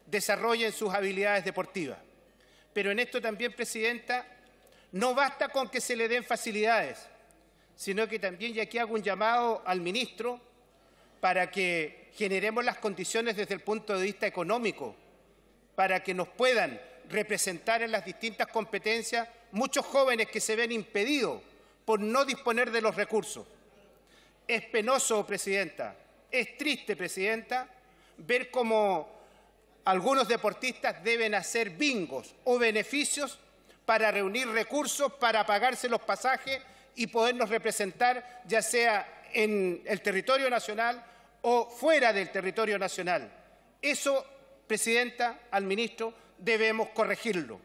Speaker 26: desarrollen sus habilidades deportivas. Pero en esto también, Presidenta, no basta con que se le den facilidades, sino que también, y aquí hago un llamado al ministro, para que generemos las condiciones desde el punto de vista económico, para que nos puedan representar en las distintas competencias muchos jóvenes que se ven impedidos por no disponer de los recursos. Es penoso, Presidenta, es triste, Presidenta, ver cómo algunos deportistas deben hacer bingos o beneficios para reunir recursos, para pagarse los pasajes y podernos representar, ya sea en el territorio nacional o fuera del territorio nacional. Eso, Presidenta, al Ministro, debemos corregirlo.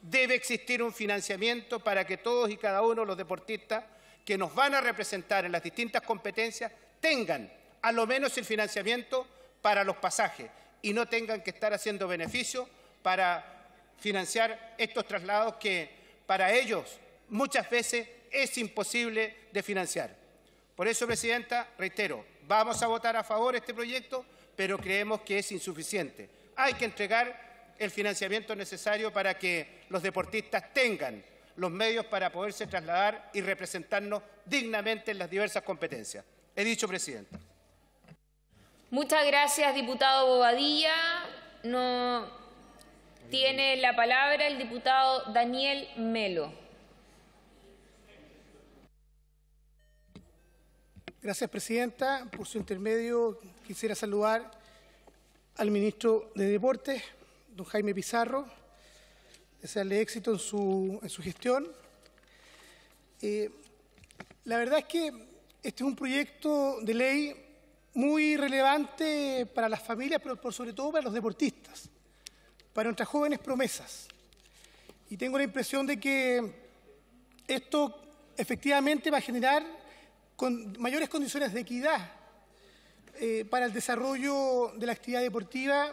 Speaker 26: Debe existir un financiamiento para que todos y cada uno los deportistas que nos van a representar en las distintas competencias tengan a lo menos el financiamiento para los pasajes y no tengan que estar haciendo beneficios para financiar estos traslados que para ellos muchas veces es imposible de financiar. Por eso, Presidenta, reitero, vamos a votar a favor de este proyecto, pero creemos que es insuficiente. Hay que entregar el financiamiento necesario para que los deportistas tengan los medios para poderse trasladar y representarnos dignamente en las diversas competencias. He dicho, Presidenta.
Speaker 9: Muchas gracias, diputado Bobadilla. No tiene la palabra el diputado Daniel Melo.
Speaker 26: Gracias, Presidenta. Por su intermedio, quisiera saludar al ministro de Deportes, don Jaime Pizarro, desearle éxito en su, en su gestión. Eh, la verdad es que este es un proyecto de ley muy relevante para las familias, pero por sobre todo para los deportistas, para nuestras jóvenes promesas. Y tengo la impresión de que esto efectivamente va a generar con mayores condiciones de equidad eh, para el desarrollo de la actividad deportiva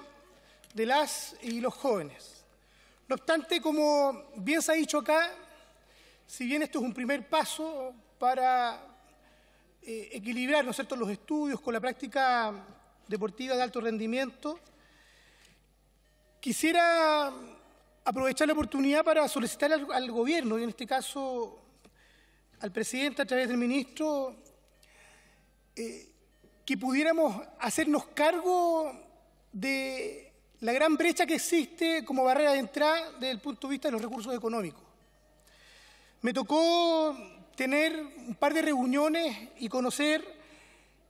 Speaker 26: de las y los jóvenes. No obstante, como bien se ha dicho acá, si bien esto es un primer paso para eh, equilibrar los estudios con la práctica deportiva de alto rendimiento, quisiera aprovechar la oportunidad para solicitar al, gobierno, y en este caso al presidente a través del ministro, eh, que pudiéramos hacernos cargo de la gran brecha que existe como barrera de entrada desde el punto de vista de los recursos económicos. Me tocó tener un par de reuniones y conocer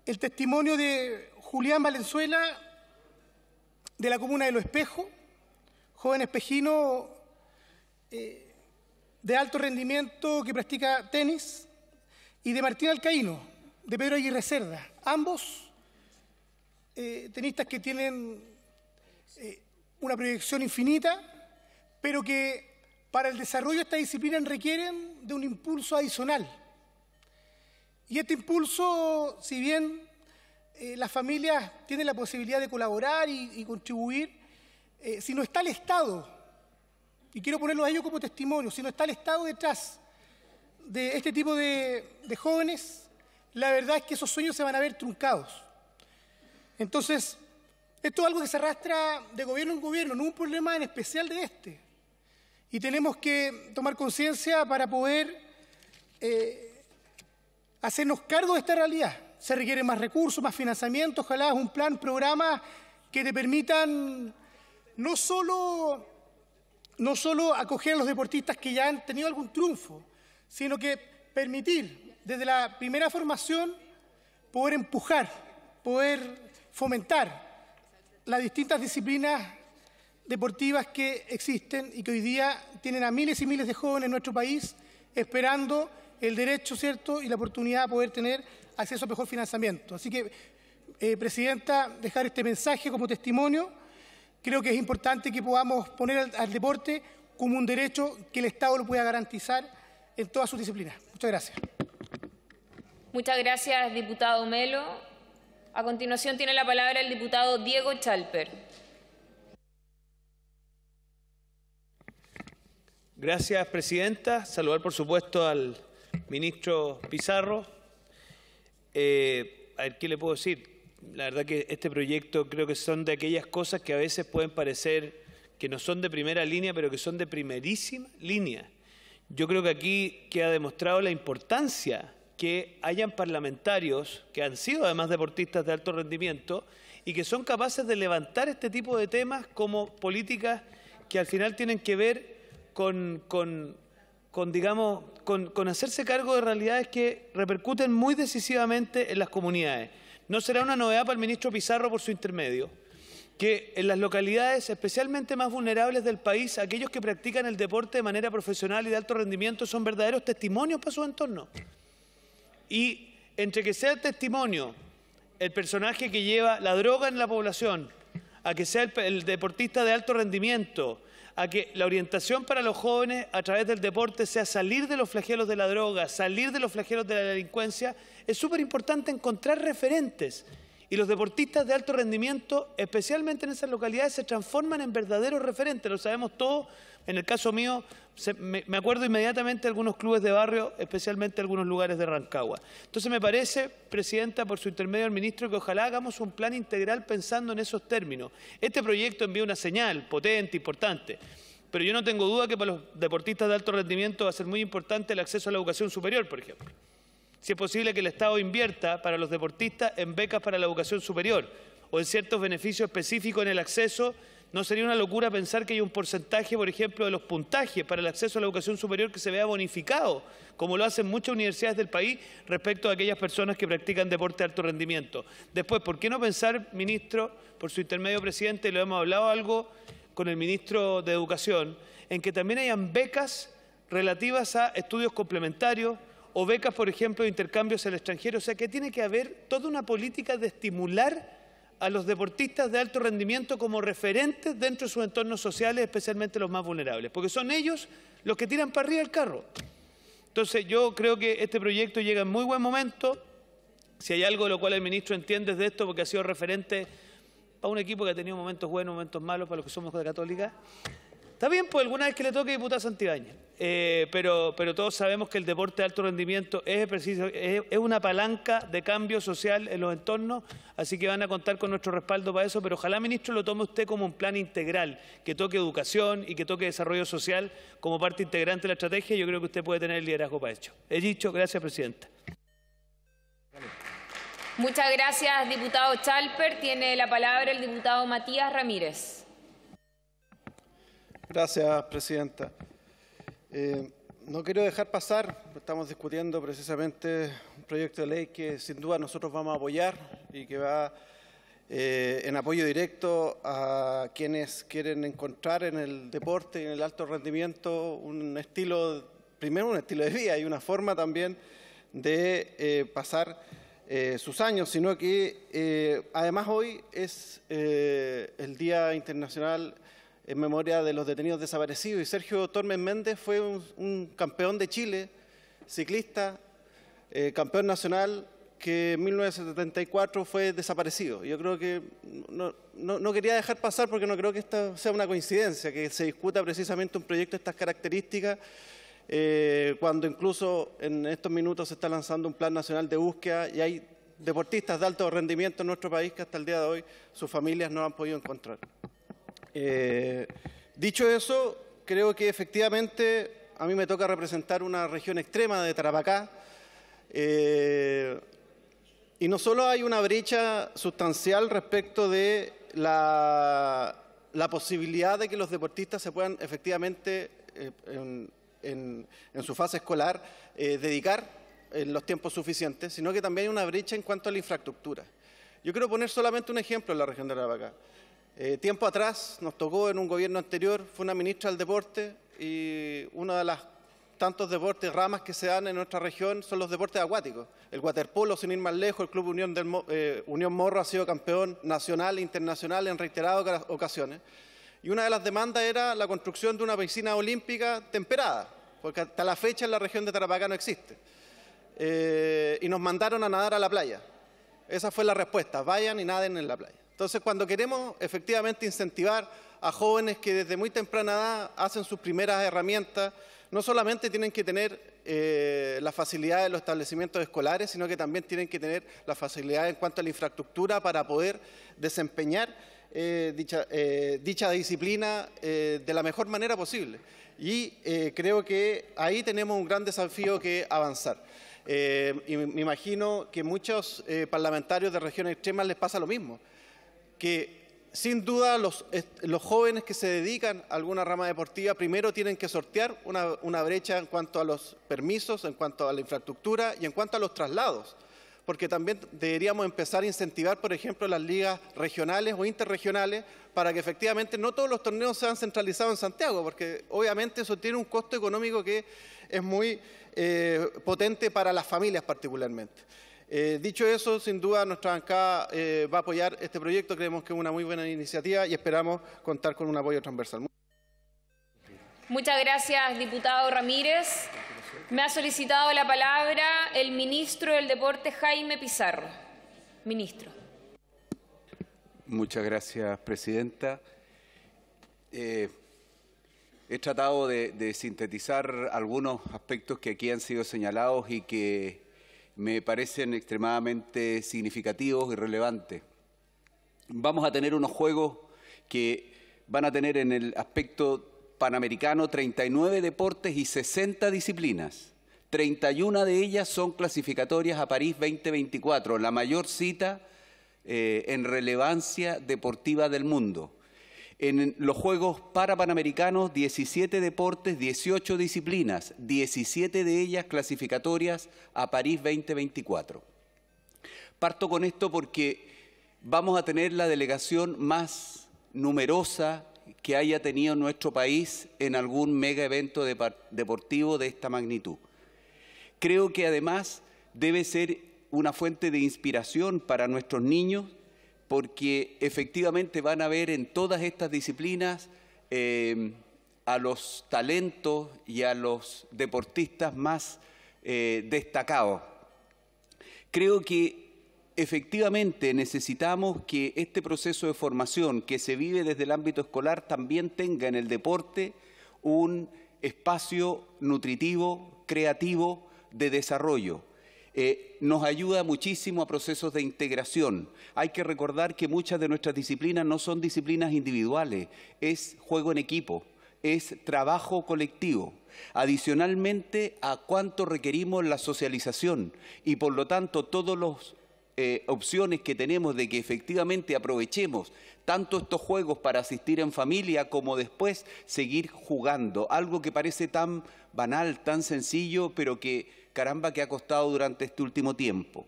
Speaker 26: el testimonio de Julián Valenzuela de la comuna de Lo Espejo, joven espejino eh, de alto rendimiento que practica tenis, y de Martín Alcaíno, de Pedro Aguirre Cerda, ambos eh, tenistas que tienen eh, una proyección infinita,
Speaker 27: pero que para el desarrollo de esta disciplina requieren de un impulso adicional. Y este impulso, si bien eh, las familias tienen la posibilidad de colaborar y, contribuir, eh, si no está el Estado, y quiero ponerlo a ellos como testimonio, si no está el Estado detrás de este tipo de, jóvenes, la verdad es que esos sueños se van a ver truncados. Entonces, esto es algo que se arrastra de gobierno en gobierno, no un problema en especial de este. Y tenemos que tomar conciencia para poder eh, hacernos cargo de esta realidad. Se requieren más recursos, más financiamiento, ojalá un plan, programa que te permitan no solo, no solo acoger a los deportistas que ya han tenido algún triunfo, sino que permitir desde la primera formación poder empujar, poder fomentar las distintas disciplinas deportivas que existen y que hoy día tienen a miles y miles de jóvenes en nuestro país esperando el derecho, ¿cierto?, y la oportunidad de poder tener acceso a mejor financiamiento. Así que, eh, Presidenta, dejar este mensaje como testimonio. Creo que es importante que podamos poner al, al deporte como un derecho que el Estado lo pueda garantizar en todas sus disciplinas. Muchas gracias.
Speaker 9: Muchas gracias, diputado Melo. A continuación tiene la palabra el diputado Diego Chalper.
Speaker 28: Gracias, Presidenta. Saludar, por supuesto, al ministro Pizarro. Eh, a ver, ¿qué le puedo decir? La verdad que este proyecto creo que son de aquellas cosas que a veces pueden parecer que no son de primera línea, pero que son de primerísima línea. Yo creo que aquí queda demostrado la importancia que hayan parlamentarios que han sido además deportistas de alto rendimiento y que son capaces de levantar este tipo de temas como políticas que al final tienen que ver con, digamos, con, hacerse cargo de realidades que repercuten muy decisivamente en las comunidades. No será una novedad para el ministro Pizarro por su intermedio que en las localidades especialmente más vulnerables del país, aquellos que practican el deporte de manera profesional y de alto rendimiento son verdaderos testimonios para su entorno. Y entre que sea el testimonio el personaje que lleva la droga en la población, a que sea el, deportista de alto rendimiento, a que la orientación para los jóvenes a través del deporte sea salir de los flagelos de la droga, salir de los flagelos de la delincuencia, es súper importante encontrar referentes y los deportistas de alto rendimiento, especialmente en esas localidades, se transforman en verdaderos referentes. Lo sabemos todos. En el caso mío, me, acuerdo inmediatamente de algunos clubes de barrio, especialmente algunos lugares de Rancagua. Entonces me parece, Presidenta, por su intermedio al Ministro, que ojalá hagamos un plan integral pensando en esos términos. Este proyecto envía una señal potente, importante. Pero yo no tengo duda que para los deportistas de alto rendimiento va a ser muy importante el acceso a la educación superior, por ejemplo si es posible que el Estado invierta para los deportistas en becas para la educación superior o en ciertos beneficios específicos en el acceso, no sería una locura pensar que hay un porcentaje, por ejemplo, de los puntajes para el acceso a la educación superior que se vea bonificado, como lo hacen muchas universidades del país respecto a aquellas personas que practican deporte de alto rendimiento. Después, ¿por qué no pensar, ministro, por su intermedio presidente, lo hemos hablado algo con el ministro de Educación, en que también hayan becas relativas a estudios complementarios, o becas, por ejemplo, de intercambios al extranjero. O sea que tiene que haber toda una política de estimular a los deportistas de alto rendimiento como referentes dentro de sus entornos sociales, especialmente los más vulnerables, porque son ellos los que tiran para arriba el carro. Entonces yo creo que este proyecto llega en muy buen momento. Si hay algo de lo cual el ministro entiende de esto, porque ha sido referente a un equipo que ha tenido momentos buenos, momentos malos para los que somos de Está bien, pues alguna vez que le toque diputar Santibáñez, eh, pero, pero todos sabemos que el deporte de alto rendimiento es, preciso, es, una palanca de cambio social en los entornos, así que van a contar con nuestro respaldo para eso, pero ojalá, ministro, lo tome usted como un plan integral, que toque educación y que toque desarrollo social como parte integrante de la estrategia, yo creo que usted puede tener el liderazgo para ello. He dicho, gracias, Presidenta.
Speaker 9: Muchas gracias, diputado Chalper. Tiene la palabra el diputado Matías Ramírez.
Speaker 29: Gracias, Presidenta. Eh, no quiero dejar pasar, estamos discutiendo precisamente un proyecto de ley que sin duda nosotros vamos a apoyar y que va eh, en apoyo directo a quienes quieren encontrar en el deporte y en el alto rendimiento un estilo, primero un estilo de vida y una forma también de eh, pasar sus años, sino que además hoy es el Día Internacional en memoria de los detenidos desaparecidos. Y Sergio Tormes Méndez fue un, campeón de Chile, ciclista, eh, campeón nacional, que en 1974 fue desaparecido. Yo creo que no, quería dejar pasar porque no creo que esta sea una coincidencia, que se discuta precisamente un proyecto de estas características, eh, cuando incluso en estos minutos se está lanzando un plan nacional de búsqueda y hay deportistas de alto rendimiento en nuestro país que hasta el día de hoy sus familias no han podido encontrar. Eh, dicho eso, creo que efectivamente a mí me toca representar una región extrema de Tarapacá. Eh, y no solo hay una brecha sustancial respecto de la, posibilidad de que los deportistas se puedan efectivamente eh, en, su fase escolar dedicar en los tiempos suficientes, sino que también hay una brecha en cuanto a la infraestructura. Yo quiero poner solamente un ejemplo en la región de Tarapacá. Eh, tiempo atrás nos tocó en un gobierno anterior, fue una ministra del deporte y una de las tantos deportes, ramas que se dan en nuestra región son los deportes acuáticos. El waterpolo, sin ir más lejos, el Club Unión, eh, Unión Morro ha sido campeón nacional e internacional en reiteradas ocasiones. Y una de las demandas era la construcción de una piscina olímpica temperada, porque hasta la fecha en la región de Tarapacá no existe. Eh, y nos mandaron a nadar a la playa. Esa fue la respuesta, vayan y naden en la playa. Entonces, cuando queremos efectivamente incentivar a jóvenes que desde muy temprana edad hacen sus primeras herramientas, no solamente tienen que tener eh, la facilidad de los establecimientos escolares, sino que también tienen que tener la facilidad en cuanto a la infraestructura para poder desempeñar eh, dicha, eh, dicha, disciplina de la mejor manera posible. Y creo que ahí tenemos un gran desafío que avanzar. y me imagino que muchos parlamentarios de regiones extremas les pasa lo mismo que sin duda los, jóvenes que se dedican a alguna rama deportiva primero tienen que sortear una, brecha en cuanto a los permisos, en cuanto a la infraestructura y en cuanto a los traslados porque también deberíamos empezar a incentivar, por ejemplo, las ligas regionales o interregionales para que efectivamente no todos los torneos sean centralizados en Santiago, porque obviamente eso tiene un costo económico que es muy eh, potente para las familias particularmente. Eh, dicho eso, sin duda nuestra bancada eh, va a apoyar este proyecto, creemos que es una muy buena iniciativa y esperamos contar con un apoyo transversal.
Speaker 9: Muchas gracias, diputado Ramírez. Me ha solicitado la palabra el ministro del Deporte, Jaime Pizarro. Ministro.
Speaker 14: Muchas gracias, presidenta. Eh, he tratado de sintetizar algunos aspectos que aquí han sido señalados y que me parecen extremadamente significativos y relevantes. Vamos a tener unos juegos que van a tener en el aspecto panamericano 39 deportes y 60 disciplinas. 31 de ellas son clasificatorias a París 2024, la mayor cita eh, en relevancia deportiva del mundo. En los Juegos Parapanamericanos, 17 deportes, 18 disciplinas, 17 de ellas clasificatorias a París 2024. Parto con esto porque vamos a tener la delegación más numerosa que haya tenido nuestro país en algún mega evento deportivo de esta magnitud. Creo que además debe ser una fuente de inspiración para nuestros niños porque efectivamente van a ver en todas estas disciplinas eh, a los talentos y a los deportistas más eh, destacados. Creo que efectivamente necesitamos que este proceso de formación que se vive desde el ámbito escolar también tenga en el deporte un espacio nutritivo, creativo, de desarrollo eh, nos ayuda muchísimo a procesos de integración. Hay que recordar que muchas de nuestras disciplinas no son disciplinas individuales, es juego en equipo, es trabajo colectivo. Adicionalmente a cuánto requerimos la socialización y por lo tanto todas las eh, opciones que tenemos de que efectivamente aprovechemos tanto estos juegos para asistir en familia como después seguir jugando, algo que parece tan banal, tan sencillo, pero que caramba que ha costado durante este último tiempo.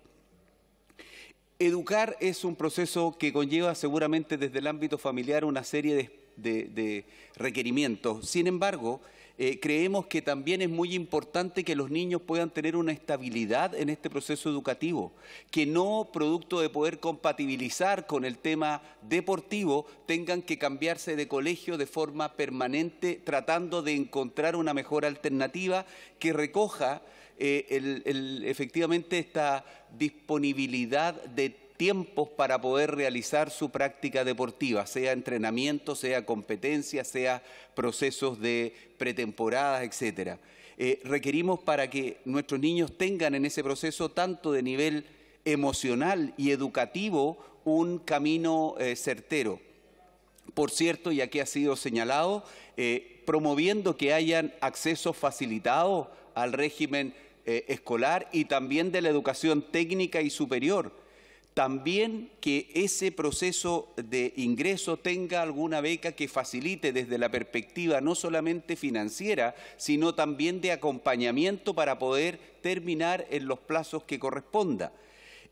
Speaker 14: Educar es un proceso que conlleva seguramente desde el ámbito familiar una serie de requerimientos. Sin embargo, eh, creemos que también es muy importante que los niños puedan tener una estabilidad en este proceso educativo, que no, producto de poder compatibilizar con el tema deportivo, tengan que cambiarse de colegio de forma permanente, tratando de encontrar una mejor alternativa que recoja eh, efectivamente esta disponibilidad de tiempos para poder realizar su práctica deportiva, sea entrenamiento, sea competencia, sea procesos de pretemporadas, etcétera. Eh, requerimos para que nuestros niños tengan en ese proceso, tanto de nivel emocional y educativo, un camino eh, certero. Por cierto, ya que ha sido señalado, promoviendo que hayan acceso facilitado al régimen escolar y también de la educación técnica y superior también que ese proceso de ingreso tenga alguna beca que facilite desde la perspectiva no solamente financiera, sino también de acompañamiento para poder terminar en los plazos que corresponda.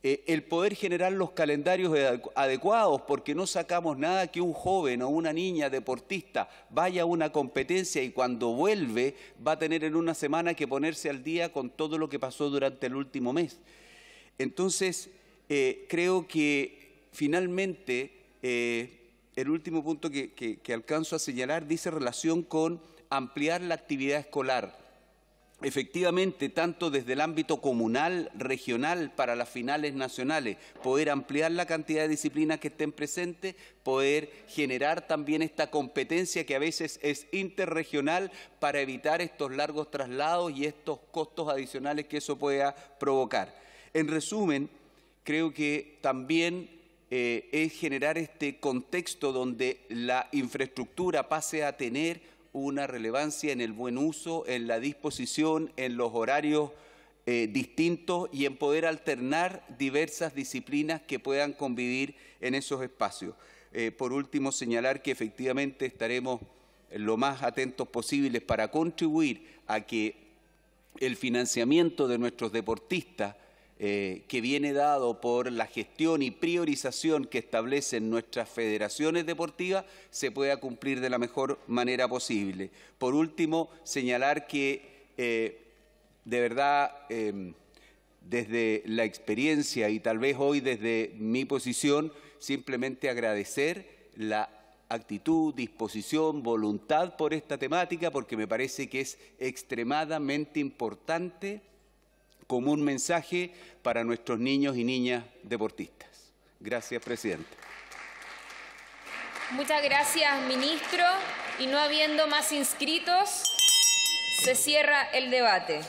Speaker 14: Eh, el poder generar los calendarios adecuados, porque no sacamos nada que un joven o una niña deportista vaya a una competencia y cuando vuelve va a tener en una semana que ponerse al día con todo lo que pasó durante el último mes. Entonces, eh, creo que finalmente eh, el último punto que, alcanzo a señalar dice relación con ampliar la actividad escolar. Efectivamente, tanto desde el ámbito comunal, regional, para las finales nacionales, poder ampliar la cantidad de disciplinas que estén presentes, poder generar también esta competencia que a veces es interregional para evitar estos largos traslados y estos costos adicionales que eso pueda provocar. En resumen, creo que también eh, es generar este contexto donde la infraestructura pase a tener una relevancia en el buen uso, en la disposición, en los horarios eh, distintos y en poder alternar diversas disciplinas que puedan convivir en esos espacios. Eh, por último, señalar que efectivamente estaremos lo más atentos posibles para contribuir a que el financiamiento de nuestros deportistas eh, que viene dado por la gestión y priorización que establecen nuestras federaciones deportivas se pueda cumplir de la mejor manera posible. Por último, señalar que eh, de verdad em, desde la experiencia y tal vez hoy desde mi posición, simplemente agradecer la actitud, disposición, voluntad por esta temática, porque me parece que es extremadamente importante como un mensaje para nuestros niños y niñas deportistas. Gracias, presidente.
Speaker 9: Muchas gracias, ministro. Y no habiendo más inscritos, se cierra el debate.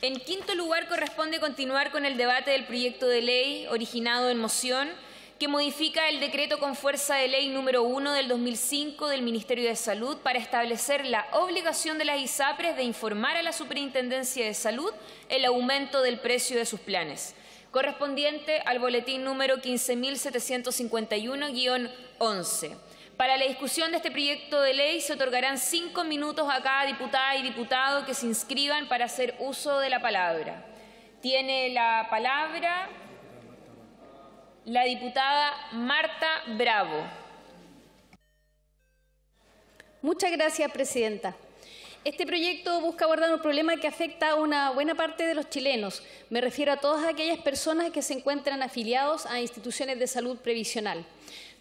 Speaker 9: En quinto lugar, corresponde continuar con el debate del proyecto de ley originado en moción que modifica el decreto con fuerza de ley número 1 del 2005 del Ministerio de Salud para establecer la obligación de las ISAPRES de informar a la Superintendencia de Salud el aumento del precio de sus planes, correspondiente al boletín número 15.751-11. Para la discusión de este proyecto de ley se otorgarán cinco minutos a cada diputada y diputado que se inscriban para hacer uso de la palabra. Tiene la palabra la diputada Marta Bravo.
Speaker 30: Muchas gracias, presidenta. Este proyecto busca abordar un problema que afecta a una buena parte de los chilenos. Me refiero a todas aquellas personas que se encuentran afiliados a instituciones de salud previsional.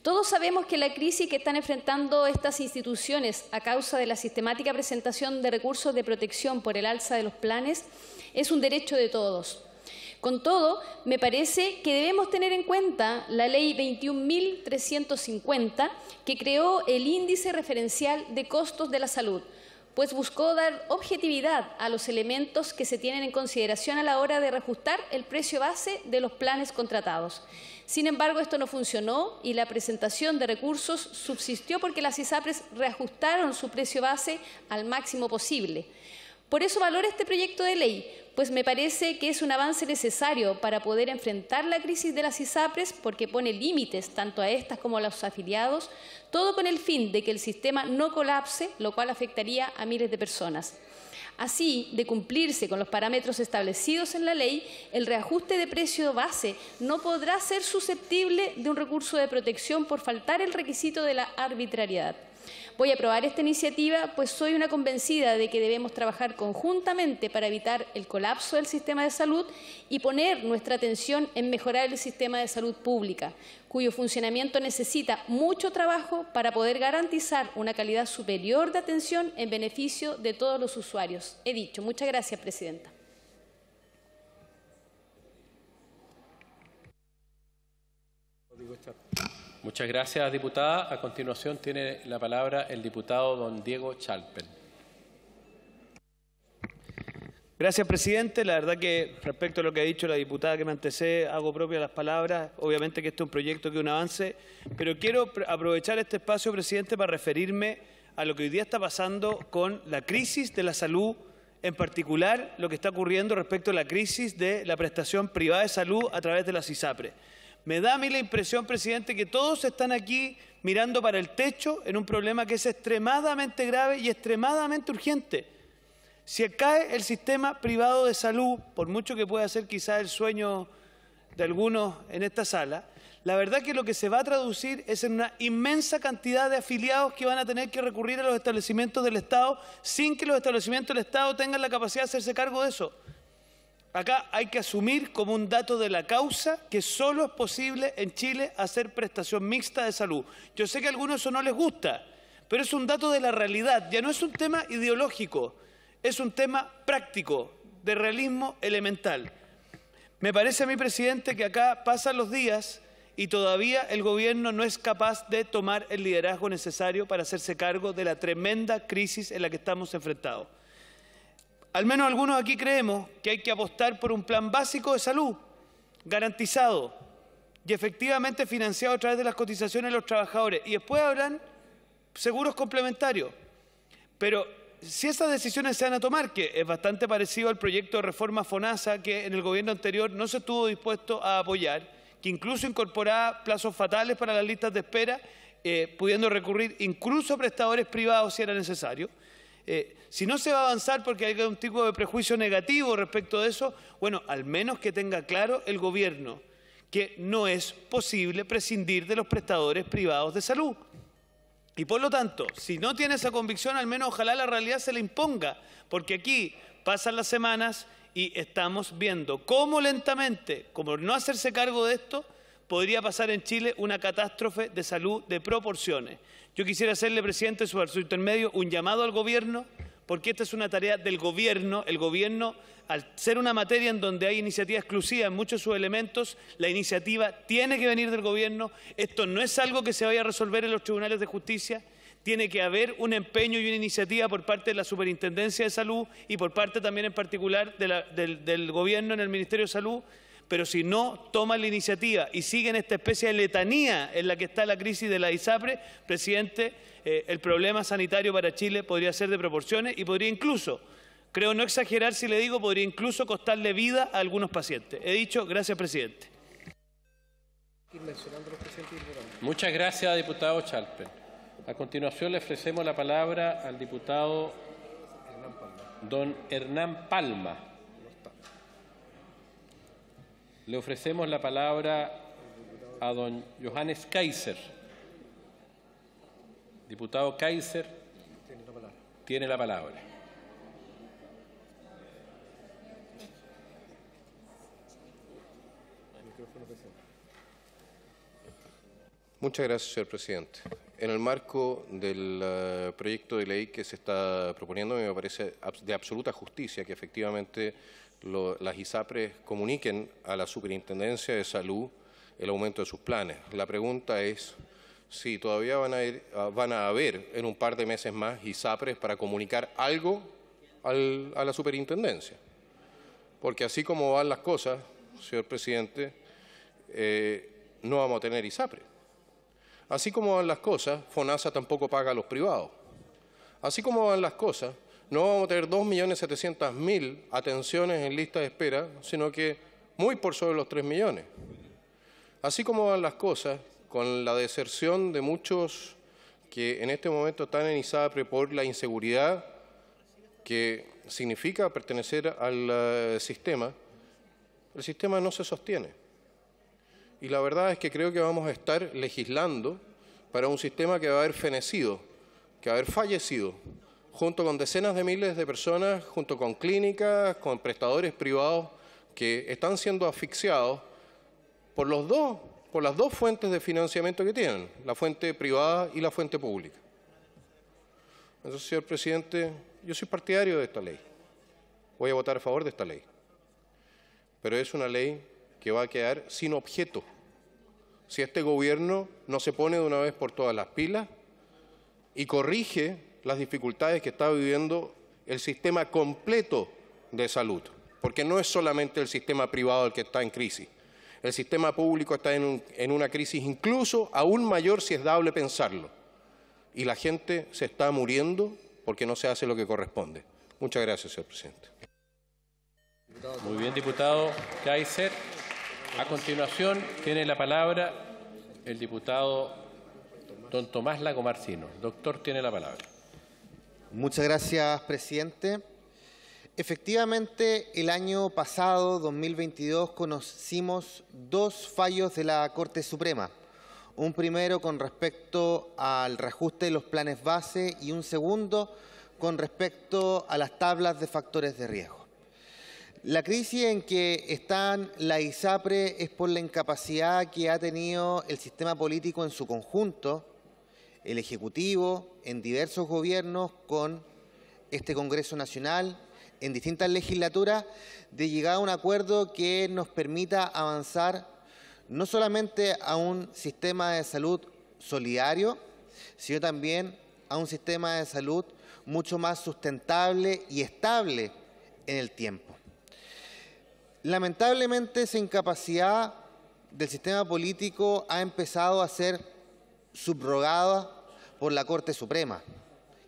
Speaker 30: Todos sabemos que la crisis que están enfrentando estas instituciones a causa de la sistemática presentación de recursos de protección por el alza de los planes es un derecho de todos. Con todo, me parece que debemos tener en cuenta la ley 21.350 que creó el índice referencial de costos de la salud, pues buscó dar objetividad a los elementos que se tienen en consideración a la hora de reajustar el precio base de los planes contratados. Sin embargo, esto no funcionó y la presentación de recursos subsistió porque las ISAPRES reajustaron su precio base al máximo posible. Por eso valoro este proyecto de ley, pues me parece que es un avance necesario para poder enfrentar la crisis de las ISAPRES porque pone límites tanto a estas como a los afiliados, todo con el fin de que el sistema no colapse, lo cual afectaría a miles de personas. Así, de cumplirse con los parámetros establecidos en la ley, el reajuste de precio base no podrá ser susceptible de un recurso de protección por faltar el requisito de la arbitrariedad. Voy a aprobar esta iniciativa, pues soy una convencida de que debemos trabajar conjuntamente para evitar el colapso del sistema de salud y poner nuestra atención en mejorar el sistema de salud pública, cuyo funcionamiento necesita mucho trabajo para poder garantizar una calidad superior de atención en beneficio de todos los usuarios. He dicho. Muchas gracias, Presidenta.
Speaker 18: Muchas gracias, diputada. A continuación tiene la palabra el diputado don Diego Chalpen.
Speaker 28: Gracias, presidente. La verdad que respecto a lo que ha dicho la diputada que me antecede, hago propia las palabras. Obviamente que este es un proyecto que es un avance, pero quiero aprovechar este espacio, presidente, para referirme a lo que hoy día está pasando con la crisis de la salud, en particular lo que está ocurriendo respecto a la crisis de la prestación privada de salud a través de la CISAPRE. Me da a mí la impresión, presidente, que todos están aquí mirando para el techo en un problema que es extremadamente grave y extremadamente urgente. Si cae el sistema privado de salud, por mucho que pueda ser quizás el sueño de algunos en esta sala, la verdad que lo que se va a traducir es en una inmensa cantidad de afiliados que van a tener que recurrir a los establecimientos del Estado sin que los establecimientos del Estado tengan la capacidad de hacerse cargo de eso. Acá hay que asumir como un dato de la causa que solo es posible en Chile hacer prestación mixta de salud. Yo sé que a algunos eso no les gusta, pero es un dato de la realidad. Ya no es un tema ideológico, es un tema práctico, de realismo elemental. Me parece a mí, presidente, que acá pasan los días y todavía el gobierno no es capaz de tomar el liderazgo necesario para hacerse cargo de la tremenda crisis en la que estamos enfrentados. Al menos algunos aquí creemos que hay que apostar por un plan básico de salud, garantizado y efectivamente financiado a través de las cotizaciones de los trabajadores. Y después habrán seguros complementarios. Pero si esas decisiones se van a tomar, que es bastante parecido al proyecto de reforma FONASA que en el gobierno anterior no se estuvo dispuesto a apoyar, que incluso incorporaba plazos fatales para las listas de espera, eh, pudiendo recurrir incluso a prestadores privados si era necesario, eh, si no se va a avanzar porque hay un tipo de prejuicio negativo respecto de eso, bueno, al menos que tenga claro el gobierno que no es posible prescindir de los prestadores privados de salud. Y por lo tanto, si no tiene esa convicción, al menos ojalá la realidad se le imponga, porque aquí pasan las semanas y estamos viendo cómo lentamente, como no hacerse cargo de esto, podría pasar en Chile una catástrofe de salud de proporciones. Yo quisiera hacerle, presidente, su, su intermedio, un llamado al Gobierno, porque esta es una tarea del Gobierno. El Gobierno, al ser una materia en donde hay iniciativa exclusiva en muchos de sus elementos, la iniciativa tiene que venir del Gobierno. Esto no es algo que se vaya a resolver en los tribunales de justicia. Tiene que haber un empeño y una iniciativa por parte de la Superintendencia de Salud y por parte también en particular del Gobierno en el Ministerio de Salud pero si no toman la iniciativa y siguen esta especie de letanía en la que está la crisis de la ISAPRE, presidente, eh, el problema sanitario para Chile podría ser de proporciones y podría incluso, creo no exagerar si le digo, podría incluso costarle vida a algunos pacientes. He dicho, gracias, presidente.
Speaker 18: Muchas gracias, diputado Chalpen. A continuación le ofrecemos la palabra al diputado don Hernán Palma. Le ofrecemos la palabra a don Johannes Kaiser. Diputado Kaiser tiene la palabra.
Speaker 5: Muchas gracias, señor presidente. En el marco del uh, proyecto de ley que se está proponiendo, me parece de absoluta justicia que efectivamente lo, las ISAPRES comuniquen a la Superintendencia de Salud el aumento de sus planes. La pregunta es si todavía van a, ir, ah, van a haber en un par de meses más ISAPRES para comunicar algo al, a la Superintendencia. Porque así como van las cosas, señor presidente, eh, no vamos a tener ISAPRE. Así como van las cosas, FONASA tampoco paga a los privados. Así como van las cosas, no vamos a tener 2.700.000 atenciones en lista de espera, sino que muy por sobre los 3 millones. Así como van las cosas, con la deserción de muchos que en este momento están en ISAPRE por la inseguridad que significa pertenecer al eh, sistema, el sistema no se sostiene. Y la verdad es que creo que vamos a estar legislando para un sistema que va a haber fenecido, que va a haber fallecido, junto con decenas de miles de personas, junto con clínicas, con prestadores privados que están siendo asfixiados por, los dos, por las dos fuentes de financiamiento que tienen, la fuente privada y la fuente pública. Entonces, señor presidente, yo soy partidario de esta ley. Voy a votar a favor de esta ley. Pero es una ley que va a quedar sin objeto si este gobierno no se pone de una vez por todas las pilas y corrige las dificultades que está viviendo el sistema completo de salud, porque no es solamente el sistema privado el que está en crisis. El sistema público está en, en una crisis incluso aún mayor si es dable pensarlo. Y la gente se está muriendo porque no se hace lo que corresponde. Muchas gracias, señor presidente.
Speaker 18: Muy bien, diputado Kaiser. A continuación, tiene la palabra el diputado don Tomás Lago Marcino. Doctor, tiene la palabra.
Speaker 31: Muchas gracias, presidente. Efectivamente, el año pasado, 2022, conocimos dos fallos de la Corte Suprema. Un primero con respecto al reajuste de los planes base y un segundo con respecto a las tablas de factores de riesgo. La crisis en que están la ISAPRE es por la incapacidad que ha tenido el sistema político en su conjunto, el Ejecutivo, en diversos gobiernos, con este Congreso Nacional, en distintas legislaturas, de llegar a un acuerdo que nos permita avanzar no solamente a un sistema de salud solidario, sino también a un sistema de salud mucho más sustentable y estable en el tiempo. Lamentablemente esa incapacidad del sistema político ha empezado a ser subrogada por la Corte Suprema.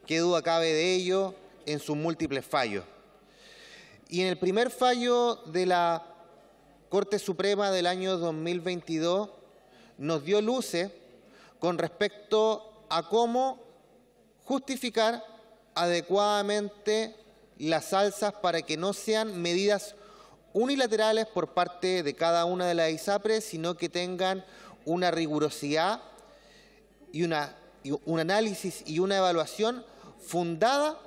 Speaker 31: Qué duda cabe de ello en sus múltiples fallos. Y en el primer fallo de la Corte Suprema del año 2022 nos dio luces con respecto a cómo justificar adecuadamente las alzas para que no sean medidas unilaterales por parte de cada una de las ISAPRES, sino que tengan una rigurosidad y, una, un análisis y una evaluación fundada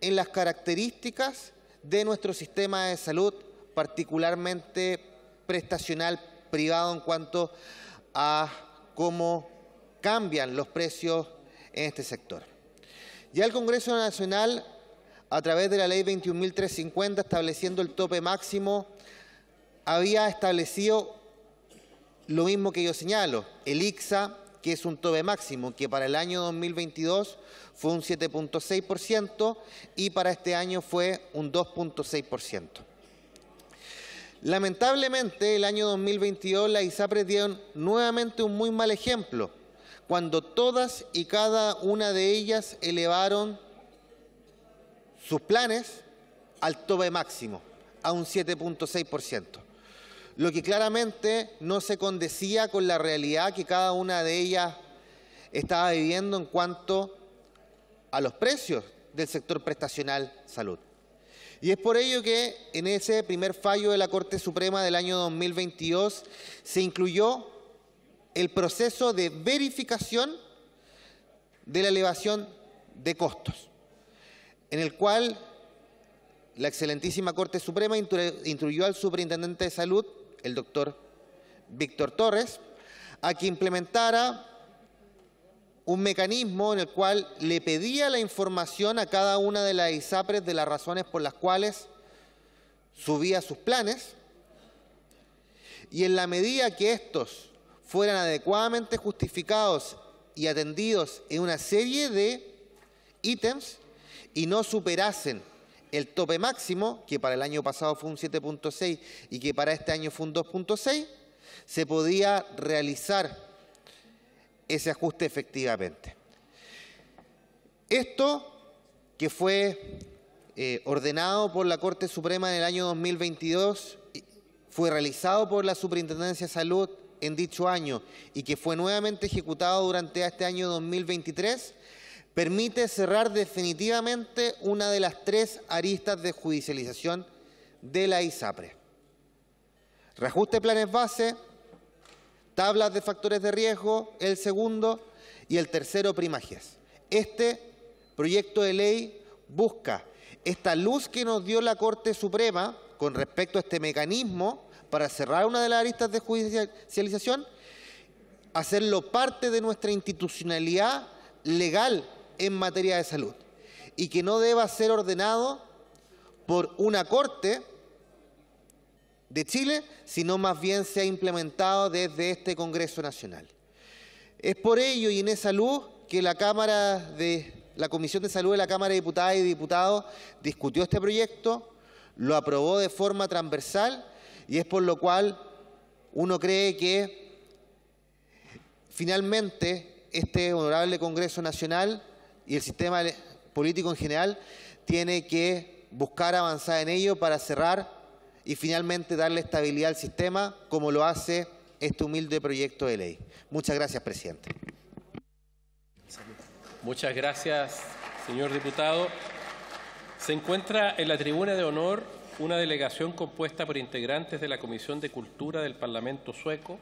Speaker 31: en las características de nuestro sistema de salud, particularmente prestacional privado en cuanto a cómo cambian los precios en este sector. Ya el Congreso Nacional a través de la ley 21.350, estableciendo el tope máximo, había establecido lo mismo que yo señalo, el ICSA, que es un tope máximo, que para el año 2022 fue un 7.6% y para este año fue un 2.6%. Lamentablemente, el año 2022 la ISAPRES dieron nuevamente un muy mal ejemplo, cuando todas y cada una de ellas elevaron sus planes al tope máximo, a un 7.6%, lo que claramente no se condecía con la realidad que cada una de ellas estaba viviendo en cuanto a los precios del sector prestacional salud. Y es por ello que en ese primer fallo de la Corte Suprema del año 2022 se incluyó el proceso de verificación de la elevación de costos en el cual la excelentísima Corte Suprema instruyó al superintendente de salud, el doctor Víctor Torres, a que implementara un mecanismo en el cual le pedía la información a cada una de las ISAPRES de las razones por las cuales subía sus planes. Y en la medida que estos fueran adecuadamente justificados y atendidos en una serie de ítems, y no superasen el tope máximo, que para el año pasado fue un 7.6 y que para este año fue un 2.6, se podía realizar ese ajuste efectivamente. Esto que fue eh, ordenado por la Corte Suprema en el año 2022 fue realizado por la Superintendencia de Salud en dicho año y que fue nuevamente ejecutado durante este año 2023 permite cerrar definitivamente una de las tres aristas de judicialización de la ISAPRE. Reajuste de planes base, tablas de factores de riesgo, el segundo, y el tercero, primagias. Este proyecto de ley busca esta luz que nos dio la Corte Suprema con respecto a este mecanismo para cerrar una de las aristas de judicialización, hacerlo parte de nuestra institucionalidad legal en materia de salud y que no deba ser ordenado por una Corte de Chile, sino más bien sea implementado desde este Congreso Nacional. Es por ello y en esa luz que la Cámara de la Comisión de Salud de la Cámara de Diputadas y Diputados discutió este proyecto, lo aprobó de forma transversal y es por lo cual uno cree que finalmente este honorable Congreso Nacional y el sistema político en general tiene que buscar avanzar en ello para cerrar y finalmente darle estabilidad al sistema como lo hace este humilde proyecto de ley. Muchas gracias, presidente.
Speaker 18: Muchas gracias, señor diputado. Se encuentra en la tribuna de honor una delegación compuesta por integrantes de la Comisión de Cultura del Parlamento sueco,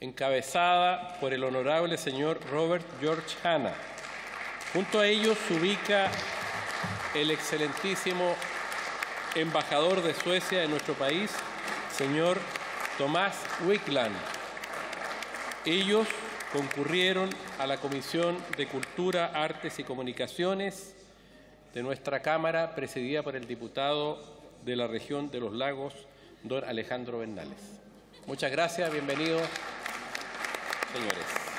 Speaker 18: encabezada por el honorable señor Robert George Hanna. Junto a ellos se ubica el excelentísimo embajador de Suecia en nuestro país, señor Tomás Wickland. Ellos concurrieron a la Comisión de Cultura, Artes y Comunicaciones de nuestra Cámara, presidida por el diputado de la región de los lagos, don Alejandro Bernales. Muchas gracias, bienvenidos, señores.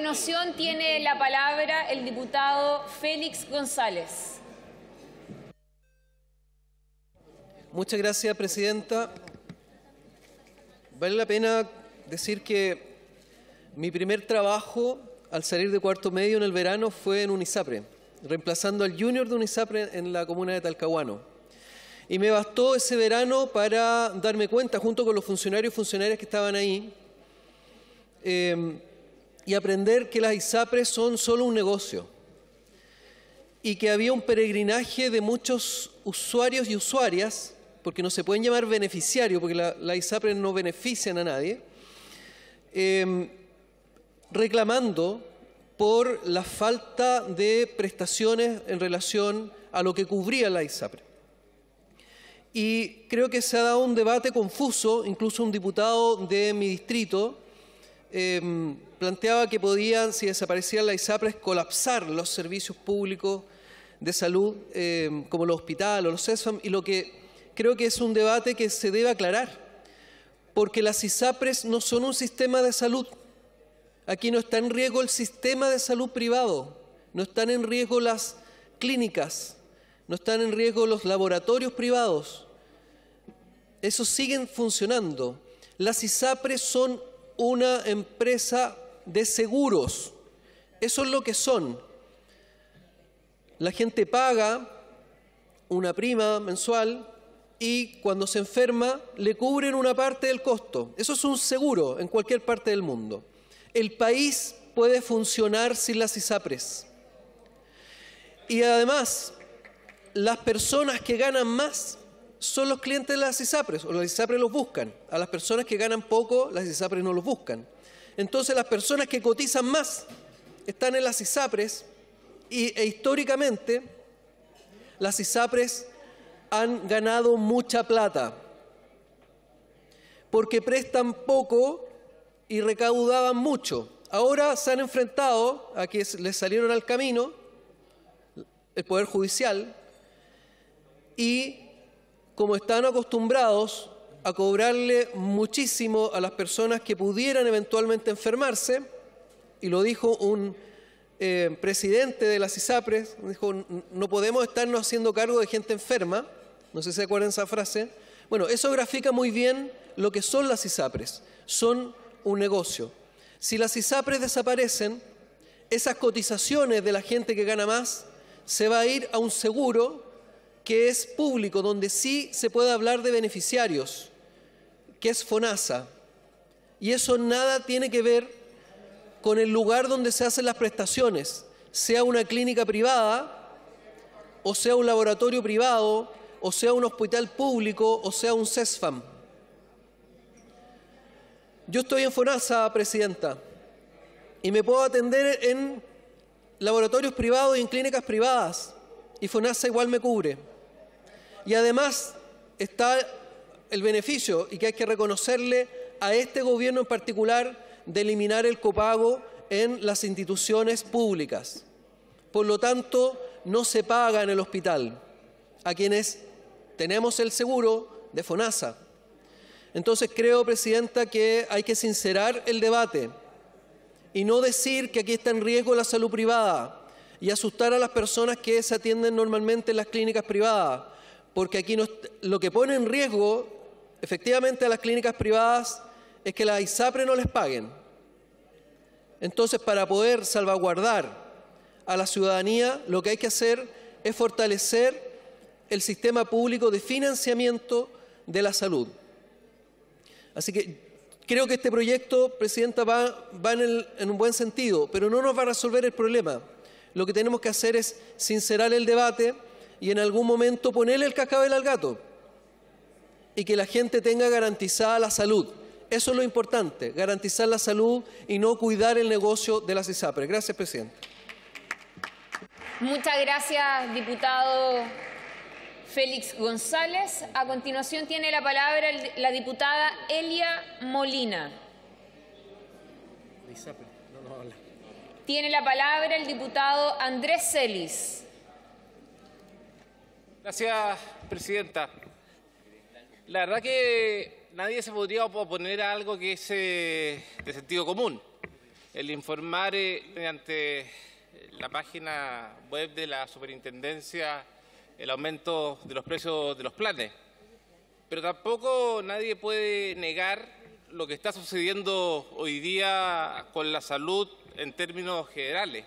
Speaker 9: Continuación tiene la palabra el diputado Félix González.
Speaker 8: Muchas gracias, Presidenta. Vale la pena decir que mi primer trabajo al salir de cuarto medio en el verano fue en Unisapre, reemplazando al junior de Unisapre en la comuna de Talcahuano. Y me bastó ese verano para darme cuenta, junto con los funcionarios y funcionarias que estaban ahí, eh, y aprender que las ISAPRES son solo un negocio y que había un peregrinaje de muchos usuarios y usuarias, porque no se pueden llamar beneficiarios, porque las la ISAPRES no benefician a nadie, em, reclamando por la falta de prestaciones en relación a lo que cubría la ISAPRE. Y creo que se ha dado un debate confuso, incluso un diputado de mi distrito, em, planteaba que podían, si desaparecían las ISAPRES, colapsar los servicios públicos de salud, eh, como los hospitales o los CESFAM, y lo que creo que es un debate que se debe aclarar, porque las ISAPRES no son un sistema de salud. Aquí no está en riesgo el sistema de salud privado, no están en riesgo las clínicas, no están en riesgo los laboratorios privados. Esos siguen funcionando. Las ISAPRES son una empresa de seguros. Eso es lo que son. La gente paga una prima mensual y cuando se enferma le cubren una parte del costo. Eso es un seguro en cualquier parte del mundo. El país puede funcionar sin las ISAPRES. Y además, las personas que ganan más son los clientes de las ISAPRES, o las ISAPRES los buscan. A las personas que ganan poco, las ISAPRES no los buscan. Entonces las personas que cotizan más están en las ISAPRES y, e históricamente las ISAPRES han ganado mucha plata porque prestan poco y recaudaban mucho. Ahora se han enfrentado a que les salieron al camino el Poder Judicial y como están acostumbrados a cobrarle muchísimo a las personas que pudieran eventualmente enfermarse, y lo dijo un eh, presidente de las ISAPRES, dijo, no podemos estarnos haciendo cargo de gente enferma, no sé si se acuerdan esa frase. Bueno, eso grafica muy bien lo que son las ISAPRES, son un negocio. Si las ISAPRES desaparecen, esas cotizaciones de la gente que gana más se va a ir a un seguro que es público, donde sí se puede hablar de beneficiarios, que es FONASA. Y eso nada tiene que ver con el lugar donde se hacen las prestaciones, sea una clínica privada, o sea un laboratorio privado, o sea un hospital público, o sea un CESFAM. Yo estoy en FONASA, Presidenta, y me puedo atender en laboratorios privados y en clínicas privadas, y FONASA igual me cubre. Y además está el beneficio, y que hay que reconocerle a este gobierno en particular, de eliminar el copago en las instituciones públicas. Por lo tanto, no se paga en el hospital a quienes tenemos el seguro de FONASA. Entonces creo, Presidenta, que hay que sincerar el debate y no decir que aquí está en riesgo la salud privada y asustar a las personas que se atienden normalmente en las clínicas privadas, porque aquí lo que pone en riesgo efectivamente a las clínicas privadas es que las ISAPRE no les paguen. Entonces, para poder salvaguardar a la ciudadanía, lo que hay que hacer es fortalecer el sistema público de financiamiento de la salud. Así que creo que este proyecto, Presidenta, va, en, en un buen sentido, pero no nos va a resolver el problema. Lo que tenemos que hacer es sincerar el debate y en algún momento ponerle el cascabel al gato y que la gente tenga garantizada la salud. Eso es lo importante, garantizar la salud y no cuidar el negocio de las ISAPRES. Gracias, presidente.
Speaker 9: Muchas gracias, diputado Félix González. A continuación tiene la palabra la diputada Elia Molina. Tiene la palabra el diputado Andrés Celis.
Speaker 32: Gracias, presidenta. La verdad que nadie se podría oponer a algo que es eh, de sentido común. El informar eh, mediante la página web de la superintendencia el aumento de los precios de los planes. Pero tampoco nadie puede negar lo que está sucediendo hoy día con la salud en términos generales.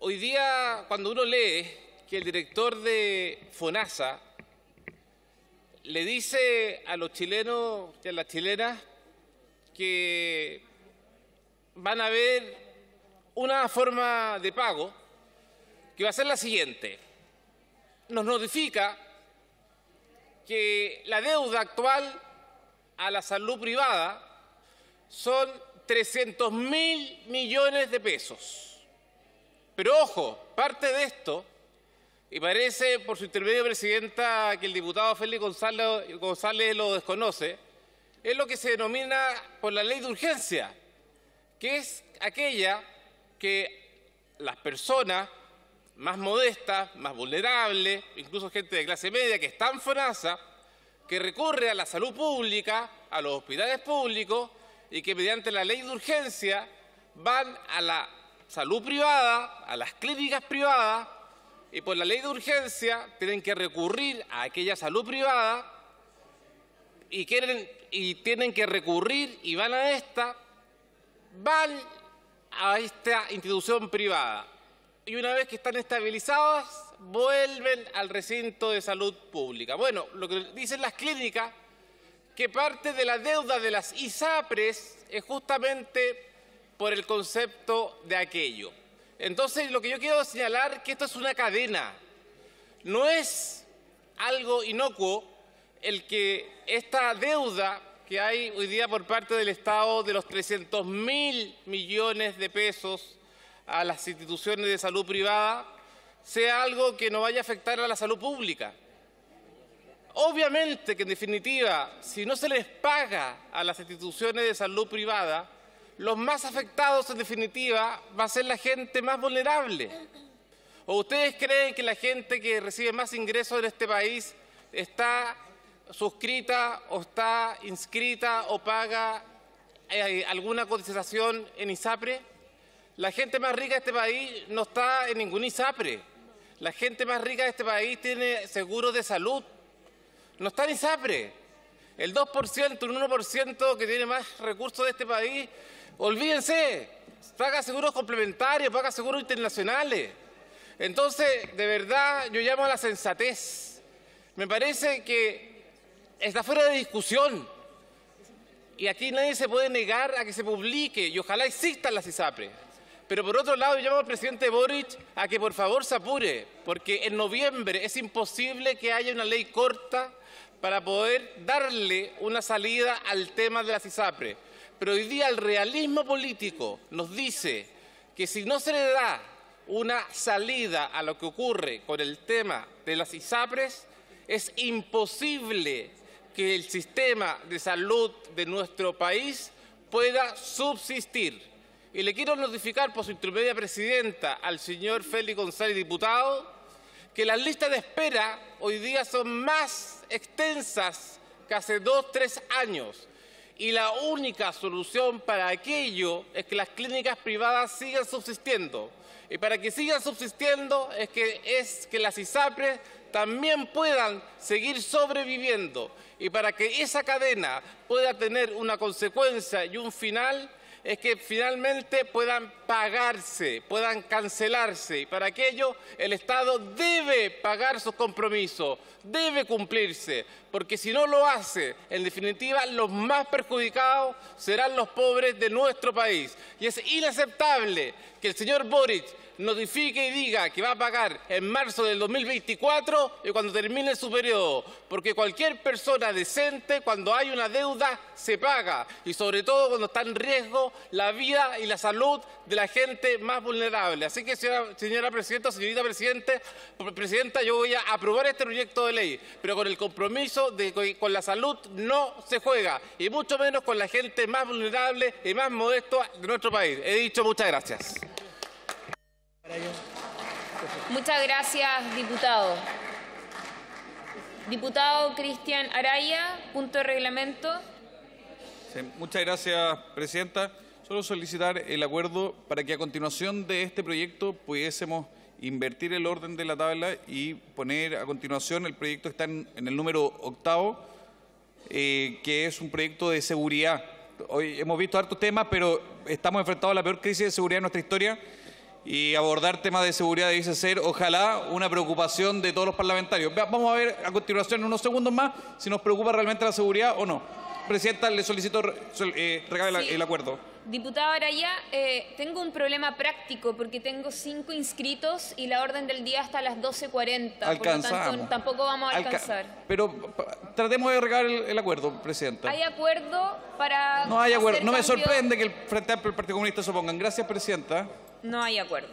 Speaker 32: Hoy día, cuando uno lee que el director de FONASA le dice a los chilenos y a las chilenas que van a ver una forma de pago que va a ser la siguiente. Nos notifica que la deuda actual a la salud privada son 300 mil millones de pesos. Pero ojo, parte de esto y parece, por su intermedio, Presidenta, que el diputado Félix González, González lo desconoce, es lo que se denomina por la ley de urgencia, que es aquella que las personas más modestas, más vulnerables, incluso gente de clase media que está en FONASA, que recurre a la salud pública, a los hospitales públicos y que mediante la ley de urgencia van a la salud privada, a las clínicas privadas y por la ley de urgencia tienen que recurrir a aquella salud privada y, quieren, y tienen que recurrir y van a esta, van a esta institución privada. Y una vez que están estabilizadas, vuelven al recinto de salud pública. Bueno, lo que dicen las clínicas, que parte de la deuda de las ISAPRES es justamente por el concepto de aquello. Entonces, lo que yo quiero señalar es que esto es una cadena. No es algo inocuo el que esta deuda que hay hoy día por parte del Estado de los 300 mil millones de pesos a las instituciones de salud privada sea algo que no vaya a afectar a la salud pública. Obviamente que en definitiva, si no se les paga a las instituciones de salud privada, los más afectados en definitiva va a ser la gente más vulnerable. ¿O ustedes creen que la gente que recibe más ingresos en este país está suscrita o está inscrita o paga eh, alguna cotización en ISAPRE? La gente más rica de este país no está en ningún ISAPRE. La gente más rica de este país tiene seguros de salud. No está en ISAPRE. el 2%, un 1% que tiene más recursos de este país, olvídense, paga seguros complementarios, paga seguros internacionales. Entonces, de verdad, yo llamo a la sensatez. Me parece que está fuera de discusión. Y aquí nadie se puede negar a que se publique y ojalá existan las ISAPRES. Pero por otro lado, yo llamo al presidente Boric a que por favor se apure, porque en noviembre es imposible que haya una ley corta para poder darle una salida al tema de las ISAPRES. Pero hoy día el realismo político nos dice que si no se le da una salida a lo que ocurre con el tema de las ISAPRES, es imposible que el sistema de salud de nuestro país pueda subsistir. Y le quiero notificar por su intermedia presidenta al señor Félix González, diputado, que las listas de espera hoy día son más extensas que hace dos, tres años. Y la única solución para aquello es que las clínicas privadas sigan subsistiendo. Y para que sigan subsistiendo es que, las ISAPRES también puedan seguir sobreviviendo. Y para que esa cadena pueda tener una consecuencia y un final, es que finalmente puedan pagarse, puedan cancelarse. Y para aquello el Estado debe pagar sus compromisos, debe cumplirse, porque si no lo hace, en definitiva, los más perjudicados serán los pobres de nuestro país. Y es inaceptable que el señor Boric notifique y diga que va a pagar en marzo del 2024 y cuando termine su periodo, porque cualquier persona decente, cuando hay una deuda, se paga, y sobre todo cuando está en riesgo la vida y la salud de la gente más vulnerable. Así que, señora, Presidenta, señorita Presidente, Presidenta, yo voy a aprobar este proyecto de ley, pero con el compromiso de que con la salud no se juega, y mucho menos con la gente más vulnerable y más modesta de nuestro país. He dicho muchas gracias.
Speaker 9: Muchas gracias, diputado. Diputado Cristian Araya, punto de reglamento.
Speaker 33: Sí, muchas gracias, Presidenta. Solo solicitar el acuerdo para que a continuación de este proyecto pudiésemos invertir el orden de la tabla y poner a continuación el proyecto que está en, en el número octavo, eh, que es un proyecto de seguridad. Hoy hemos visto hartos temas, pero estamos enfrentados a la peor crisis de seguridad de nuestra historia y abordar temas de seguridad debe ser, ojalá, una preocupación de todos los parlamentarios. Vamos a ver a continuación en unos segundos más si nos preocupa realmente la seguridad o no. Presidenta, le solicito eh, regale
Speaker 9: sí.
Speaker 33: el acuerdo.
Speaker 9: Diputado Araya, eh, tengo un problema práctico porque tengo cinco inscritos y la orden del día hasta las 12.40.
Speaker 33: Alcanzamos.
Speaker 9: Por lo tanto, tampoco vamos a alcanzar.
Speaker 33: Alca pero tratemos de regar el, el, acuerdo, Presidenta.
Speaker 9: ¿Hay acuerdo para.?
Speaker 33: No hay acuerdo. No me sorprende que el Frente Amplio y el Partido Comunista se opongan. Gracias, Presidenta.
Speaker 9: No hay acuerdo.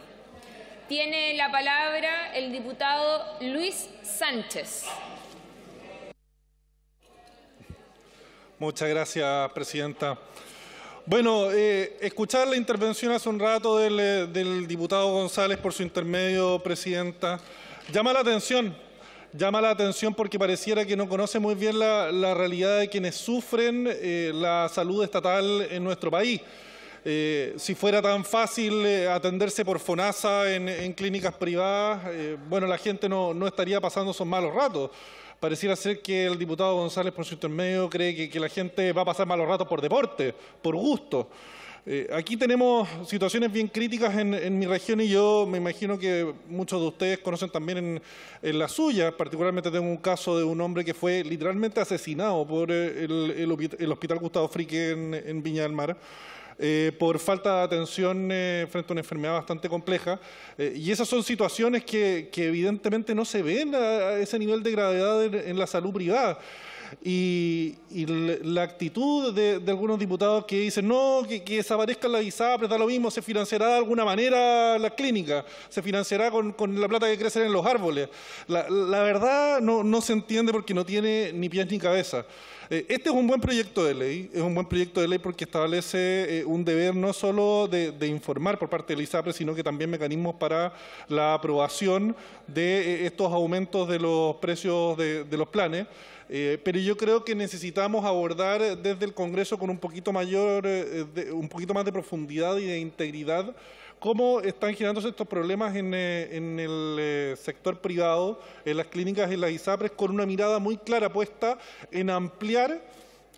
Speaker 9: Tiene la palabra el diputado Luis Sánchez.
Speaker 34: Muchas gracias, Presidenta. Bueno, eh, escuchar la intervención hace un rato del, eh, del, diputado González por su intermedio, Presidenta, llama la atención. Llama la atención porque pareciera que no conoce muy bien la, realidad de quienes sufren eh, la salud estatal en nuestro país. Eh, si fuera tan fácil atenderse por FONASA en, clínicas privadas, bueno, la gente no, no, estaría pasando esos malos ratos. Pareciera ser que el diputado González, por su intermedio, cree que, la gente va a pasar malos ratos por deporte, por gusto. aquí tenemos situaciones bien críticas en, en, mi región y yo me imagino que muchos de ustedes conocen también en, en, la suya. Particularmente tengo un caso de un hombre que fue literalmente asesinado por el, el, Hospital Gustavo Frique en, en Viña del Mar eh, por falta de atención eh, frente a una enfermedad bastante compleja. Eh, y esas son situaciones que, evidentemente no se ven a, ese nivel de gravedad en, la salud privada. Y, la actitud de, algunos diputados que dicen no, que, que desaparezca la ISAPRE, da lo mismo, se financiará de alguna manera la clínica, se financiará con, la plata que crece en los árboles. La, verdad no, se entiende porque no tiene ni pies ni cabeza. Este es un buen proyecto de ley, es un buen proyecto de ley porque establece eh, un deber no solo de, informar por parte del ISAPRE, sino que también mecanismos para la aprobación de eh, estos aumentos de los precios de, los planes. Eh, pero yo creo que necesitamos abordar desde el Congreso con un poquito mayor, eh, de, un poquito más de profundidad y de integridad cómo están girándose estos problemas en, eh, el eh, sector privado, en las clínicas en las ISAPRES, con una mirada muy clara puesta en ampliar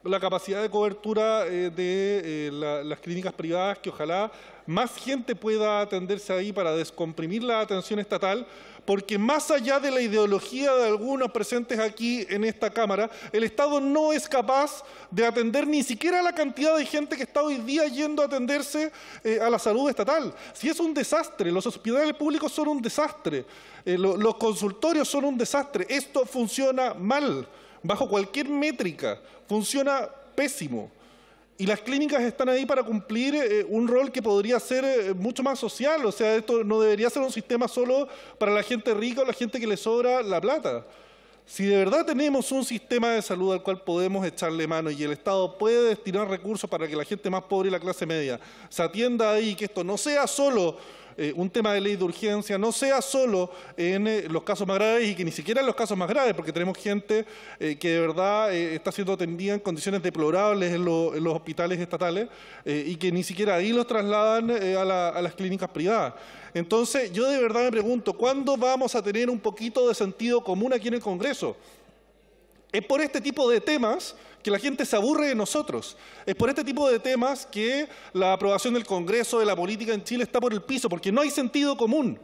Speaker 34: la capacidad de cobertura eh, de la, las clínicas privadas, que ojalá más gente pueda atenderse ahí para descomprimir la atención estatal, porque más allá de la ideología de algunos presentes aquí en esta Cámara, el Estado no es capaz de atender ni siquiera la cantidad de gente que está hoy día yendo a atenderse eh, a la salud estatal. Si es un desastre, los hospitales públicos son un desastre, eh, lo, los consultorios son un desastre, esto funciona mal, bajo cualquier métrica, funciona pésimo. Y las clínicas están ahí para cumplir eh, un rol que podría ser eh, mucho más social. O sea, esto no debería ser un sistema solo para la gente rica o la gente que le sobra la plata. Si de verdad tenemos un sistema de salud al cual podemos echarle mano y el Estado puede destinar recursos para que la gente más pobre y la clase media se atienda ahí, que esto no sea solo eh, un tema de ley de urgencia no sea solo en eh, los casos más graves y que ni siquiera en los casos más graves, porque tenemos gente eh, que de verdad está siendo atendida en condiciones deplorables en, lo, en los hospitales estatales y que ni siquiera ahí los trasladan a, la- a las clínicas privadas. Entonces, yo de verdad me pregunto, ¿cuándo vamos a tener un poquito de sentido común aquí en el Congreso? Es por este tipo de temas que la gente se aburre de nosotros. Es por este tipo de temas que la aprobación del Congreso de la política en Chile está por el piso, porque no hay sentido común.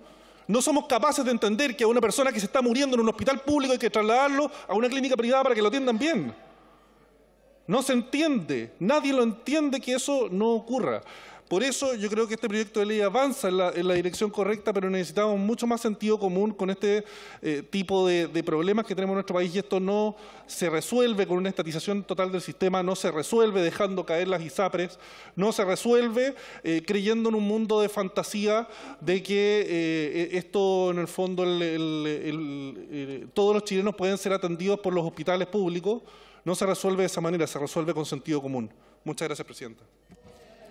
Speaker 34: No somos capaces de entender que a una persona que se está muriendo en un hospital público hay que trasladarlo a una clínica privada para que lo atiendan bien. No se entiende, nadie lo entiende que eso no ocurra. Por eso yo creo que este proyecto de ley avanza en la, dirección correcta, pero necesitamos mucho más sentido común con este eh, tipo de, problemas que tenemos en nuestro país y esto no se resuelve con una estatización total del sistema, no se resuelve dejando caer las ISAPRES, no se resuelve eh, creyendo en un mundo de fantasía de que eh, esto en el fondo todos los chilenos pueden ser atendidos por los hospitales públicos. No se resuelve de esa manera, se resuelve con sentido común. Muchas gracias, Presidenta.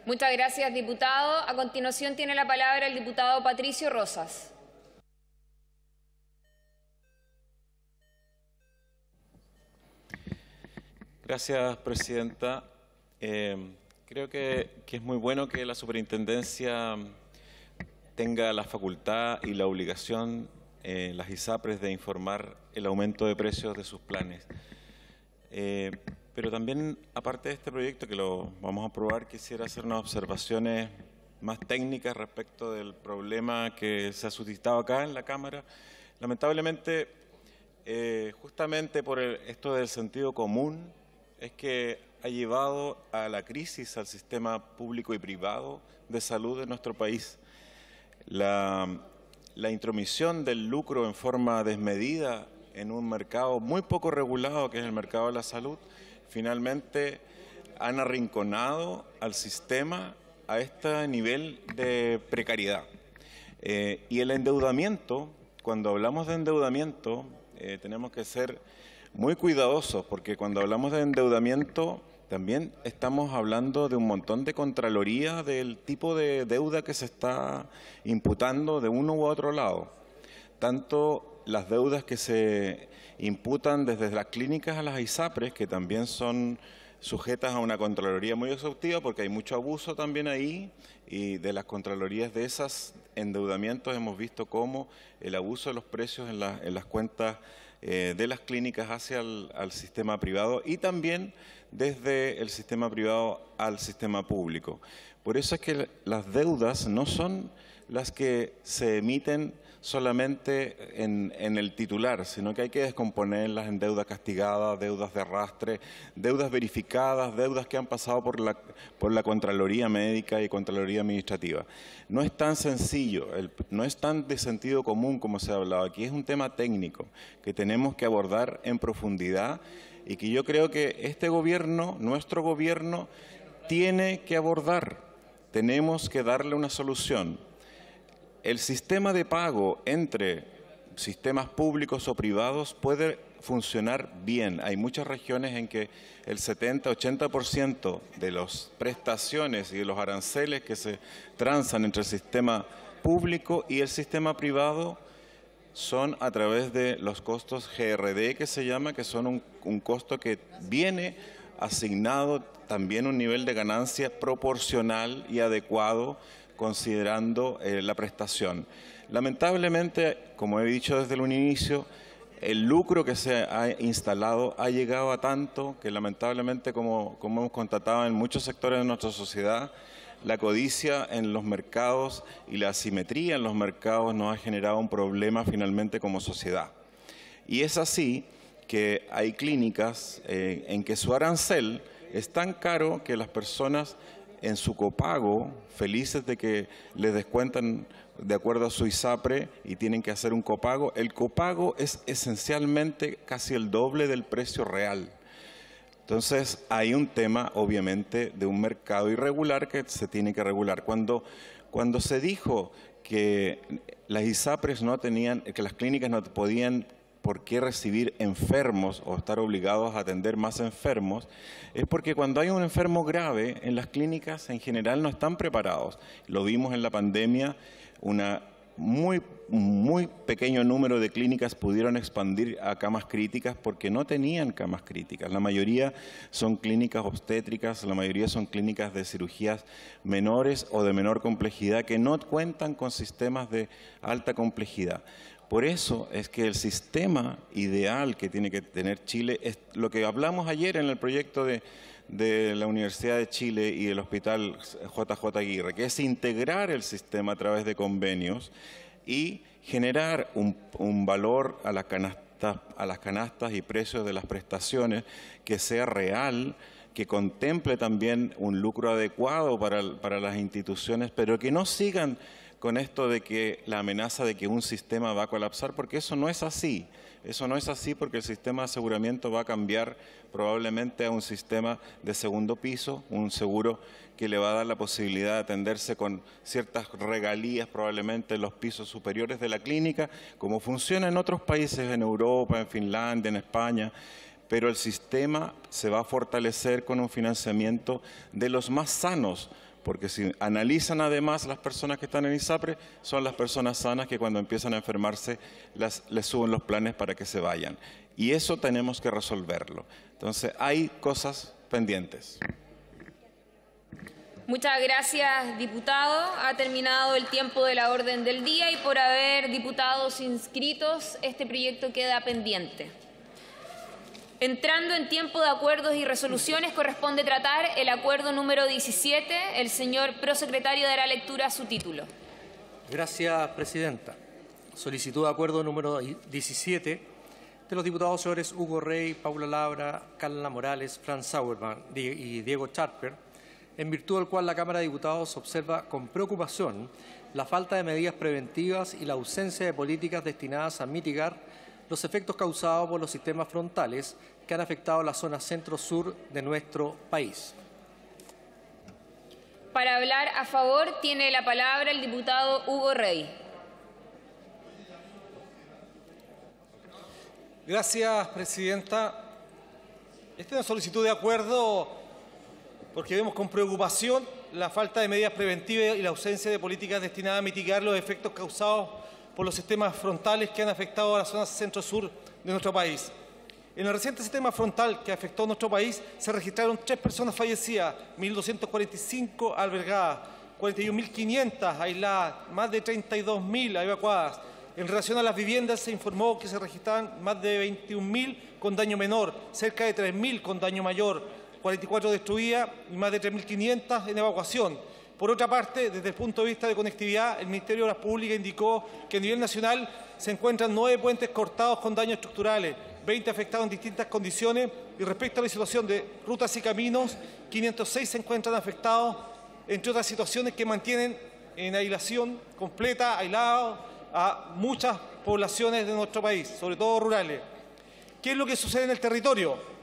Speaker 9: Muchas gracias, diputado. A continuación tiene la palabra el diputado Patricio Rosas.
Speaker 35: Gracias, Presidenta. Eh, creo que, que es muy bueno que la Superintendencia tenga la facultad y la obligación, eh, las ISAPRES, de informar el aumento de precios de sus planes. Eh, pero también, aparte de este proyecto que lo vamos a aprobar, quisiera hacer unas observaciones más técnicas respecto del problema que se ha suscitado acá en la Cámara. Lamentablemente, eh, justamente por el- esto del sentido común, es que ha llevado a la crisis al sistema público y privado de salud de nuestro país. La, la intromisión del lucro en forma desmedida en un mercado muy poco regulado, que es el mercado de la salud, finalmente han arrinconado al sistema a este nivel de precariedad. Eh, y el endeudamiento, cuando hablamos de endeudamiento, eh, tenemos que ser muy cuidadosos, porque cuando hablamos de endeudamiento, también estamos hablando de un montón de contraloría del tipo de deuda que se está imputando de uno u otro lado. Tanto las deudas que se imputan desde las clínicas a las ISAPRES, que también son sujetas a una Contraloría muy exhaustiva, porque hay mucho abuso también ahí, y de las Contralorías de esos endeudamientos hemos visto cómo el abuso de los precios en, en las cuentas eh, de las clínicas hacia el al sistema privado y también desde el sistema privado al sistema público. Por eso es que las deudas no son las que se emiten solamente en, el titular, sino que hay que descomponerlas en deudas castigadas, deudas de arrastre, deudas verificadas, deudas que han pasado por la, por la Contraloría Médica y Contraloría Administrativa. No es tan sencillo, no es tan de sentido común como se ha hablado aquí, es un tema técnico que tenemos que abordar en profundidad y que yo creo que este gobierno, nuestro gobierno, tiene que abordar. Tenemos que darle una solución. El sistema de pago entre sistemas públicos o privados puede funcionar bien. Hay muchas regiones en que el 70-80% de las prestaciones y de los aranceles que se transan entre el sistema público y el sistema privado son a través de los costos GRD que se llama, que son un, un costo que viene asignado también un nivel de ganancia proporcional y adecuado considerando eh, la prestación. Lamentablemente, como he dicho desde el inicio, el lucro que se ha instalado ha llegado a tanto que lamentablemente, como, como hemos constatado en muchos sectores de nuestra sociedad, la codicia en los mercados y la asimetría en los mercados nos ha generado un problema finalmente como sociedad. Y es así que hay clínicas eh, en que su arancel es tan caro que las personas en su copago, felices de que les descuentan de acuerdo a su ISAPRE y tienen que hacer un copago, el copago es esencialmente casi el doble del precio real. Entonces hay un tema, obviamente, de un mercado irregular que se tiene que regular. Cuando, cuando se dijo que las ISAPRES no tenían, que las clínicas no podían por qué recibir enfermos o estar obligados a atender más enfermos, es porque cuando hay un enfermo grave, en las clínicas en general no están preparados. Lo vimos en la pandemia, una muy, muy pequeño número de clínicas pudieron expandir a camas críticas porque no tenían camas críticas. La mayoría son clínicas obstétricas, la mayoría son clínicas de cirugías menores o de menor complejidad que no cuentan con sistemas de alta complejidad. Por eso es que el sistema ideal que tiene que tener Chile es lo que hablamos ayer en el proyecto de, la Universidad de Chile y el Hospital JJ Aguirre, que es integrar el sistema a través de convenios y generar un, valor a las, canastas, a las canastas y precios de las prestaciones que sea real, que contemple también un lucro adecuado para, para las instituciones, pero que no sigan con esto de que la amenaza de que un sistema va a colapsar, porque eso no es así. Eso no es así porque el sistema de aseguramiento va a cambiar probablemente a un sistema de segundo piso, un seguro que le va a dar la posibilidad de atenderse con ciertas regalías probablemente en los pisos superiores de la clínica, como funciona en otros países, en Europa, en Finlandia, en España pero el sistema se va a fortalecer con un financiamiento de los más sanos, porque si analizan además las personas que están en ISAPRE, son las personas sanas que cuando empiezan a enfermarse les suben los planes para que se vayan. Y eso tenemos que resolverlo. Entonces, hay cosas pendientes.
Speaker 9: Muchas gracias, diputado. Ha terminado el tiempo de la orden del día y por haber diputados inscritos, este proyecto queda pendiente. Entrando en tiempo de acuerdos y resoluciones, corresponde tratar el acuerdo número 17. El señor prosecretario dará lectura a su título.
Speaker 36: Gracias, presidenta. Solicitud de acuerdo número 17 de los diputados señores Hugo Rey, Paula Labra, Carla Morales, Franz Sauerman y Diego Charper, en virtud del cual la Cámara de Diputados observa con preocupación la falta de medidas preventivas y la ausencia de políticas destinadas a mitigar los efectos causados por los sistemas frontales que han afectado la zona centro-sur de nuestro país.
Speaker 9: Para hablar a favor tiene la palabra el diputado Hugo Rey.
Speaker 37: Gracias, presidenta. Esta es una solicitud de acuerdo porque vemos con preocupación la falta de medidas preventivas y la ausencia de políticas destinadas a mitigar los efectos causados por los sistemas frontales que han afectado a la zona centro-sur de nuestro país. En el reciente sistema frontal que afectó a nuestro país se registraron tres personas fallecidas, 1.245 albergadas, 41.500 aisladas, más de 32.000 evacuadas. En relación a las viviendas se informó que se registraban más de 21.000 con daño menor, cerca de 3.000 con daño mayor, 44 destruidas y más de 3.500 en evacuación. Por otra parte, desde el punto de vista de conectividad, el Ministerio de Obras Públicas indicó que a nivel nacional se encuentran nueve puentes cortados con daños estructurales, 20 afectados en distintas condiciones y respecto a la situación de rutas y caminos, 506 se encuentran afectados, entre otras situaciones que mantienen en aislación completa, aislados a muchas poblaciones de nuestro país, sobre todo rurales. ¿Qué es lo que sucede en el territorio?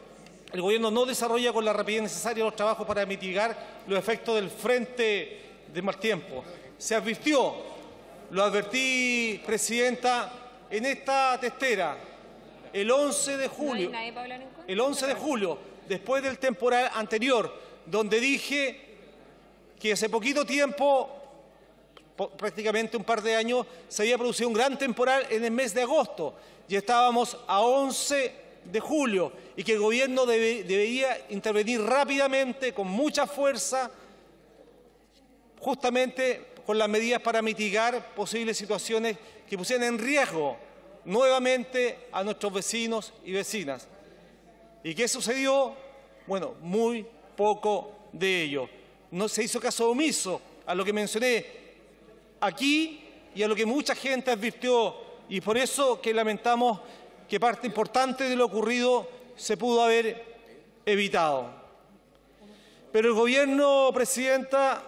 Speaker 37: El Gobierno no desarrolla con la rapidez necesaria los trabajos para mitigar los efectos del frente de mal tiempo. Se advirtió, lo advertí, Presidenta, en esta testera, el 11 de julio, el 11 de julio, después del temporal anterior, donde dije que hace poquito tiempo prácticamente un par de años, se había producido un gran temporal en el mes de agosto y estábamos a 11 de julio y que el gobierno debería intervenir rápidamente, con mucha fuerza, justamente con las medidas para mitigar posibles situaciones que pusieran en riesgo nuevamente a nuestros vecinos y vecinas. ¿Y qué sucedió? Bueno, muy poco de ello. No se hizo caso omiso a lo que mencioné aquí y a lo que mucha gente advirtió y por eso que lamentamos que parte importante de lo ocurrido se pudo haber evitado. Pero el gobierno, Presidenta,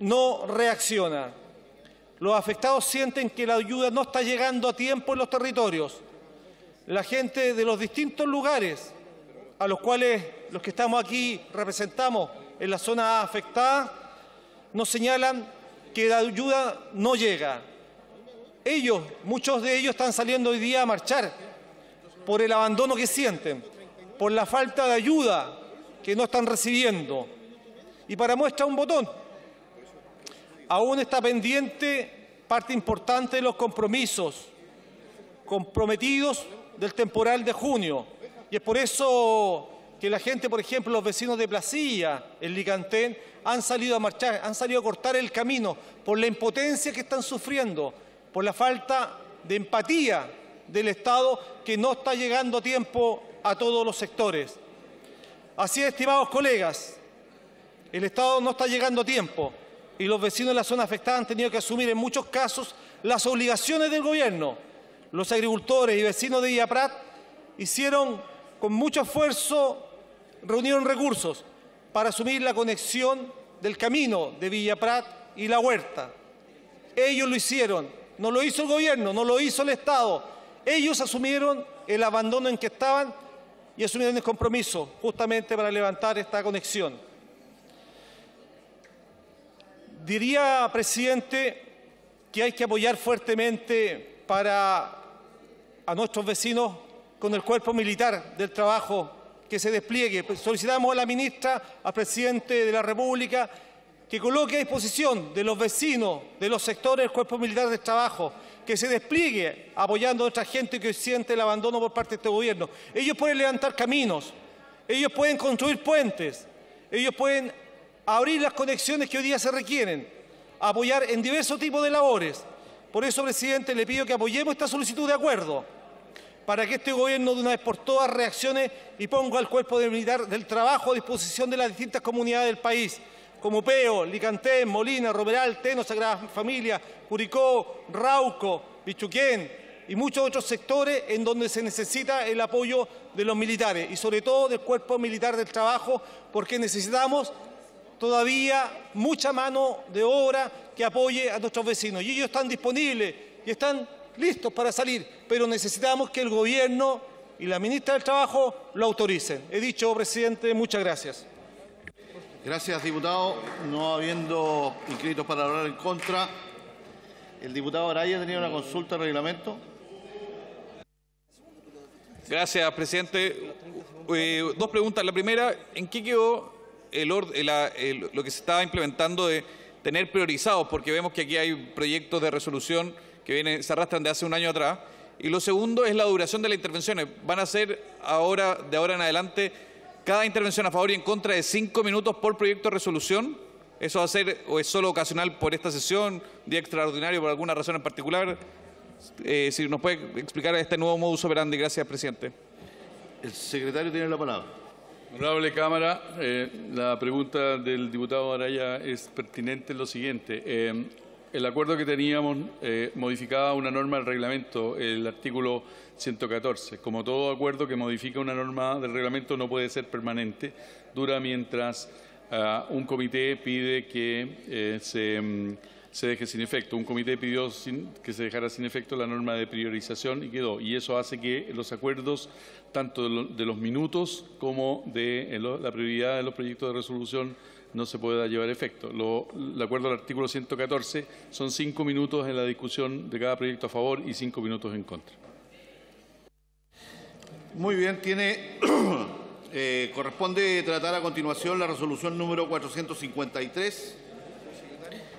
Speaker 37: no reacciona. Los afectados sienten que la ayuda no está llegando a tiempo en los territorios. La gente de los distintos lugares a los cuales los que estamos aquí representamos en la zona afectada, nos señalan que la ayuda no llega. Ellos, muchos de ellos están saliendo hoy día a marchar por el abandono que sienten, por la falta de ayuda que no están recibiendo. Y para muestra un botón, aún está pendiente parte importante de los compromisos comprometidos del temporal de junio. Y es por eso que la gente, por ejemplo, los vecinos de Placilla, en Licantén, han salido a marchar, han salido a cortar el camino por la impotencia que están sufriendo, por la falta de empatía del Estado que no está llegando a tiempo a todos los sectores. Así, estimados colegas, el Estado no está llegando a tiempo y los vecinos de la zona afectada han tenido que asumir en muchos casos las obligaciones del gobierno. Los agricultores y vecinos de Villaprat hicieron con mucho esfuerzo, reunieron recursos para asumir la conexión del camino de Villaprat y la huerta. Ellos lo hicieron, no lo hizo el gobierno, no lo hizo el Estado. Ellos asumieron el abandono en que estaban y asumieron el compromiso justamente para levantar esta conexión. Diría, presidente, que hay que apoyar fuertemente para a nuestros vecinos con el cuerpo militar del trabajo que se despliegue. Solicitamos a la ministra, al presidente de la República, que coloque a disposición de los vecinos, de los sectores del cuerpo militar del trabajo, que se despliegue apoyando a nuestra gente que siente el abandono por parte de este gobierno. Ellos pueden levantar caminos, ellos pueden construir puentes, ellos pueden abrir las conexiones que hoy día se requieren, apoyar en diversos tipos de labores. Por eso, presidente, le pido que apoyemos esta solicitud de acuerdo para que este gobierno de una vez por todas reaccione y ponga al cuerpo de militar del trabajo a disposición de las distintas comunidades del país, como Peo, Licantén, Molina, Roberal, Teno, Sagrada Familia, Curicó, Rauco, Bichuquén y muchos otros sectores en donde se necesita el apoyo de los militares y sobre todo del cuerpo militar del trabajo, porque necesitamos todavía mucha mano de obra que apoye a nuestros vecinos. Y ellos están disponibles y están listos para salir, pero necesitamos que el Gobierno y la ministra del Trabajo lo autoricen. He dicho, presidente, muchas gracias.
Speaker 3: Gracias, diputado. No habiendo inscritos para hablar en contra, el diputado Araya tenía una consulta de reglamento.
Speaker 33: Gracias, presidente. Eh, dos preguntas. La primera, ¿en qué quedó lo que se estaba implementando de tener priorizados, porque vemos que aquí hay proyectos de resolución que vienen, se arrastran de hace un año atrás. Y lo segundo es la duración de las intervenciones. Van a ser ahora, de ahora en adelante, cada intervención a favor y en contra de cinco minutos por proyecto de resolución. ¿Eso va a ser o es solo ocasional por esta sesión, día extraordinario por alguna razón en particular? Eh, si nos puede explicar este nuevo modus operandi. Gracias, presidente.
Speaker 3: El secretario tiene la palabra.
Speaker 4: Honorable Cámara, eh, la pregunta del diputado Araya es pertinente en lo siguiente. Eh, el acuerdo que teníamos eh, modificaba una norma del reglamento, el artículo 114. Como todo acuerdo que modifica una norma del reglamento no puede ser permanente, dura mientras ah, un comité pide que se mm, se deje sin efecto. Un comité pidió que se dejara sin efecto la norma de priorización y quedó. Y eso hace que los acuerdos, tanto de, los minutos como de la prioridad de los proyectos de resolución, no se pueda llevar efecto. Lo, de acuerdo al artículo 114, son cinco minutos en la discusión de cada proyecto a favor y cinco minutos en contra.
Speaker 3: Muy bien, tiene, eh, corresponde tratar a continuación la resolución número 453.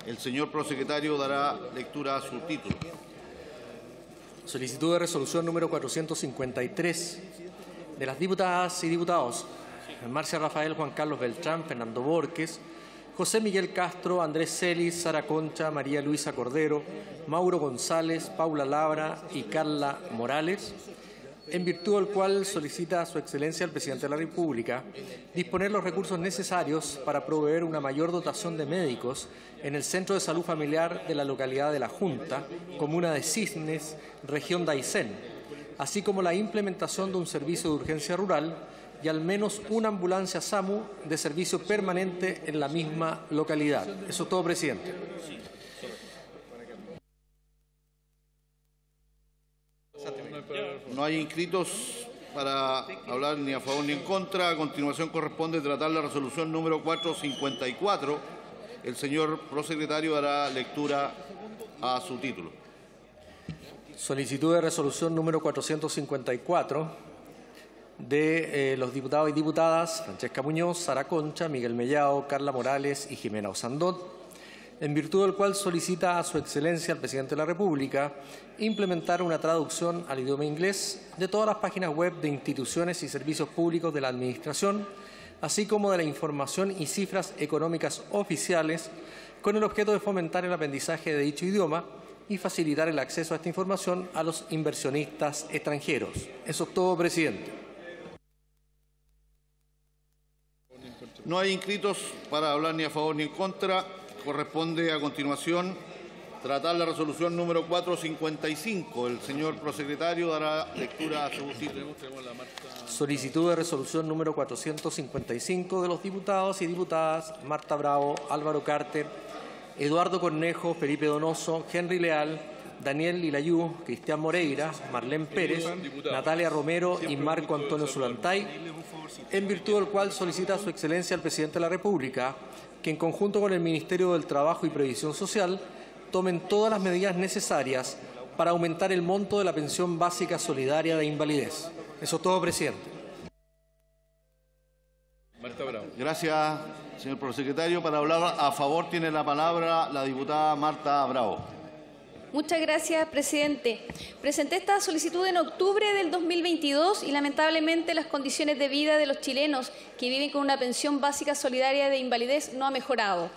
Speaker 3: El señor prosecretario dará lectura a su título.
Speaker 2: Solicitud de resolución número 453 de las diputadas y diputados Marcia Rafael, Juan Carlos Beltrán, Fernando Borges, José Miguel Castro, Andrés Celis, Sara Concha, María Luisa Cordero, Mauro González, Paula Labra y Carla Morales, en virtud del cual solicita a Su Excelencia el Presidente de la República disponer los recursos necesarios para proveer una mayor dotación de médicos en el Centro de Salud Familiar de la localidad de La Junta, comuna de Cisnes, región de Aysén, así como la implementación de un servicio de urgencia rural y al menos una ambulancia SAMU de servicio permanente en la misma localidad. Eso es todo, presidente.
Speaker 3: No hay inscritos para hablar ni a favor ni en contra. A continuación corresponde tratar la resolución número 454. El señor prosecretario dará lectura a su título.
Speaker 2: Solicitud de resolución número 454 de eh, los diputados y diputadas Francesca Muñoz, Sara Concha, Miguel Mellao, Carla Morales y Jimena Osandot, en virtud del cual solicita a Su Excelencia, el Presidente de la República, implementar una traducción al idioma inglés de todas las páginas web de instituciones y servicios públicos de la Administración, así como de la información y cifras económicas oficiales, con el objeto de fomentar el aprendizaje de dicho idioma y facilitar el acceso a esta información a los inversionistas extranjeros. Eso es todo, presidente.
Speaker 3: No hay inscritos para hablar ni a favor ni en contra. Corresponde a continuación tratar la resolución número 455. El señor prosecretario dará lectura a su título.
Speaker 2: Solicitud de resolución número 455 de los diputados y diputadas Marta Bravo, Álvaro Carter, Eduardo Cornejo, Felipe Donoso, Henry Leal, Daniel Lilayú, Cristian Moreira, Marlene Pérez, Natalia Romero y Marco Antonio Zulantay, en virtud del cual solicita a su excelencia al presidente de la República que en conjunto con el Ministerio del Trabajo y Previsión Social tomen todas las medidas necesarias para aumentar el monto de la pensión básica solidaria de invalidez. Eso es todo, presidente.
Speaker 3: Gracias, señor prosecretario. Para hablar a favor tiene la palabra la diputada Marta Bravo.
Speaker 30: Muchas gracias, presidente. Presenté esta solicitud en octubre del 2022 y lamentablemente las condiciones de vida de los chilenos que viven con una pensión básica solidaria de invalidez no ha mejorado.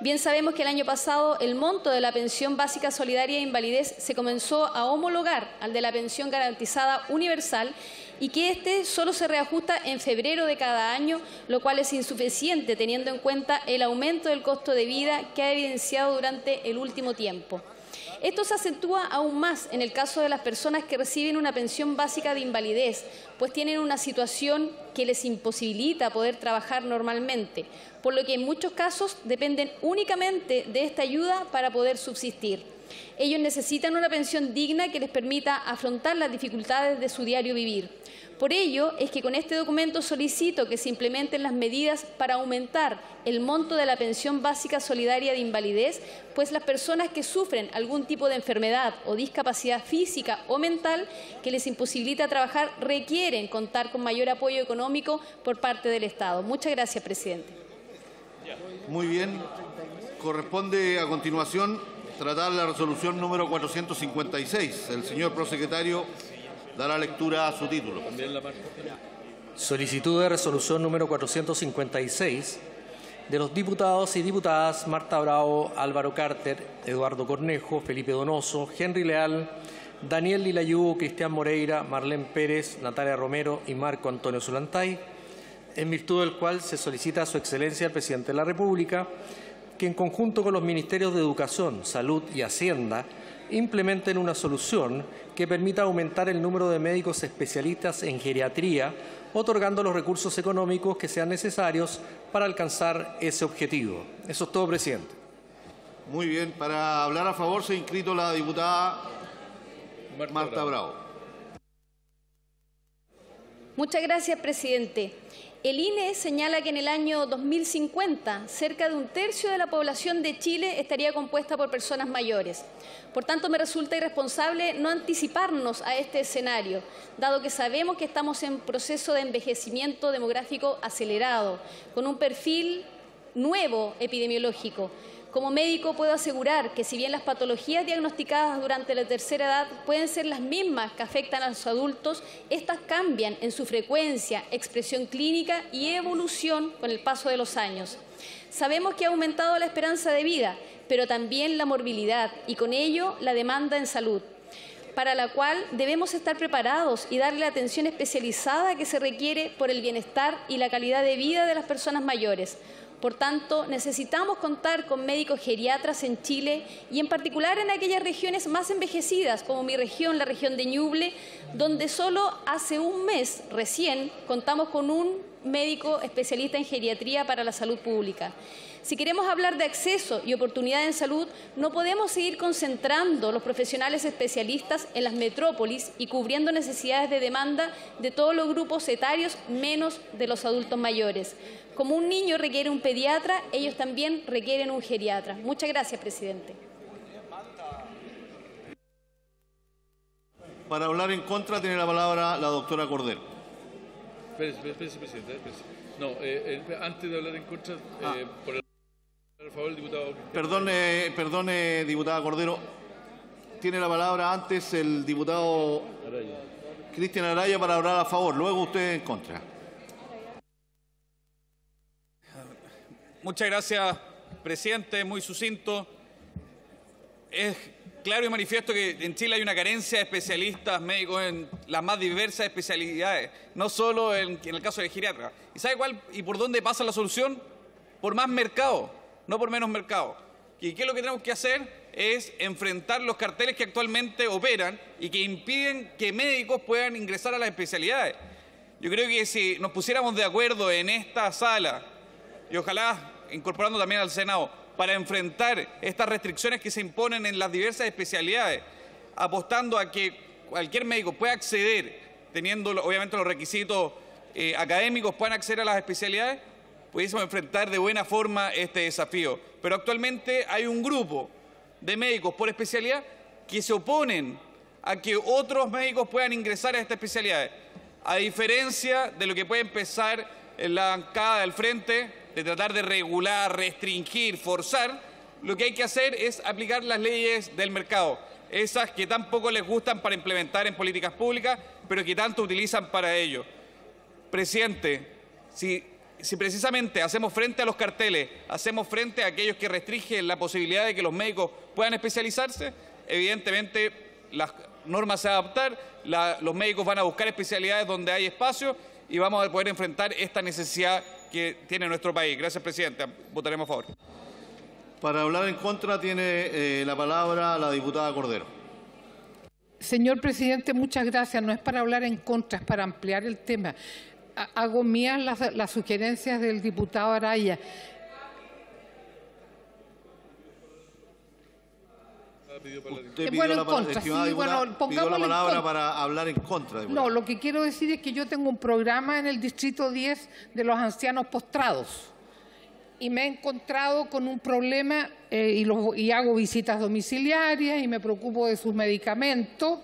Speaker 30: Bien sabemos que el año pasado el monto de la pensión básica solidaria de invalidez se comenzó a homologar al de la pensión garantizada universal y que este solo se reajusta en febrero de cada año, lo cual es insuficiente teniendo en cuenta el aumento del costo de vida que ha evidenciado durante el último tiempo. Esto se acentúa aún más en el caso de las personas que reciben una pensión básica de invalidez, pues tienen una situación que les imposibilita poder trabajar normalmente, por lo que en muchos casos dependen únicamente de esta ayuda para poder subsistir. Ellos necesitan una pensión digna que les permita afrontar las dificultades de su diario vivir. Por ello es que con este documento solicito que se implementen las medidas para aumentar el monto de la pensión básica solidaria de invalidez, pues las personas que sufren algún tipo de enfermedad o discapacidad física o mental que les imposibilita trabajar requieren contar con mayor apoyo económico por parte del Estado. Muchas gracias, presidente.
Speaker 3: Muy bien. Corresponde a continuación tratar la resolución número 456. El señor prosecretario dará lectura a su título.
Speaker 2: Solicitud de resolución número 456 de los diputados y diputadas Marta Bravo, Álvaro Carter, Eduardo Cornejo, Felipe Donoso, Henry Leal, Daniel Lilayú, Cristian Moreira, Marlene Pérez, Natalia Romero y Marco Antonio Zulantay, en virtud del cual se solicita a su excelencia el presidente de la República que en conjunto con los ministerios de Educación, Salud y Hacienda implementen una solución que permita aumentar el número de médicos especialistas en geriatría, otorgando los recursos económicos que sean necesarios para alcanzar ese objetivo. Eso es todo, presidente.
Speaker 3: Muy bien. Para hablar a favor se ha inscrito la diputada Marta, Bravo.
Speaker 30: Muchas gracias, presidente. El INE señala que en el año 2050 cerca de un tercio de la población de Chile estaría compuesta por personas mayores. Por tanto, me resulta irresponsable no anticiparnos a este escenario, dado que sabemos que estamos en proceso de envejecimiento demográfico acelerado, con un perfil nuevo epidemiológico Como médico puedo asegurar que si bien las patologías diagnosticadas durante la tercera edad pueden ser las mismas que afectan a los adultos, estas cambian en su frecuencia, expresión clínica y evolución con el paso de los años. Sabemos que ha aumentado la esperanza de vida, pero también la morbilidad y con ello la demanda en salud para la cual debemos estar preparados y darle la atención especializada que se requiere por el bienestar y la calidad de vida de las personas mayores. Por tanto, necesitamos contar con médicos geriatras en Chile y en particular en aquellas regiones más envejecidas, como mi región, la región de Ñuble, donde solo hace un mes recién contamos con un médico especialista en geriatría para la salud pública. Si queremos hablar de acceso y oportunidad en salud, no podemos seguir concentrando los profesionales especialistas en las metrópolis y cubriendo necesidades de demanda de todos los grupos etarios, menos de los adultos mayores. Como un niño requiere un pediatra, ellos también requieren un geriatra. Muchas gracias, presidente.
Speaker 3: Para hablar en contra tiene la palabra la doctora Cordero.
Speaker 4: Espérese, espérese, presidente. espérese. No, eh, eh, antes de hablar en contra, eh, por el, por favor, el diputado.
Speaker 3: Perdone, perdone, diputada Cordero. Tiene la palabra antes el diputado Cristian Araya para hablar a favor, luego usted en contra.
Speaker 33: Muchas gracias, presidente. Muy sucinto. Es claro y manifiesto que en Chile hay una carencia de especialistas médicos en las más diversas especialidades, no solo en, en el caso de geriatra. ¿Y sabe cuál y por dónde pasa la solución? Por más mercado, no por menos mercado. ¿Y qué es lo que tenemos que hacer? Es enfrentar los carteles que actualmente operan y que impiden que médicos puedan ingresar a las especialidades. Yo creo que si nos pusiéramos de acuerdo en esta sala y ojalá incorporando también al Senado, para enfrentar estas restricciones que se imponen en las diversas especialidades, apostando a que cualquier médico pueda acceder, teniendo obviamente los requisitos eh, académicos, puedan acceder a las especialidades, pudiésemos enfrentar de buena forma este desafío. Pero actualmente hay un grupo de médicos por especialidad que se oponen a que otros médicos puedan ingresar a estas especialidades, a diferencia de lo que puede empezar en la bancada del frente, de tratar de regular, restringir, forzar, lo que hay que hacer es aplicar las leyes del mercado, esas que tampoco les gustan para implementar en políticas públicas, pero que tanto utilizan para ello. Presidente, si, si precisamente hacemos frente a los carteles, hacemos frente a aquellos que restringen la posibilidad de que los médicos puedan especializarse, evidentemente las normas se van a adaptar, la, los médicos van a buscar especialidades donde hay espacio y vamos a poder enfrentar esta necesidad que tiene nuestro país. Gracias, Presidenta. Votaremos a favor.
Speaker 3: Para hablar en contra tiene eh, la palabra la diputada Cordero.
Speaker 38: Señor presidente, muchas gracias. No es para hablar en contra, es para ampliar el tema. Hago mías las, las sugerencias del diputado Araya.
Speaker 3: Usted pidió la, contra, sí, bueno, pidió la palabra para hablar en contra.
Speaker 38: No, lo que quiero decir es que yo tengo un programa en el Distrito 10 de los ancianos postrados y me he encontrado con un problema eh, y, los, y hago visitas domiciliarias y me preocupo de sus medicamentos.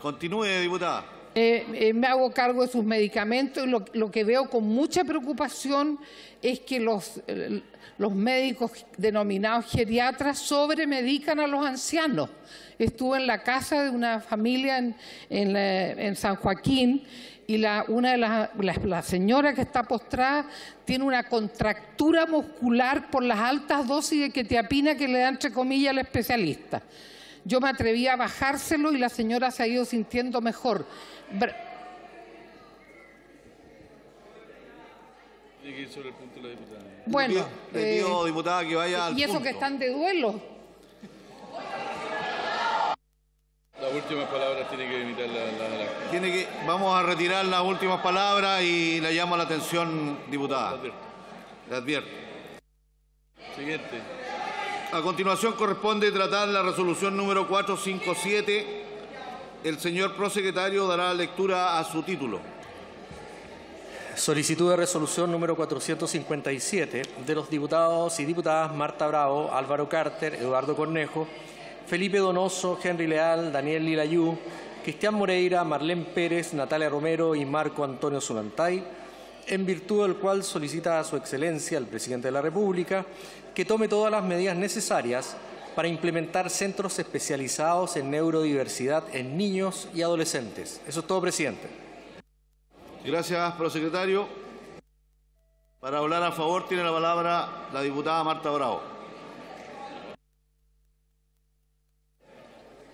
Speaker 3: Continúe, diputada.
Speaker 38: Eh, eh, me hago cargo de sus medicamentos lo, lo, que veo con mucha preocupación es que los, eh, médicos denominados geriatras sobremedican a los ancianos. Estuve en la casa de una familia en San Joaquín y la, una de las, la, la, señora que está postrada tiene una contractura muscular por las altas dosis de quetiapina que le da entre comillas el especialista. Yo me atreví a bajárselo y la señora se ha ido sintiendo mejor. Bueno,
Speaker 3: le pido,
Speaker 38: eh,
Speaker 3: diputada, que vaya al
Speaker 38: y eso
Speaker 3: punto.
Speaker 38: que están de duelo.
Speaker 4: Las últimas palabras tiene que emitir la, la, la...
Speaker 3: Tiene que, vamos a retirar las últimas palabras y le llamo la atención, diputada. Le advierto.
Speaker 4: Siguiente.
Speaker 3: A continuación corresponde tratar la resolución número 457. El señor prosecretario dará lectura a su título.
Speaker 2: Solicitud de resolución número 457 de los diputados y diputadas Marta Bravo, Álvaro Carter, Eduardo Cornejo, Felipe Donoso, Henry Leal, Daniel Lilayú, Cristian Moreira, Marlene Pérez, Natalia Romero y Marco Antonio Zulantay,
Speaker 36: en virtud del cual solicita a Su Excelencia, el Presidente de la República, que tome todas las medidas necesarias para implementar centros especializados en neurodiversidad en niños y adolescentes. Eso es todo, presidente.
Speaker 3: Gracias, prosecretario. Para hablar a favor tiene la palabra la diputada Marta Bravo.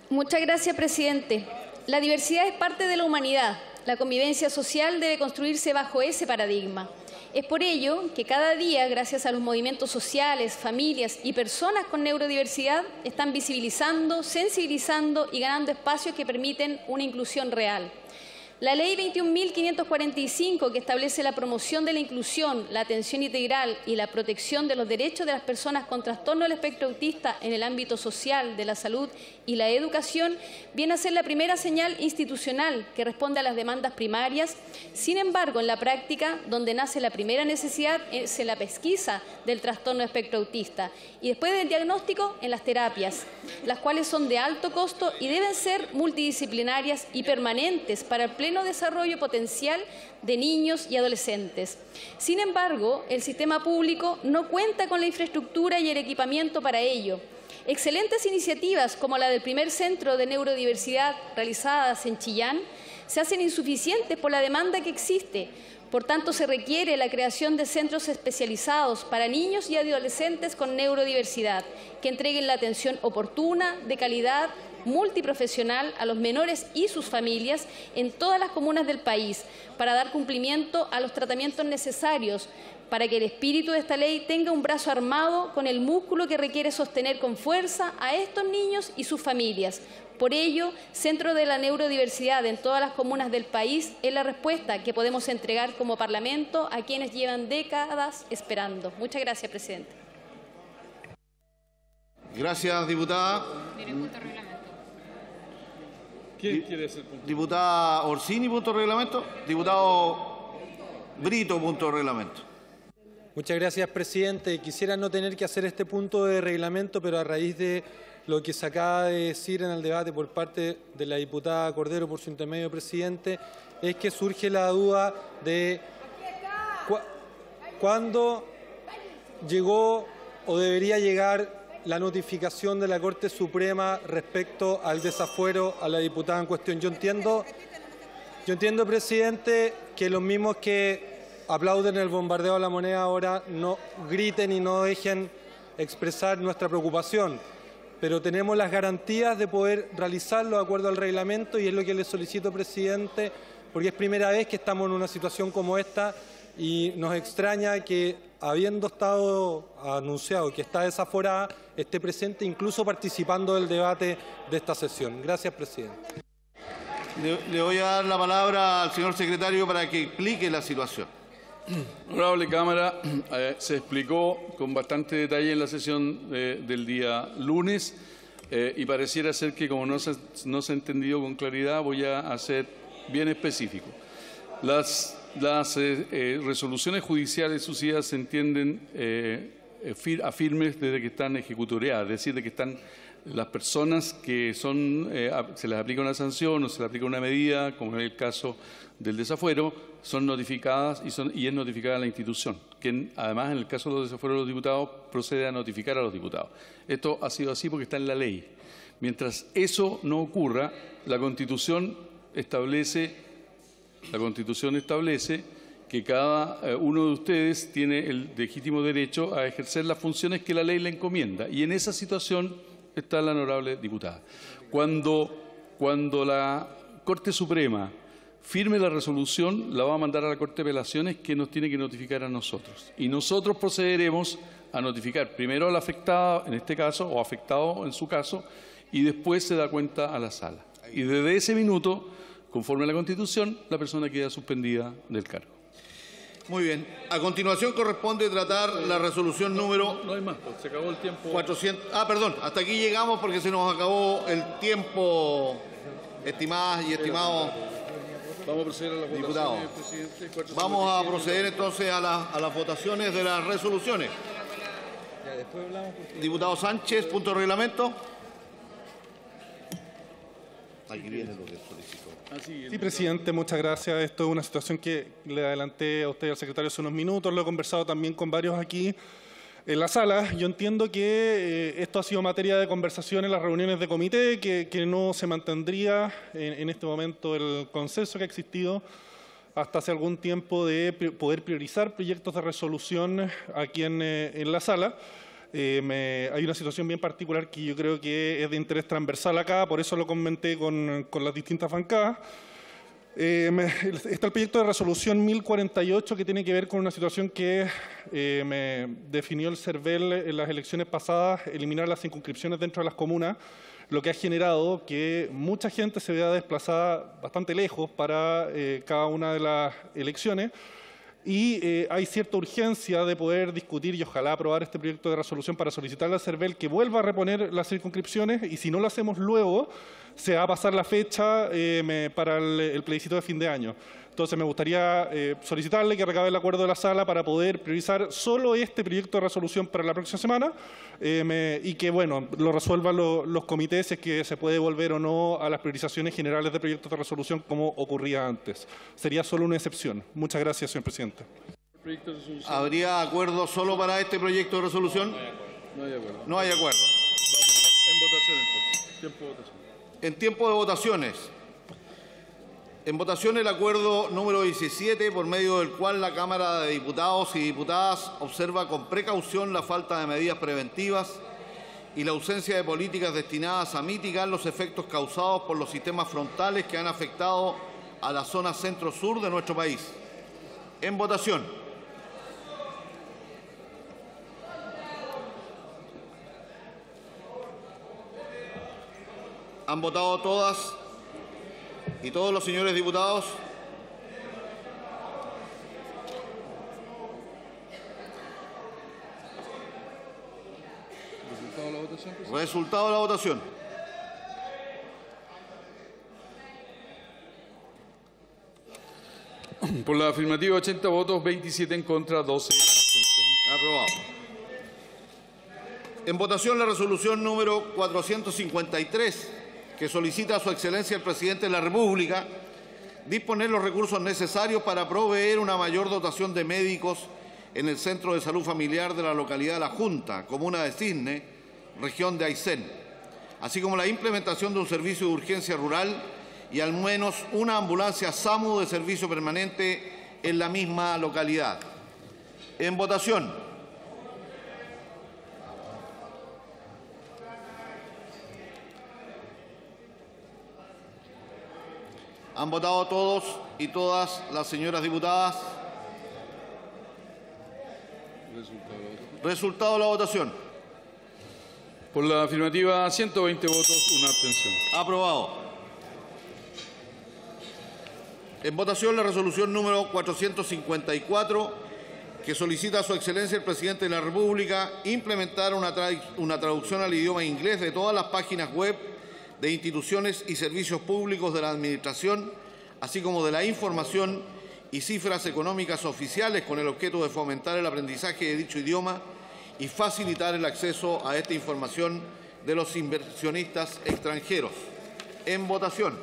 Speaker 30: Muchas gracias, presidente. La diversidad es parte de la humanidad. La convivencia social debe construirse bajo ese paradigma. Es por ello que cada día, gracias a los movimientos sociales, familias y personas con neurodiversidad, están visibilizando, sensibilizando y ganando espacios que permiten una inclusión real. La Ley 21.545, que establece la promoción de la inclusión, la atención integral y la protección de los derechos de las personas con trastorno del espectro autista en el ámbito social, de la salud y la educación, viene a ser la primera señal institucional que responde a las demandas primarias. Sin embargo, en la práctica, donde nace la primera necesidad es en la pesquisa del trastorno del espectro autista y después del diagnóstico en las terapias, las cuales son de alto costo y deben ser multidisciplinarias y permanentes para el pleno desarrollo potencial de niños y adolescentes. Sin embargo, el sistema público no cuenta con la infraestructura y el equipamiento para ello. Excelentes iniciativas como la del primer centro de neurodiversidad realizadas en Chillán se hacen insuficientes por la demanda que existe. Por tanto, se requiere la creación de centros especializados para niños y adolescentes con neurodiversidad, que entreguen la atención oportuna, de calidad multiprofesional a los menores y sus familias en todas las comunas del país para dar cumplimiento a los tratamientos necesarios para que el espíritu de esta ley tenga un brazo armado con el músculo que requiere sostener con fuerza a estos niños y sus familias. Por ello, Centro de la Neurodiversidad en todas las comunas del país es la respuesta que podemos entregar como Parlamento a quienes llevan décadas esperando. Muchas gracias, presidente.
Speaker 3: Gracias, diputada.
Speaker 33: ¿Quién quiere hacer punto?
Speaker 3: Diputada Orsini, punto de reglamento. Diputado Brito, punto de reglamento.
Speaker 39: Muchas gracias, presidente. Quisiera no tener que hacer este punto de reglamento, pero a raíz de lo que se acaba de decir en el debate por parte de la diputada Cordero por su intermedio, presidente, es que surge la duda de cu cuándo llegó o debería llegar la notificación de la Corte Suprema respecto al desafuero a la diputada en cuestión. Yo entiendo, yo entiendo, presidente, que los mismos que aplauden el bombardeo a la moneda ahora no griten y no dejen expresar nuestra preocupación, pero tenemos las garantías de poder realizarlo de acuerdo al reglamento y es lo que le solicito, presidente, porque es primera vez que estamos en una situación como esta y nos extraña que, habiendo estado anunciado que está desaforada, esté presente incluso participando del debate de esta sesión. Gracias, presidente.
Speaker 3: Le, le voy a dar la palabra al señor secretario para que explique la situación.
Speaker 4: Honorable Cámara, eh, se explicó con bastante detalle en la sesión eh, del día lunes eh, y pareciera ser que como no se, no se ha entendido con claridad voy a hacer bien específico. Las, las eh, eh, resoluciones judiciales sucidas se entienden eh, a firmes desde que están ejecutoriadas, es decir, de que están las personas que son, eh, se les aplica una sanción o se les aplica una medida, como en el caso del desafuero, son notificadas y, son, y es notificada la institución, que además en el caso de los desafueros de los diputados procede a notificar a los diputados. Esto ha sido así porque está en la ley. Mientras eso no ocurra, la Constitución establece la Constitución establece que cada eh, uno de ustedes tiene el legítimo derecho a ejercer las funciones que la ley le encomienda. Y en esa situación está la honorable diputada. Cuando, cuando la Corte Suprema firme la resolución, la va a mandar a la Corte de Apelaciones que nos tiene que notificar a nosotros. Y nosotros procederemos a notificar primero al afectado, en este caso, o afectado en su caso, y después se da cuenta a la sala. Y desde ese minuto, conforme a la Constitución, la persona queda suspendida del cargo.
Speaker 3: Muy bien. A continuación corresponde tratar la resolución número...
Speaker 4: No hay más, se acabó el tiempo.
Speaker 3: 400... Ah, perdón. Hasta aquí llegamos porque se nos acabó el tiempo, estimadas y estimados
Speaker 4: Vamos a proceder a las
Speaker 3: diputados.
Speaker 4: votaciones, presidente.
Speaker 3: Vamos a proceder entonces a, la- a las votaciones de las resoluciones. Diputado Sánchez, punto de reglamento. Aquí viene lo que.
Speaker 34: Sí, presidente, muchas gracias. Esto es una situación que le adelanté a usted y al secretario hace unos minutos. Lo he conversado también con varios aquí en la sala. Yo entiendo que eh, esto ha sido materia de conversación en las reuniones de comité, que, que no se mantendría en, en este momento el consenso que ha existido hasta hace algún tiempo de poder priorizar proyectos de resolución aquí en, eh, en la sala. Eh, me- hay una situación bien particular que yo creo que es de interés transversal acá, por eso lo comenté con, con las distintas bancadas. Eh, me- está el proyecto de resolución 1048 que tiene que ver con una situación que eh, me definió el CERVEL en las elecciones pasadas, eliminar las circunscripciones dentro de las comunas, lo que ha generado que mucha gente se vea desplazada bastante lejos para eh, cada una de las elecciones. Y eh, hay cierta urgencia de poder discutir y ojalá aprobar este proyecto de resolución para solicitarle al CERVEL que vuelva a reponer las circunscripciones y si no lo hacemos luego, se va a pasar la fecha eh, para el, el plebiscito de fin de año. Entonces me gustaría eh, solicitarle que recabe el acuerdo de la sala para poder priorizar solo este proyecto de resolución para la próxima semana eh, me- y que bueno lo resuelvan lo- los comités si es que se puede volver o no a las priorizaciones generales de proyectos de resolución como ocurría antes. Sería solo una excepción. Muchas gracias, señor presidente.
Speaker 3: ¿Habría acuerdo solo para este proyecto de resolución?
Speaker 4: No hay acuerdo.
Speaker 3: No hay acuerdo.
Speaker 4: En votación entonces. Tiempo de votación.
Speaker 3: En tiempo de votaciones. En votación el acuerdo número 17, por medio del cual la Cámara de Diputados y Diputadas observa con precaución la falta de medidas preventivas y la ausencia de políticas destinadas a mitigar los efectos causados por los sistemas frontales que han afectado a la zona centro-sur de nuestro país. En votación. ¿Han votado todas y todos los señores diputados?
Speaker 4: Resultado de la votación. presidente.
Speaker 3: Resultado de la votación.
Speaker 4: Por la afirmativa 80 votos, 27 en contra, 12 abstenciones.
Speaker 3: Aprobado. En votación la resolución número 453, que solicita a su excelencia el presidente de la República disponer los recursos necesarios para proveer una mayor dotación de médicos en el Centro de Salud Familiar de la localidad de La Junta, comuna de Cisne, región de Aysén, así como la implementación de un servicio de urgencia rural y al menos una ambulancia SAMU de servicio permanente en la misma localidad. En votación. ¿Han votado todos y todas las señoras diputadas?
Speaker 4: Resultado de la votación. Por la afirmativa 120 votos, una abstención.
Speaker 3: Aprobado. En votación la resolución número 454 que solicita a su excelencia el presidente de la República implementar una, tra- una traducción al idioma inglés de todas las páginas web de instituciones y servicios públicos de la Administración, así como de la información y cifras económicas oficiales con el objeto de fomentar el aprendizaje de dicho idioma y facilitar el acceso a esta información de los inversionistas extranjeros. En votación.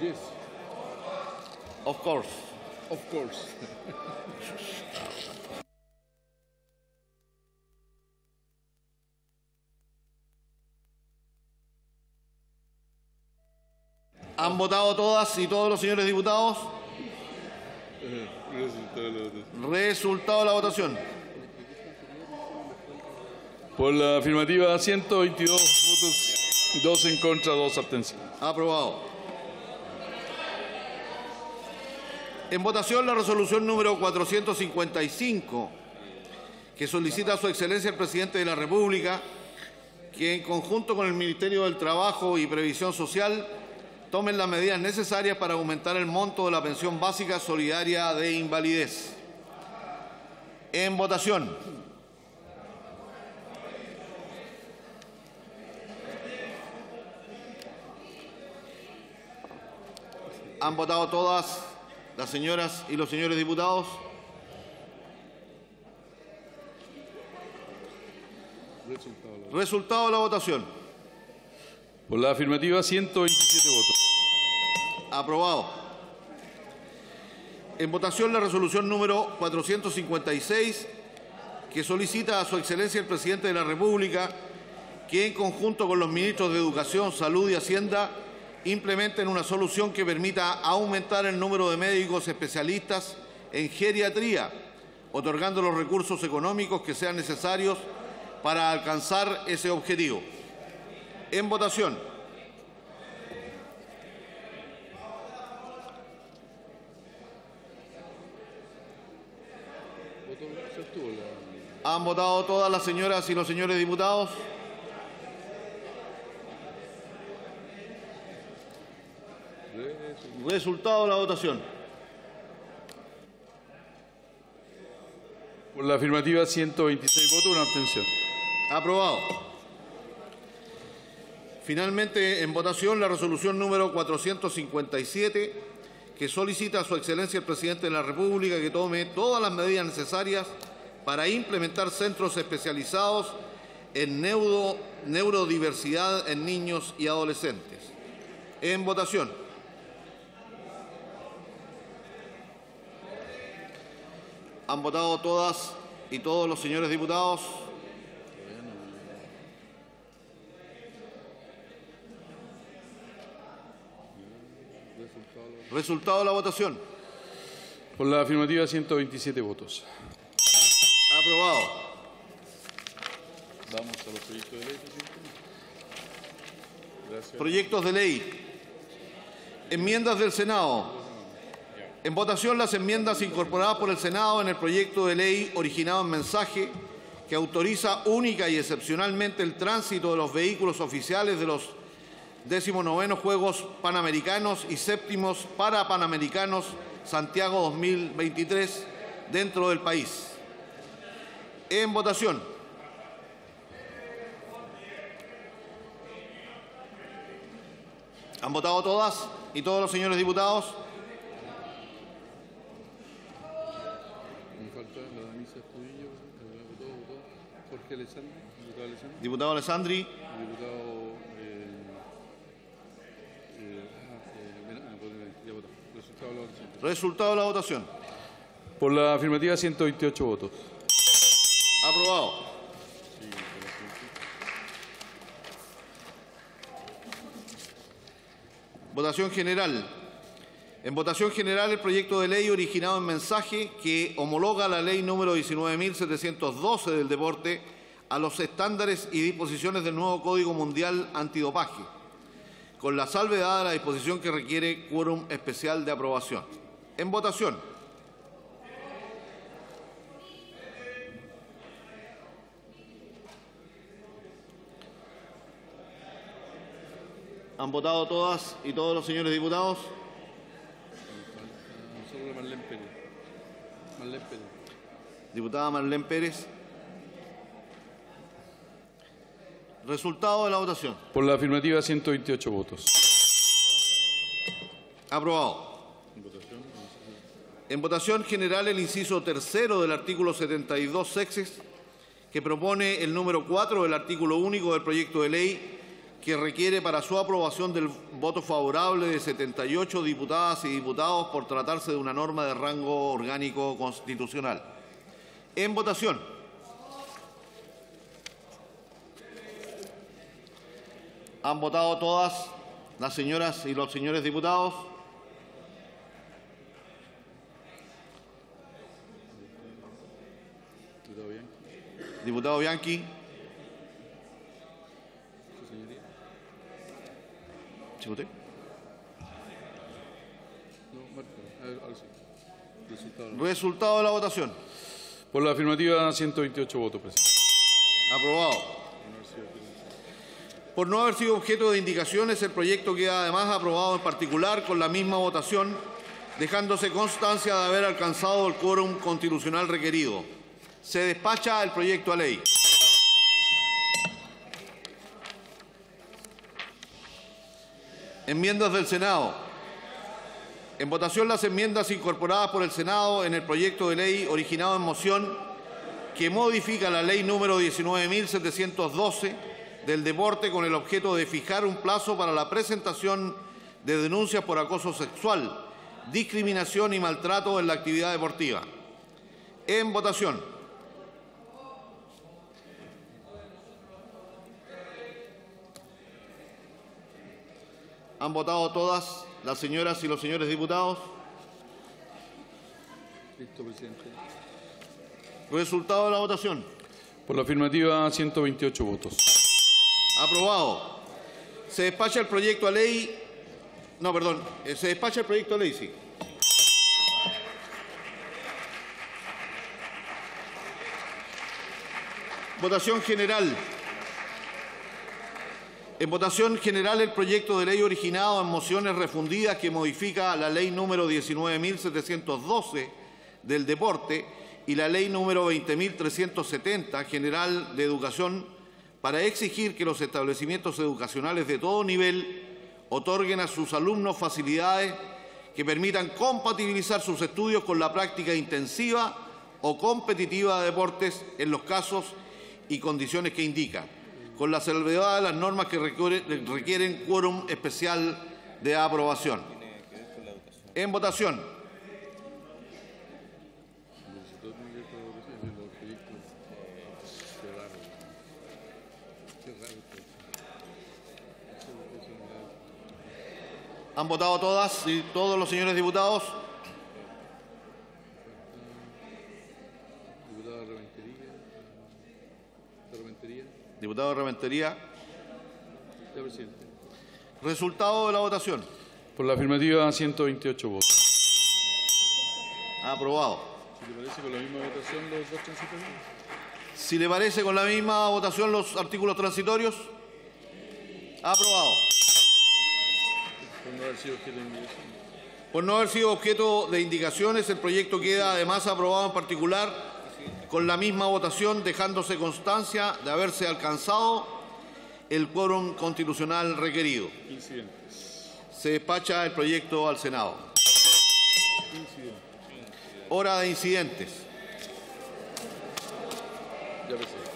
Speaker 4: Yes.
Speaker 3: Of course.
Speaker 4: Of course.
Speaker 3: ¿Han votado todas y todos los señores diputados?
Speaker 4: Resultado de la votación. Por la afirmativa 122 votos, 2 en contra, 2 abstenciones.
Speaker 3: Aprobado. En votación la resolución número 455, que solicita a su excelencia el presidente de la República que en conjunto con el Ministerio del Trabajo y Previsión Social tomen las medidas necesarias para aumentar el monto de la pensión básica solidaria de invalidez. En votación. ¿Han votado todas las señoras y los señores diputados?
Speaker 4: Resultado de la
Speaker 3: votación.
Speaker 4: Por la afirmativa, 127 votos.
Speaker 3: Aprobado. En votación la resolución número 456 que solicita a Su Excelencia el Presidente de la República que en conjunto con los ministros de Educación, Salud y Hacienda implementen una solución que permita aumentar el número de médicos especialistas en geriatría, otorgando los recursos económicos que sean necesarios para alcanzar ese objetivo. En votación. ¿Han votado todas las señoras y los señores diputados? Resultado de la votación.
Speaker 4: Por la afirmativa, 126 votos, una abstención.
Speaker 3: Aprobado. Finalmente, en votación, la resolución número 457, que solicita a Su Excelencia el Presidente de la República que tome todas las medidas necesarias para implementar centros especializados en neuro, neurodiversidad en niños y adolescentes. En votación. ¿Han votado todas y todos los señores diputados? Resultado de la votación.
Speaker 4: Por la afirmativa, 127 votos.
Speaker 3: Aprobado.
Speaker 4: Vamos a los proyectos de ley. Gracias.
Speaker 3: Proyectos de ley. Enmiendas del Senado. En votación las enmiendas incorporadas por el Senado en el proyecto de ley originado en mensaje que autoriza única y excepcionalmente el tránsito de los vehículos oficiales de los 19 Juegos Panamericanos y séptimos Parapanamericanos Santiago 2023 dentro del país. En votación. ¿Han votado todas y todos los señores diputados?
Speaker 4: Diputado Alessandri.
Speaker 3: Diputado
Speaker 4: Resultado de la votación. Por la afirmativa, 128 votos.
Speaker 3: Aprobado. Votación general. En votación general el proyecto de ley originado en mensaje que homologa la ley número 19.712 del deporte a los estándares y disposiciones del nuevo Código Mundial Antidopaje, con la salvedad de la disposición que requiere quórum especial de aprobación. En votación. ¿Han votado todas y todos los señores diputados?
Speaker 4: La Marlene Pérez. Marlene Pérez.
Speaker 3: Diputada Marlene Pérez. Resultado de la votación.
Speaker 4: Por la afirmativa, 128 votos.
Speaker 3: Aprobado. En votación general el inciso tercero del artículo 72 sexes que propone el número 4 del artículo único del proyecto de ley que requiere para su aprobación del voto favorable de 78 diputadas y diputados por tratarse de una norma de rango orgánico constitucional. En votación. ¿Han votado todas las señoras y los señores diputados?
Speaker 4: Diputado Bianchi.
Speaker 3: Diputado Bianchi.
Speaker 4: Su señoría. Resultado
Speaker 3: de la votación.
Speaker 4: Por la afirmativa, 128 votos, presidente.
Speaker 3: Aprobado. Por no haber sido objeto de indicaciones, el proyecto queda además aprobado en particular con la misma votación, dejándose constancia de haber alcanzado el quórum constitucional requerido. Se despacha el proyecto a ley. Enmiendas del Senado. En votación las enmiendas incorporadas por el Senado en el proyecto de ley originado en moción que modifica la ley número 19.712 del deporte con el objeto de fijar un plazo para la presentación de denuncias por acoso sexual, discriminación y maltrato en la actividad deportiva. En votación. ¿Han votado todas las señoras y los señores diputados?
Speaker 4: Listo, presidente.
Speaker 3: Resultado de la votación.
Speaker 4: Por la afirmativa, 128 votos.
Speaker 3: Aprobado. Se despacha el proyecto a ley. No, perdón. eh, Se despacha el proyecto a ley, sí. Votación general. En votación general el proyecto de ley originado en mociones refundidas que modifica la ley número 19.712 del deporte y la ley número 20.370 general de educación para exigir que los establecimientos educacionales de todo nivel otorguen a sus alumnos facilidades que permitan compatibilizar sus estudios con la práctica intensiva o competitiva de deportes en los casos y condiciones que indican, con la salvedad de las normas que requiere- requieren quórum especial de aprobación. En votación. ¿Han votado todas y todos los señores diputados?
Speaker 4: Diputada Rementería. ¿De Rementería?
Speaker 3: Diputado Rementería.
Speaker 4: Ya, presidente.
Speaker 3: Resultado de la votación.
Speaker 4: Por la afirmativa, 128 votos.
Speaker 3: Aprobado.
Speaker 4: Si le parece con la misma votación los dos transitorios.
Speaker 3: Si le parece con la misma votación los artículos transitorios. Aprobado.
Speaker 4: Por no haber sido objeto de indicación.
Speaker 3: Por no haber sido objeto de indicaciones, el proyecto queda además aprobado en particular con la misma votación, dejándose constancia de haberse alcanzado el quórum constitucional requerido.
Speaker 4: Incidentes.
Speaker 3: Se despacha el proyecto al Senado.
Speaker 4: Incidentes.
Speaker 3: Hora de incidentes.
Speaker 4: Ya, presidente.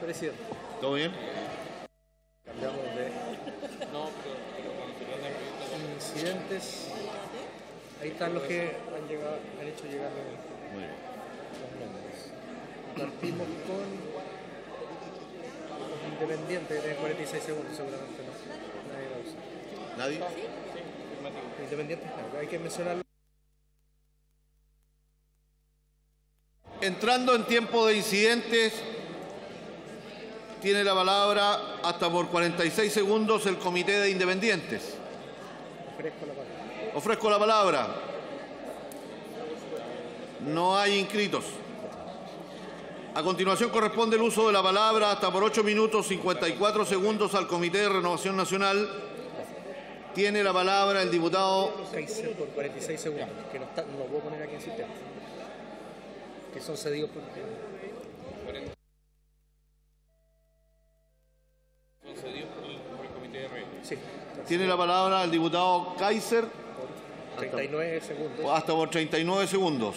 Speaker 36: Presidente.
Speaker 3: ¿Todo bien?
Speaker 36: Cambiamos de incidentes. Ahí están los que han, llegado, han hecho llegar los, los nombres. Partimos con los independientes, que tienen 46 segundos seguramente no. Nadie va a usar.
Speaker 3: ¿Nadie?
Speaker 36: Independientes,
Speaker 3: Entrando en tiempo de incidentes, tiene la palabra hasta por 46 segundos el Comité de Independientes.
Speaker 36: Ofrezco la palabra.
Speaker 3: Ofrezco la palabra. No hay inscritos. A continuación corresponde el uso de la palabra hasta por 8 minutos 54 segundos al Comité de Renovación Nacional. Tiene la palabra el diputado
Speaker 36: Kaiser por 46 segundos, que no, está, no lo puedo poner aquí en sistema. Que son cedidos por. Sí,
Speaker 3: Tiene la palabra el diputado Kaiser
Speaker 36: 39 segundos.
Speaker 3: hasta por 39 segundos.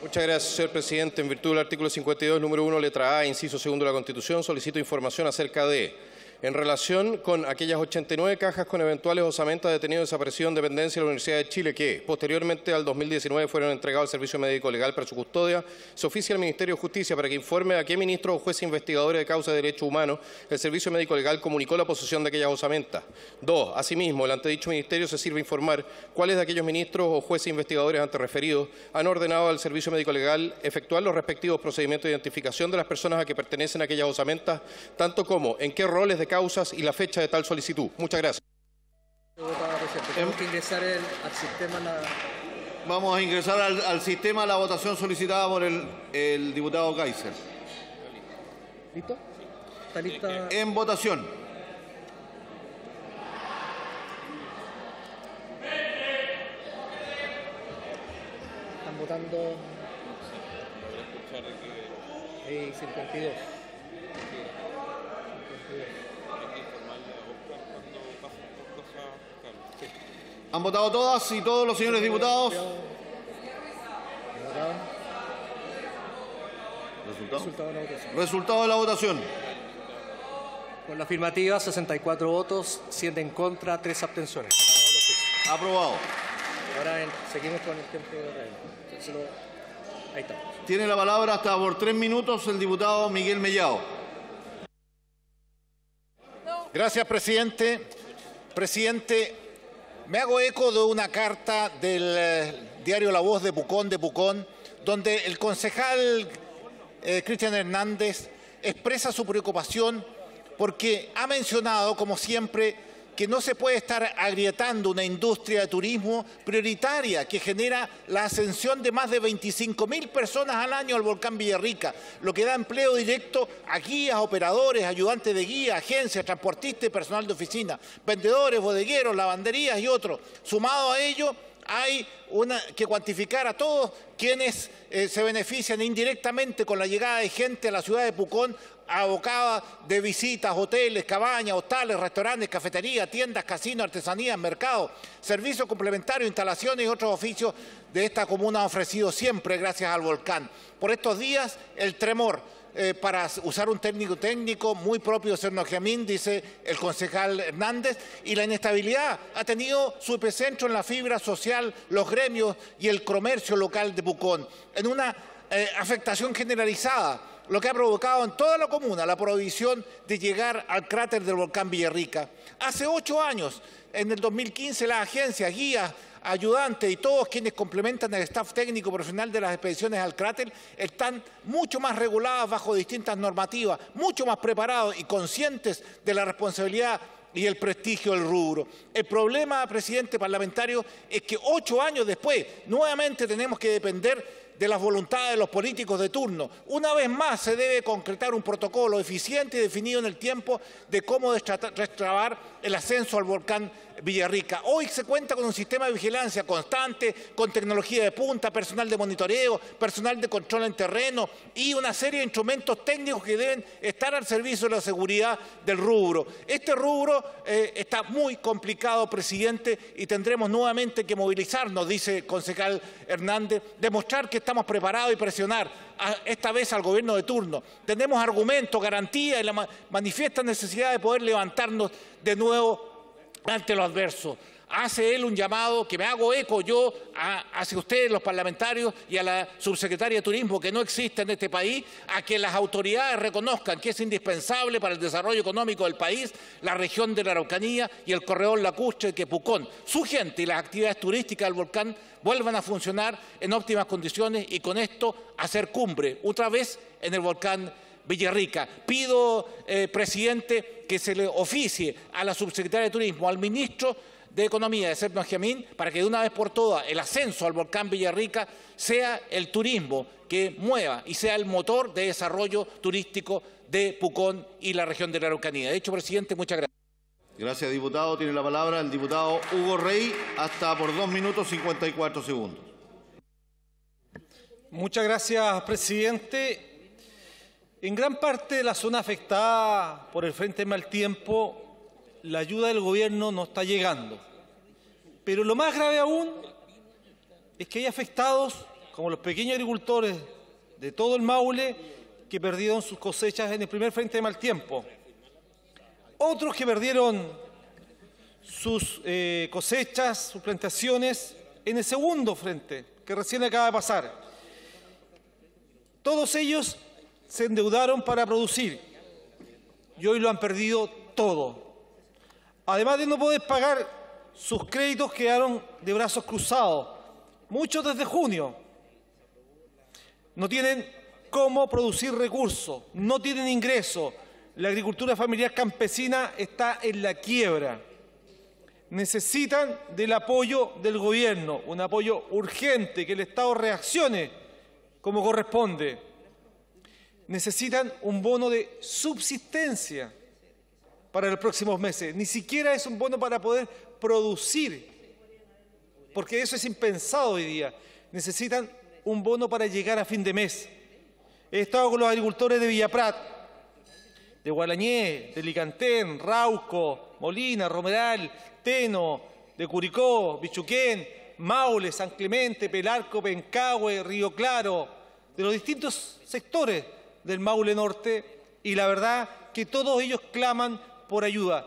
Speaker 5: Muchas gracias, señor presidente. En virtud del artículo 52, número 1, letra A, inciso segundo de la Constitución, solicito información acerca de, en relación con aquellas 89 cajas con eventuales osamentas detenidos desaparecidos en dependencia de la Universidad de Chile que, posteriormente al 2019, fueron entregados al Servicio Médico Legal para su custodia, se oficia al Ministerio de Justicia para que informe a qué ministro o juez investigadores de causa de derechos humanos el Servicio Médico Legal comunicó la posesión de aquellas osamentas. Dos, asimismo, el antedicho ministerio se sirve informar cuáles de aquellos ministros o jueces investigadores antes referidos han ordenado al Servicio Médico Legal efectuar los respectivos procedimientos de identificación de las personas a que pertenecen aquellas osamentas, tanto como en qué roles de causas y la fecha de tal solicitud. Muchas gracias.
Speaker 36: Tenemos que ingresar el- al sistema la.
Speaker 3: Vamos a ingresar al, al sistema la votación solicitada por el, el diputado Kaiser.
Speaker 36: ¿Listo? ¿Está lista?
Speaker 3: En votación.
Speaker 2: votando eh, 52.
Speaker 3: ¿Han votado todas y todos los señores diputados?
Speaker 2: Resultado de la votación.
Speaker 3: Resultado de la votación.
Speaker 2: Con la afirmativa, 64 votos, 7 en contra, 3 abstenciones.
Speaker 3: Aprobado.
Speaker 2: Ahora en- seguimos con el tiempo de regla. Ahí está.
Speaker 3: Tiene la palabra hasta por tres minutos el diputado Miguel Mellado.
Speaker 40: Gracias, presidente. Presidente, me hago eco de una carta del eh, diario La Voz de Pucón, de Pucón, donde el concejal eh, Cristian Hernández expresa su preocupación porque ha mencionado, como siempre, que no se puede estar agrietando una industria de turismo prioritaria que genera la ascensión de más de 25 mil personas al año al volcán Villarrica, lo que da empleo directo a guías, operadores, ayudantes de guía, agencias, transportistas y personal de oficina, vendedores, bodegueros, lavanderías y otros. Sumado a ello, hay una, que cuantificar a todos quienes eh, se benefician indirectamente con la llegada de gente a la ciudad de Pucón abocada de visitas, hoteles, cabañas, hostales, restaurantes, cafeterías, tiendas, casinos, artesanías, mercados, servicios complementarios, instalaciones y otros oficios de esta comuna han ofrecido siempre gracias al volcán. Por estos días, el tremor, eh, para usar un técnico técnico muy propio de Cernogiamín, dice el concejal Hernández, y la inestabilidad ha tenido su epicentro en la fibra social, los gremios y el comercio local de Pucón, en una eh, afectación generalizada, lo que ha provocado en toda la comuna la prohibición de llegar al cráter del volcán Villarrica. Hace ocho años, en el 2015, las agencias, guías, ayudantes y todos quienes complementan el staff técnico profesional de las expediciones al cráter están mucho más reguladas bajo distintas normativas, mucho más preparados y conscientes de la responsabilidad y el prestigio del rubro. El problema, presidente parlamentario, es que ocho años después nuevamente tenemos que depender de las voluntades de los políticos de turno. Una vez más se debe concretar un protocolo eficiente y definido en el tiempo de cómo destrabar el ascenso al volcán Villarrica. Hoy se cuenta con un sistema de vigilancia constante, con tecnología de punta, personal de monitoreo, personal de control en terreno y una serie de instrumentos técnicos que deben estar al servicio de la seguridad del rubro. Este rubro eh, está muy complicado, presidente, y tendremos nuevamente que movilizarnos, dice el concejal Hernández, demostrar que estamos preparados y presionar esta vez al gobierno de turno. Tenemos argumentos, garantías y la ma- manifiesta necesidad de poder levantarnos de nuevo ante lo adverso. Hace él un llamado que me hago eco yo a- hacia ustedes, los parlamentarios, y a la subsecretaria de Turismo, que no existe en este país, a que las autoridades reconozcan que es indispensable para el desarrollo económico del país la región de la Araucanía y el corredor lacustre que Pucón. Su gente y las actividades turísticas del volcán vuelvan a funcionar en óptimas condiciones y con esto hacer cumbre otra vez en el volcán Villarrica. Pido, eh, presidente, que se le oficie a la subsecretaria de Turismo, al ministro de Economía de Sergio Gemín, para que de una vez por todas el ascenso al volcán Villarrica sea el turismo que mueva y sea el motor de desarrollo turístico de Pucón y la región de la Araucanía. De hecho, presidente, muchas gracias.
Speaker 3: Gracias, diputado. Tiene la palabra el diputado Hugo Rey hasta por dos minutos 54 segundos.
Speaker 37: Muchas gracias, presidente. En gran parte de la zona afectada por el Frente Mal Tiempo, la ayuda del gobierno no está llegando. Pero lo más grave aún es que hay afectados, como los pequeños agricultores de todo el Maule, que perdieron sus cosechas en el primer Frente de Mal Tiempo. Otros que perdieron sus eh, cosechas, sus plantaciones en el segundo frente, que recién acaba de pasar. Todos ellos se endeudaron para producir y hoy lo han perdido todo. Además de no poder pagar, sus créditos quedaron de brazos cruzados, muchos desde junio. No tienen cómo producir recursos, no tienen ingresos. La agricultura familiar campesina está en la quiebra. Necesitan del apoyo del gobierno, un apoyo urgente, que el Estado reaccione como corresponde. Necesitan un bono de subsistencia para los próximos meses. Ni siquiera es un bono para poder producir, porque eso es impensado hoy día. Necesitan un bono para llegar a fin de mes. He estado con los agricultores de Villaprat, de Gualañé, de Licantén, Rauco, Molina, Romeral, Teno, de Curicó, Bichuquén, Maule, San Clemente, Pelarco, Pencahue, Río Claro, de los distintos sectores del Maule Norte y la verdad que todos ellos claman por ayuda.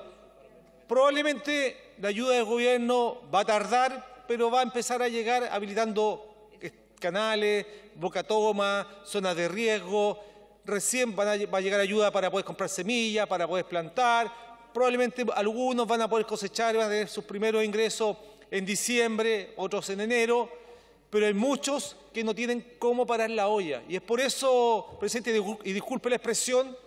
Speaker 37: Probablemente la ayuda del gobierno va a tardar, pero va a empezar a llegar habilitando canales, boca toma, zonas de riesgo. Recién va a llegar ayuda para poder comprar semillas, para poder plantar. Probablemente algunos van a poder cosechar, van a tener sus primeros ingresos en diciembre, otros en enero, pero hay muchos que no tienen cómo parar la olla. Y es por eso, presidente, y disculpe la expresión,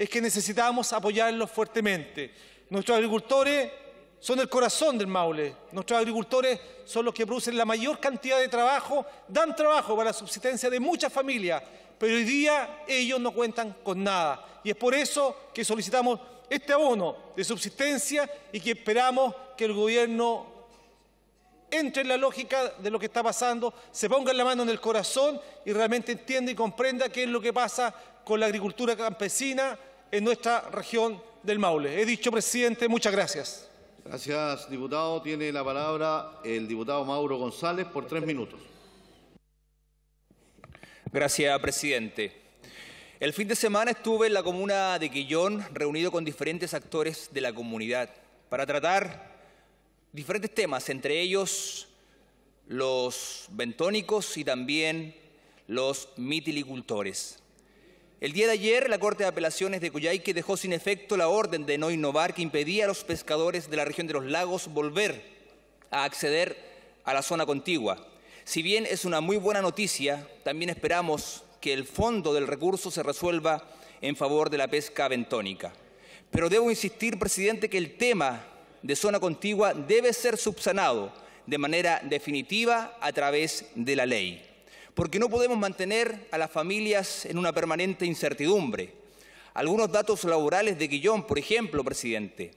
Speaker 37: es que necesitamos apoyarlos fuertemente. Nuestros agricultores son el corazón del Maule. Nuestros agricultores son los que producen la mayor cantidad de trabajo, dan trabajo para la subsistencia de muchas familias, pero hoy día ellos no cuentan con nada. Y es por eso que solicitamos este abono de subsistencia y que esperamos que el gobierno entre en la lógica de lo que está pasando, se ponga la mano en el corazón y realmente entienda y comprenda qué es lo que pasa con la agricultura campesina en nuestra región del Maule. He dicho, presidente, muchas gracias.
Speaker 3: Gracias, diputado. Tiene la palabra el diputado Mauro González por tres minutos.
Speaker 41: Gracias, presidente. El fin de semana estuve en la comuna de Quillón reunido con diferentes actores de la comunidad para tratar diferentes temas, entre ellos los bentónicos y también los mitilicultores. El día de ayer, la Corte de Apelaciones de Coyhaique dejó sin efecto la orden de no innovar que impedía a los pescadores de la región de los lagos volver a acceder a la zona contigua. Si bien es una muy buena noticia, también esperamos que el fondo del recurso se resuelva en favor de la pesca bentónica. Pero debo insistir, presidente, que el tema de zona contigua debe ser subsanado de manera definitiva a través de la ley porque no podemos mantener a las familias en una permanente incertidumbre. Algunos datos laborales de Guillón, por ejemplo, presidente.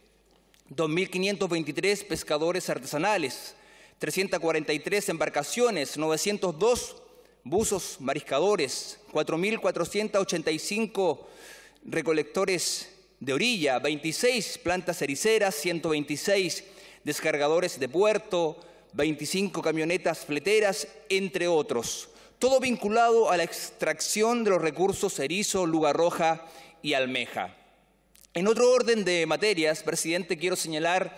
Speaker 41: 2.523 pescadores artesanales, 343 embarcaciones, 902 buzos mariscadores, 4.485 recolectores de orilla, 26 plantas ericeras, 126 descargadores de puerto, 25 camionetas fleteras, entre otros todo vinculado a la extracción de los recursos erizo, luga roja y almeja. En otro orden de materias, presidente, quiero señalar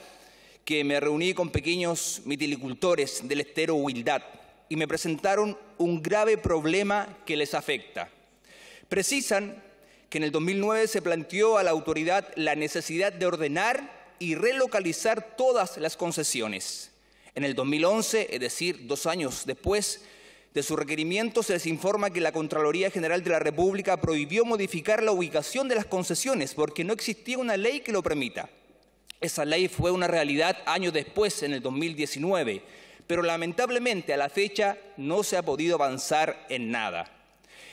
Speaker 41: que me reuní con pequeños mitilicultores del estero Huildad y me presentaron un grave problema que les afecta. Precisan que en el 2009 se planteó a la autoridad la necesidad de ordenar y relocalizar todas las concesiones. En el 2011, es decir, dos años después, de su requerimiento se les informa que la Contraloría General de la República prohibió modificar la ubicación de las concesiones porque no existía una ley que lo permita. Esa ley fue una realidad años después, en el 2019, pero lamentablemente a la fecha no se ha podido avanzar en nada.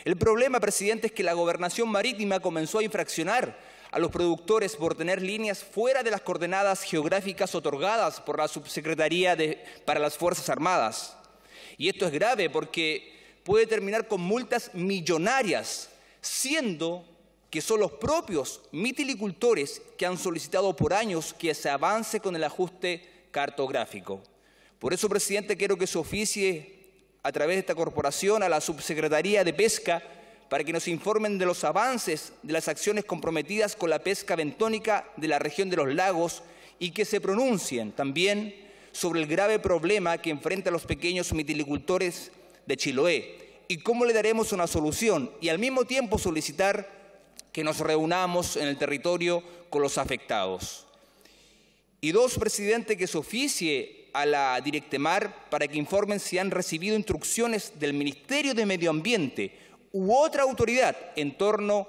Speaker 41: El problema, presidente, es que la gobernación marítima comenzó a infraccionar a los productores por tener líneas fuera de las coordenadas geográficas otorgadas por la Subsecretaría de, para las Fuerzas Armadas. Y esto es grave porque puede terminar con multas millonarias, siendo que son los propios mitilicultores que han solicitado por años que se avance con el ajuste cartográfico. Por eso, presidente, quiero que se oficie a través de esta corporación a la Subsecretaría de Pesca para que nos informen de los avances de las acciones comprometidas con la pesca bentónica de la región de los lagos y que se pronuncien también sobre el grave problema que enfrentan los pequeños mitilicultores de Chiloé y cómo le daremos una solución y al mismo tiempo solicitar que nos reunamos en el territorio con los afectados. Y dos, presidente, que se oficie a la Directemar para que informen si han recibido instrucciones del Ministerio de Medio Ambiente u otra autoridad en torno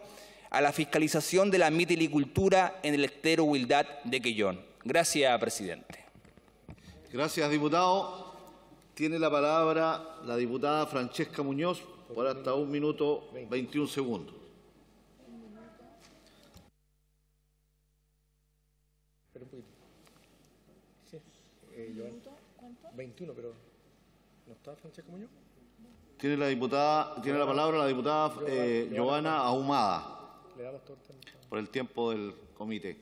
Speaker 41: a la fiscalización de la mitilicultura en el estero Huildad de Quellón. Gracias, presidente.
Speaker 3: Gracias, diputado. Tiene la palabra la diputada Francesca Muñoz por hasta un minuto 21 segundos.
Speaker 42: Pero un poquito. Sí. Eh, 21, pero ¿no está Francesca Muñoz?
Speaker 3: Tiene la diputada, tiene la palabra la diputada eh, Giovanna Ahumada por el tiempo del comité.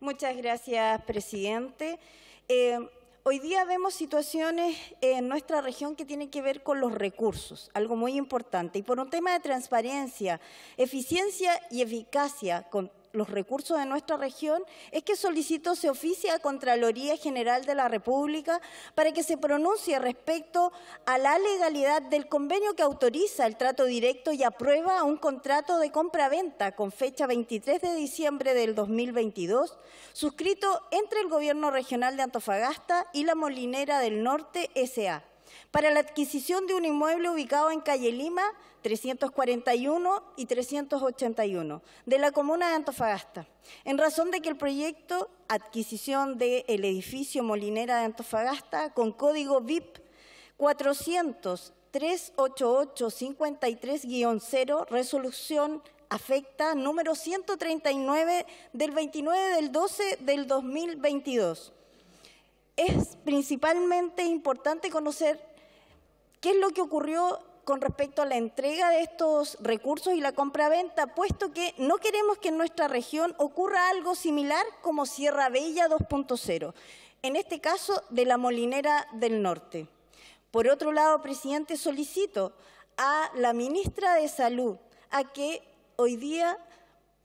Speaker 43: Muchas gracias, presidente. Eh, hoy día vemos situaciones en nuestra región que tienen que ver con los recursos, algo muy importante. Y por un tema de transparencia, eficiencia y eficacia con los recursos de nuestra región, es que solicito se oficie a Contraloría General de la República para que se pronuncie respecto a la legalidad del convenio que autoriza el trato directo y aprueba un contrato de compra-venta con fecha 23 de diciembre del 2022, suscrito entre el Gobierno Regional de Antofagasta y la Molinera del Norte S.A para la adquisición de un inmueble ubicado en calle Lima 341 y 381 de la comuna de Antofagasta, en razón de que el proyecto adquisición del edificio Molinera de Antofagasta con código VIP 400 388-53-0, resolución afecta número 139 del 29 del 12 del 2022. Es principalmente importante conocer qué es lo que ocurrió con respecto a la entrega de estos recursos y la compra-venta, puesto que no queremos que en nuestra región ocurra algo similar como Sierra Bella 2.0, en este caso de la Molinera del Norte. Por otro lado, presidente, solicito a la ministra de Salud a que hoy día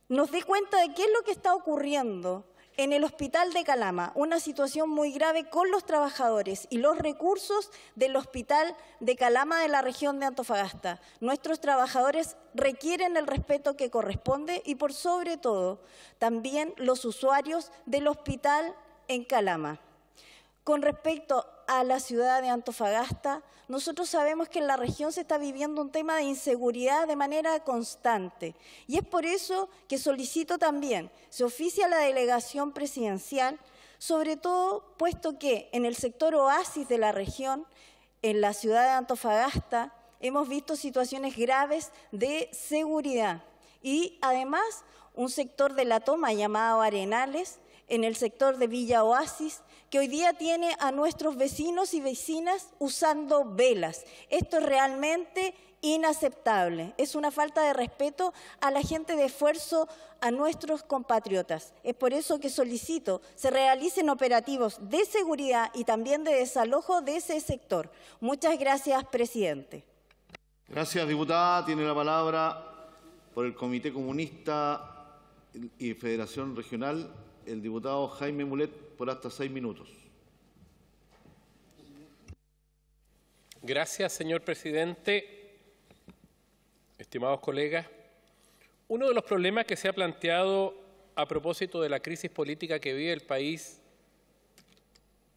Speaker 43: nos dé cuenta de qué es lo que está ocurriendo en el hospital de Calama, una situación muy grave con los trabajadores y los recursos del hospital de Calama de la región de Antofagasta. Nuestros trabajadores requieren el respeto que corresponde y por sobre todo también los usuarios del hospital en Calama. Con respecto a la ciudad de Antofagasta, nosotros sabemos que en la región se está viviendo un tema de inseguridad de manera constante. Y es por eso que solicito también, se oficia la delegación presidencial, sobre todo puesto que en el sector oasis de la región, en la ciudad de Antofagasta, hemos visto situaciones graves de seguridad. Y además, un sector de la toma llamado Arenales, en el sector de Villa Oasis, que hoy día tiene a nuestros vecinos y vecinas usando velas. Esto es realmente inaceptable. Es una falta de respeto a la gente de esfuerzo, a nuestros compatriotas. Es por eso que solicito se realicen operativos de seguridad y también de desalojo de ese sector. Muchas gracias, presidente.
Speaker 3: Gracias, diputada. Tiene la palabra por el Comité Comunista y Federación Regional el diputado Jaime Mulet por hasta seis minutos.
Speaker 18: Gracias, señor presidente. Estimados colegas, uno de los problemas que se ha planteado a propósito de la crisis política que vive el país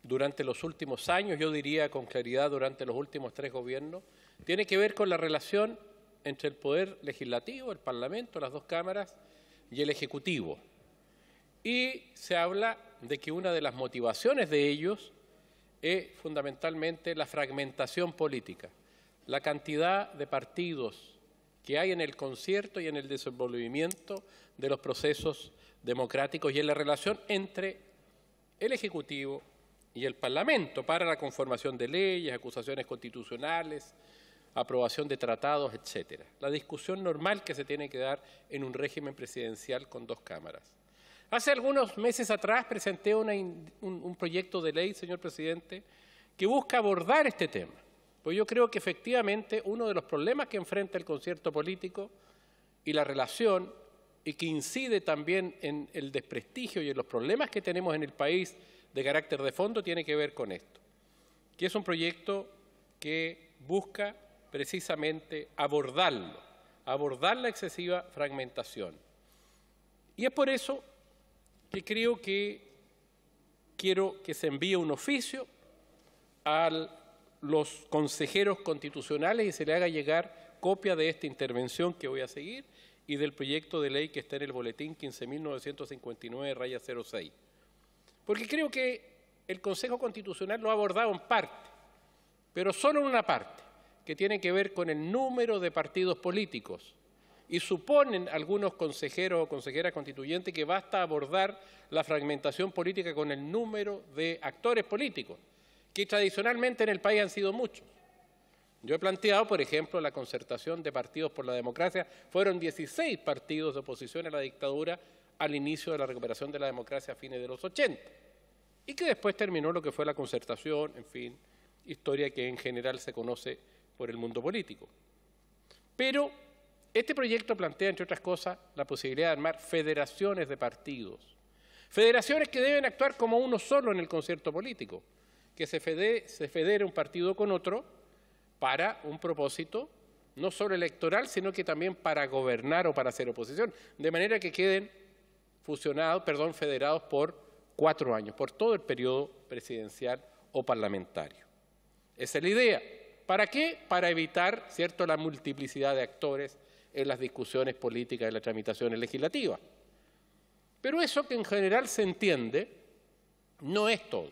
Speaker 18: durante los últimos años, yo diría con claridad durante los últimos tres gobiernos, tiene que ver con la relación entre el Poder Legislativo, el Parlamento, las dos cámaras, y el Ejecutivo. Y se habla de que una de las motivaciones de ellos es fundamentalmente la fragmentación política, la cantidad de partidos que hay en el concierto y en el desenvolvimiento de los procesos democráticos y en la relación entre el Ejecutivo y el Parlamento para la conformación de leyes, acusaciones constitucionales, aprobación de tratados, etcétera. La discusión normal que se tiene que dar en un régimen presidencial con dos cámaras. Hace algunos meses atrás presenté un, proyecto de ley, señor presidente, que busca abordar este tema. Pues yo creo que efectivamente uno de los problemas que enfrenta el concierto político y la relación y que incide también en el desprestigio y en los problemas que tenemos en el país de carácter de fondo tiene que ver con esto, que es un proyecto que busca precisamente abordarlo, abordar la excesiva fragmentación. Y es por eso que creo que quiero que se envíe un oficio a los consejeros constitucionales y se le haga llegar copia de esta intervención que voy a seguir y del proyecto de ley que está en el boletín 15.959 raya 06. Porque creo que el Consejo Constitucional lo ha abordado en parte, pero solo en una parte, que tiene que ver con el número de partidos políticos y suponen algunos consejeros o consejeras constituyentes que basta abordar la fragmentación política con el número de actores políticos, que tradicionalmente en el país han sido muchos. Yo he planteado, por ejemplo, la concertación de partidos por la democracia. Fueron 16 partidos de oposición a la dictadura al inicio de la recuperación de la democracia a fines de los 80. Y que después terminó lo que fue la concertación, en fin, historia que en general se conoce por el mundo político. Pero este proyecto plantea, entre otras cosas, la posibilidad de armar federaciones de partidos. Federaciones que deben actuar como uno solo en el concierto político, que se, federe, un partido con otro para un propósito no solo electoral, sino que también para gobernar o para hacer oposición, de manera que queden fusionados, perdón, federados por cuatro años, por todo el periodo presidencial o parlamentario. Esa es la idea. ¿Para qué? Para evitar, ¿cierto?, la multiplicidad de actores en las discusiones políticas y las tramitaciones legislativas. Pero eso que en general se entiende no es todo.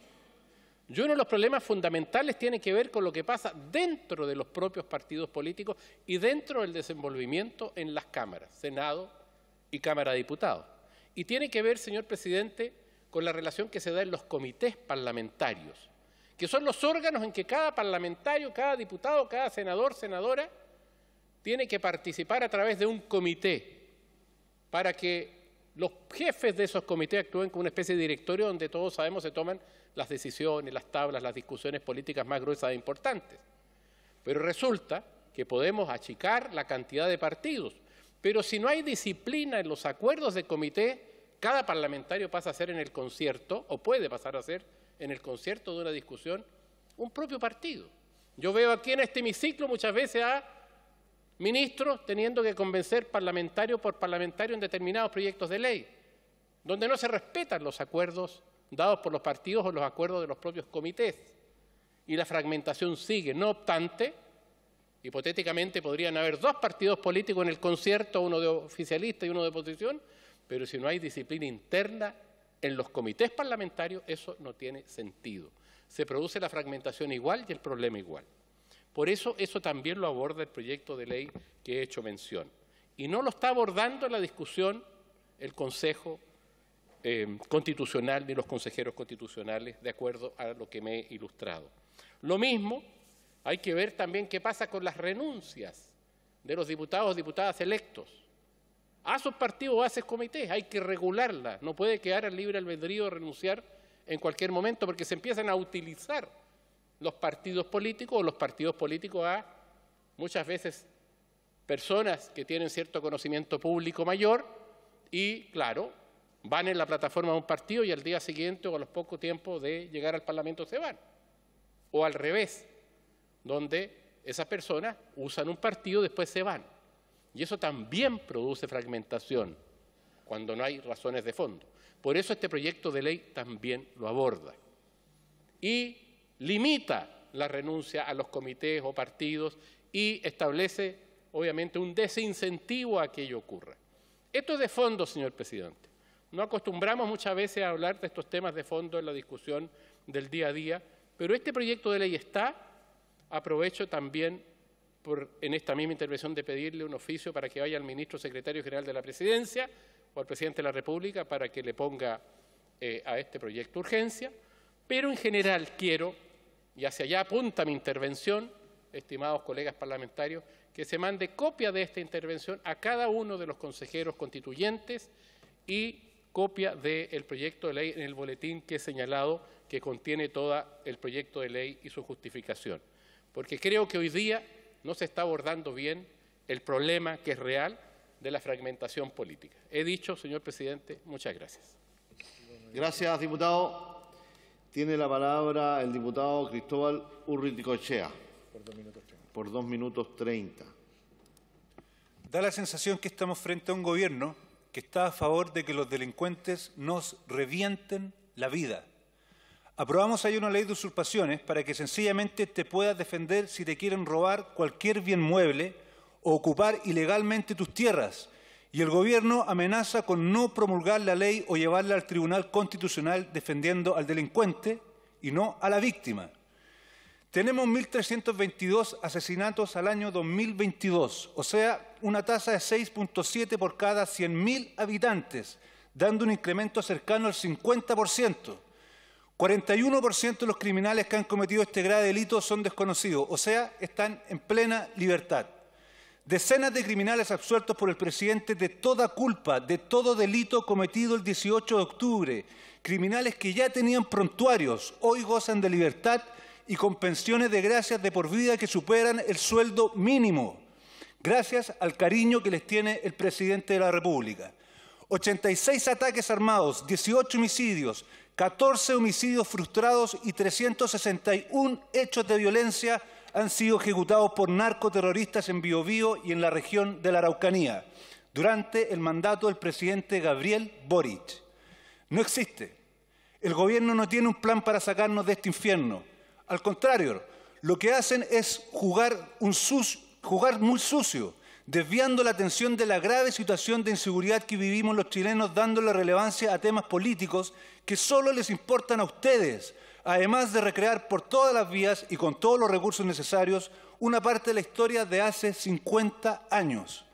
Speaker 18: Y uno de los problemas fundamentales tiene que ver con lo que pasa dentro de los propios partidos políticos y dentro del desenvolvimiento en las cámaras, Senado y Cámara de Diputados. Y tiene que ver, señor presidente, con la relación que se da en los comités parlamentarios que son los órganos en que cada parlamentario, cada diputado, cada senador, senadora, tiene que participar a través de un comité para que los jefes de esos comités actúen como una especie de directorio donde todos sabemos se toman las decisiones, las tablas, las discusiones políticas más gruesas e importantes. Pero resulta que podemos achicar la cantidad de partidos, pero si no hay disciplina en los acuerdos de comité, cada parlamentario pasa a ser en el concierto, o puede pasar a ser en el concierto de una discusión un propio partido. Yo veo aquí en este hemiciclo muchas veces a ministros teniendo que convencer parlamentario por parlamentario en determinados proyectos de ley, donde no se respetan los acuerdos dados por los partidos o los acuerdos de los propios comités. Y la fragmentación sigue. No obstante, hipotéticamente podrían haber dos partidos políticos en el concierto, uno de oficialista y uno de oposición, pero si no hay disciplina interna en los comités parlamentarios eso no tiene sentido. Se produce la fragmentación igual y el problema igual. Por eso eso también lo aborda el proyecto de ley que he hecho mención. Y no lo está abordando en la discusión el Consejo eh, Constitucional ni los consejeros constitucionales, de acuerdo a lo que me he ilustrado. Lo mismo hay que ver también qué pasa con las renuncias de los diputados o diputadas electos a sus partidos o a sus comités, hay que regularla, no puede quedar al libre albedrío de renunciar en cualquier momento porque se empiezan a utilizar los partidos políticos o los partidos políticos a muchas veces personas que tienen cierto conocimiento público mayor y, claro, van en la plataforma de un partido y al día siguiente o a los pocos tiempos de llegar al Parlamento se van. O al revés, donde esas personas usan un partido después se van. Y eso también produce fragmentación cuando no hay razones de fondo. Por eso este proyecto de ley también lo aborda. Y limita la renuncia a los comités o partidos y establece, obviamente, un desincentivo a que ello ocurra. Esto es de fondo, señor presidente. No acostumbramos muchas veces a hablar de estos temas de fondo en la discusión del día a día, pero este proyecto de ley está. Aprovecho también en esta misma intervención de pedirle un oficio para que vaya al ministro secretario general de la Presidencia o al presidente de la República para que le ponga eh, a este proyecto urgencia, pero en general quiero, y hacia allá apunta mi intervención, estimados colegas parlamentarios, que se mande copia de esta intervención a cada uno de los consejeros constituyentes y copia del proyecto de ley en el boletín que he señalado que contiene todo el proyecto de ley y su justificación. Porque creo que hoy día no se está abordando bien el problema que es real de la fragmentación política. He dicho, señor presidente, muchas gracias.
Speaker 3: Gracias, diputado. Tiene la palabra el diputado Cristóbal Urriticochea. Por dos minutos treinta.
Speaker 44: Da la sensación que estamos frente a un gobierno que está a favor de que los delincuentes nos revienten la vida Aprobamos ahí una ley de usurpaciones para que sencillamente te puedas defender si te quieren robar cualquier bien mueble o ocupar ilegalmente tus tierras. Y el Gobierno amenaza con no promulgar la ley o llevarla al Tribunal Constitucional defendiendo al delincuente y no a la víctima. Tenemos 1.322 asesinatos al año 2022, o sea, una tasa de 6.7 por cada 100.000 habitantes, dando un incremento cercano al 50%. 41% de los criminales que han cometido este grave delito son desconocidos, o sea, están en plena libertad. Decenas de criminales absueltos por el presidente de toda culpa, de todo delito cometido el 18 de octubre. Criminales que ya tenían prontuarios, hoy gozan de libertad y con pensiones de gracias de por vida que superan el sueldo mínimo, gracias al cariño que les tiene el presidente de la República. 86 ataques armados, 18 homicidios, 14 homicidios frustrados y 361 hechos de violencia han sido ejecutados por narcoterroristas en Biobío y en la región de la Araucanía durante el mandato del presidente Gabriel Boric. No existe. El gobierno no tiene un plan para sacarnos de este infierno. Al contrario, lo que hacen es jugar, un jugar muy sucio desviando la atención de la grave situación de inseguridad que vivimos los chilenos, dándole relevancia a temas políticos que solo les importan a ustedes, además de recrear por todas las vías y con todos los recursos necesarios una parte de la historia de hace 50 años,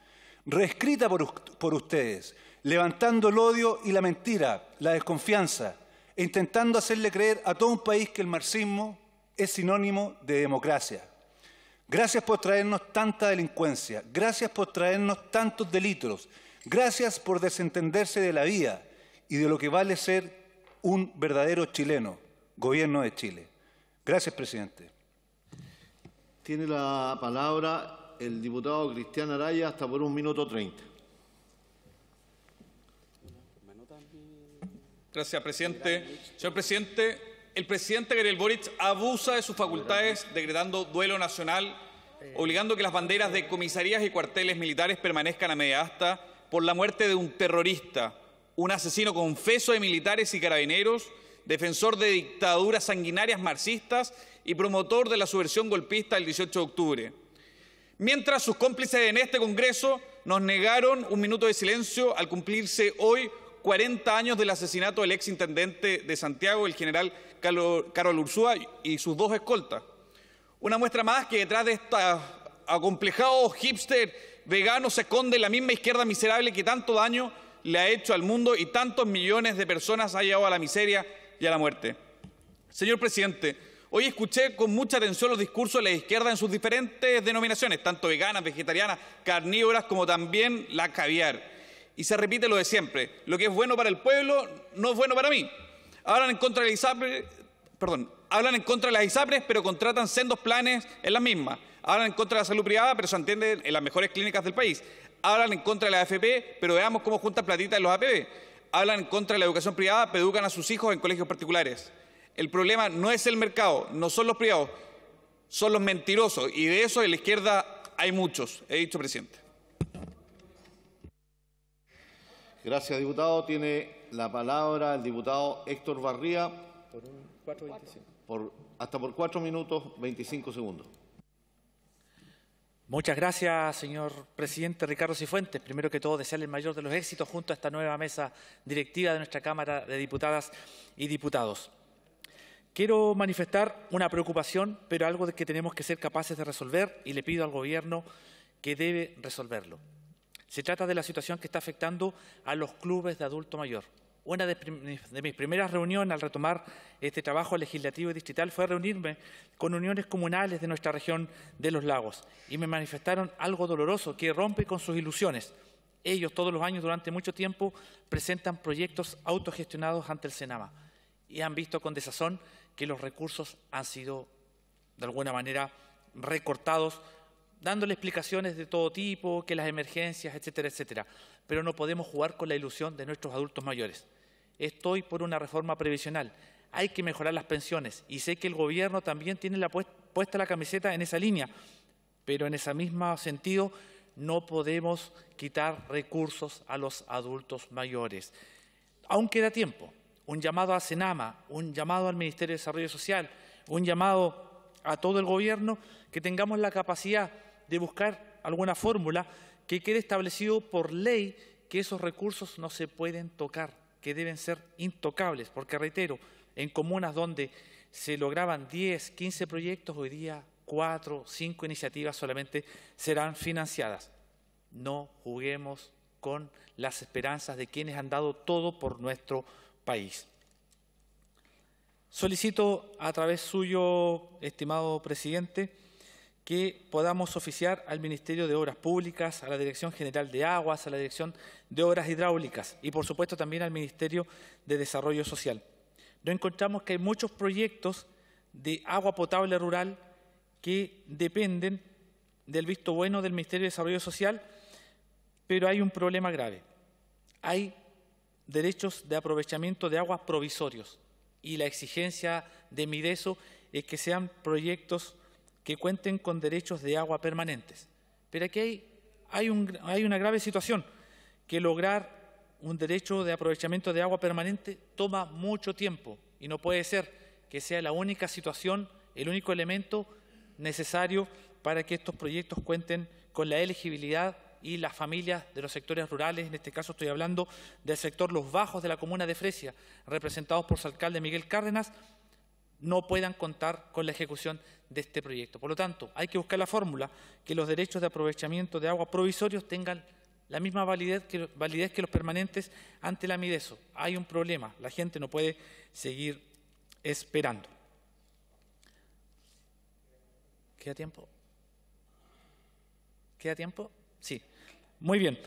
Speaker 44: reescrita por, por ustedes, levantando el odio y la mentira, la desconfianza, e intentando hacerle creer a todo un país que el marxismo es sinónimo de democracia. Gracias por traernos tanta delincuencia, gracias por traernos tantos delitos, gracias por desentenderse de la vida y de lo que vale ser un verdadero chileno, gobierno de Chile. Gracias, presidente.
Speaker 3: Tiene la palabra el diputado Cristian Araya hasta por un minuto treinta.
Speaker 45: Gracias, presidente. Señor presidente, el presidente Gabriel Boric abusa de sus facultades decretando duelo nacional, obligando que las banderas de comisarías y cuarteles militares permanezcan a media asta por la muerte de un terrorista, un asesino confeso de militares y carabineros, defensor de dictaduras sanguinarias marxistas y promotor de la subversión golpista del 18 de octubre. Mientras sus cómplices en este Congreso nos negaron un minuto de silencio al cumplirse hoy 40 años del asesinato del ex intendente de Santiago, el general Carol Ursúa y sus dos escoltas. Una muestra más que detrás de estos acomplejados hipster veganos se esconde la misma izquierda miserable que tanto daño le ha hecho al mundo y tantos millones de personas ha llevado a la miseria y a la muerte. Señor presidente, hoy escuché con mucha atención los discursos de la izquierda en sus diferentes denominaciones, tanto veganas, vegetarianas, carnívoras, como también la caviar. Y se repite lo de siempre, lo que es bueno para el pueblo no es bueno para mí. Hablan en contra de la ISAPRE, perdón, hablan en contra de las ISAPRES, pero contratan sendos planes en las mismas. Hablan en contra de la salud privada, pero se entienden en las mejores clínicas del país. Hablan en contra de la AFP, pero veamos cómo juntan platita en los APB. Hablan en contra de la educación privada, pero educan a sus hijos en colegios particulares. El problema no es el mercado, no son los privados, son los mentirosos. Y de eso en la izquierda hay muchos, he dicho, presidente.
Speaker 3: Gracias, diputado. Tiene la palabra el diputado Héctor Barría. Por hasta por cuatro minutos, 25 segundos.
Speaker 46: Muchas gracias, señor presidente Ricardo Cifuentes. Primero que todo, desearle el mayor de los éxitos junto a esta nueva mesa directiva de nuestra Cámara de Diputadas y Diputados. Quiero manifestar una preocupación, pero algo de que tenemos que ser capaces de resolver y le pido al Gobierno que debe resolverlo. Se trata de la situación que está afectando a los clubes de adulto mayor. Una de, mis primeras reuniones al retomar este trabajo legislativo y distrital fue reunirme con uniones comunales de nuestra región de los lagos y me manifestaron algo doloroso que rompe con sus ilusiones. Ellos todos los años durante mucho tiempo presentan proyectos autogestionados ante el Senama y han visto con desazón que los recursos han sido de alguna manera recortados dándole explicaciones de todo tipo, que las emergencias, etcétera, etcétera. Pero no podemos jugar con la ilusión de nuestros adultos mayores. Estoy por una reforma previsional. Hay que mejorar las pensiones y sé que el gobierno también tiene la puesta la camiseta en esa línea, pero en ese mismo sentido no podemos quitar recursos a los adultos mayores. Aún queda tiempo. Un llamado a Senama, un llamado al Ministerio de Desarrollo Social, un llamado a todo el gobierno que tengamos la capacidad de buscar alguna fórmula que quede establecido por ley que esos recursos no se pueden tocar, que deben ser intocables, porque reitero, en comunas donde se lograban 10, 15 proyectos, hoy día 4, 5 iniciativas solamente serán financiadas. No juguemos con las esperanzas de quienes han dado todo por nuestro país. Solicito a través suyo, estimado presidente, que podamos oficiar al Ministerio de Obras Públicas, a la Dirección General de Aguas, a la Dirección de Obras Hidráulicas y, por supuesto, también al Ministerio de Desarrollo Social. Nos encontramos que hay muchos proyectos de agua potable rural que dependen del visto bueno del Ministerio de Desarrollo Social, pero hay un problema grave. Hay derechos de aprovechamiento de aguas provisorios y la exigencia de Mideso es que sean proyectos que cuenten con derechos de agua permanentes. Pero aquí hay, hay, un, hay una grave situación, que lograr un derecho de aprovechamiento de agua permanente toma mucho tiempo y no puede ser que sea la única situación, el único elemento necesario para que estos proyectos cuenten con la elegibilidad y las familias de los sectores rurales, en este caso estoy hablando del sector Los Bajos de la comuna de Fresia, representados por su alcalde Miguel Cárdenas, no puedan contar con la ejecución de este proyecto. Por lo tanto, hay que buscar la fórmula que los derechos de aprovechamiento de agua provisorios tengan la misma validez que, los permanentes ante la Mideso. Hay un problema, la gente no puede seguir esperando. ¿Queda tiempo? ¿Queda tiempo? Sí. Muy bien.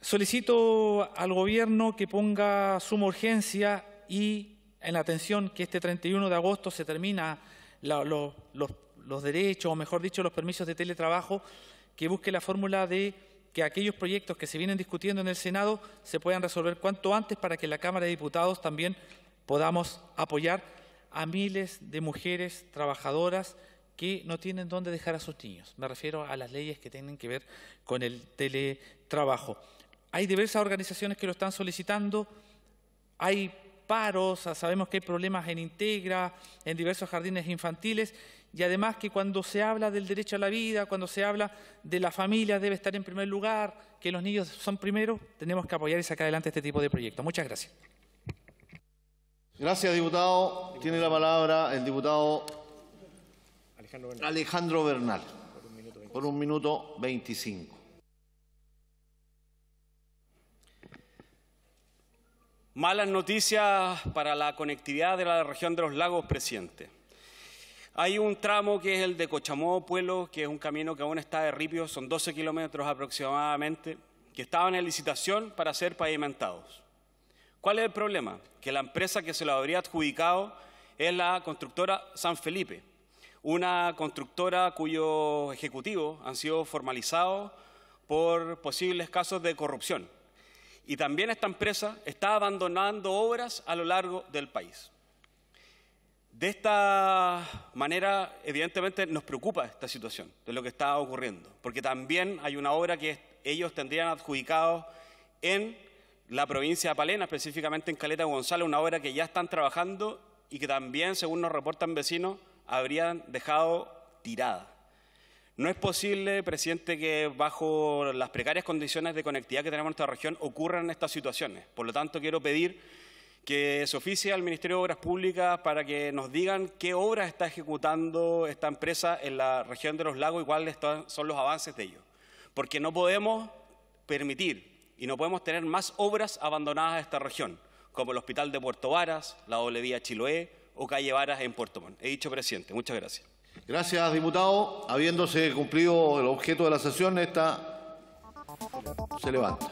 Speaker 46: Solicito al Gobierno que ponga suma urgencia y en la atención que este 31 de agosto se termina los, los derechos, o mejor dicho, los permisos de teletrabajo, que busque la fórmula de que aquellos proyectos que se vienen discutiendo en el Senado se puedan resolver cuanto antes para que la Cámara de Diputados también podamos apoyar a miles de mujeres trabajadoras que no tienen dónde dejar a sus niños. Me refiero a las leyes que tienen que ver con el teletrabajo. Hay diversas organizaciones que lo están solicitando, hay paros, sabemos que hay problemas en Integra, en diversos jardines infantiles, y además que cuando se habla del derecho a la vida, cuando se habla de la familia debe estar en primer lugar, que los niños son primero, tenemos que apoyar y sacar adelante este tipo de proyectos. Muchas gracias.
Speaker 3: Gracias, diputado. Tiene la palabra el diputado Alejandro Bernal. Por un minuto veinticinco.
Speaker 47: Malas noticias para la conectividad de la región de los lagos, presidente. Hay un tramo que es el de Cochamó, Pueblo, que es un camino que aún está de ripio, son 12 kilómetros aproximadamente, que estaban en licitación para ser pavimentados. ¿Cuál es el problema? Que la empresa que se lo habría adjudicado es la constructora San Felipe, una constructora cuyos ejecutivos han sido formalizados por posibles casos de corrupción. Y también esta empresa está abandonando obras a lo largo del país. De esta manera, evidentemente, nos preocupa esta situación de lo que está ocurriendo, porque también hay una obra que ellos tendrían adjudicado en la provincia de Palena, específicamente en Caleta González, una obra que ya están trabajando y que también, según nos reportan vecinos, habrían dejado tirada. No es posible, presidente, que bajo las precarias condiciones de conectividad que tenemos en nuestra región ocurran estas situaciones. Por lo tanto, quiero pedir que se oficie al Ministerio de Obras Públicas para que nos digan qué obras está ejecutando esta empresa en la región de los lagos y cuáles son los avances de ello. Porque no podemos permitir y no podemos tener más obras abandonadas en esta región, como el Hospital de Puerto Varas, la doble vía Chiloé o Calle Varas en Puerto Montt. He dicho, presidente. Muchas gracias.
Speaker 3: Gracias, diputado. Habiéndose cumplido el objeto de la sesión, esta se levanta.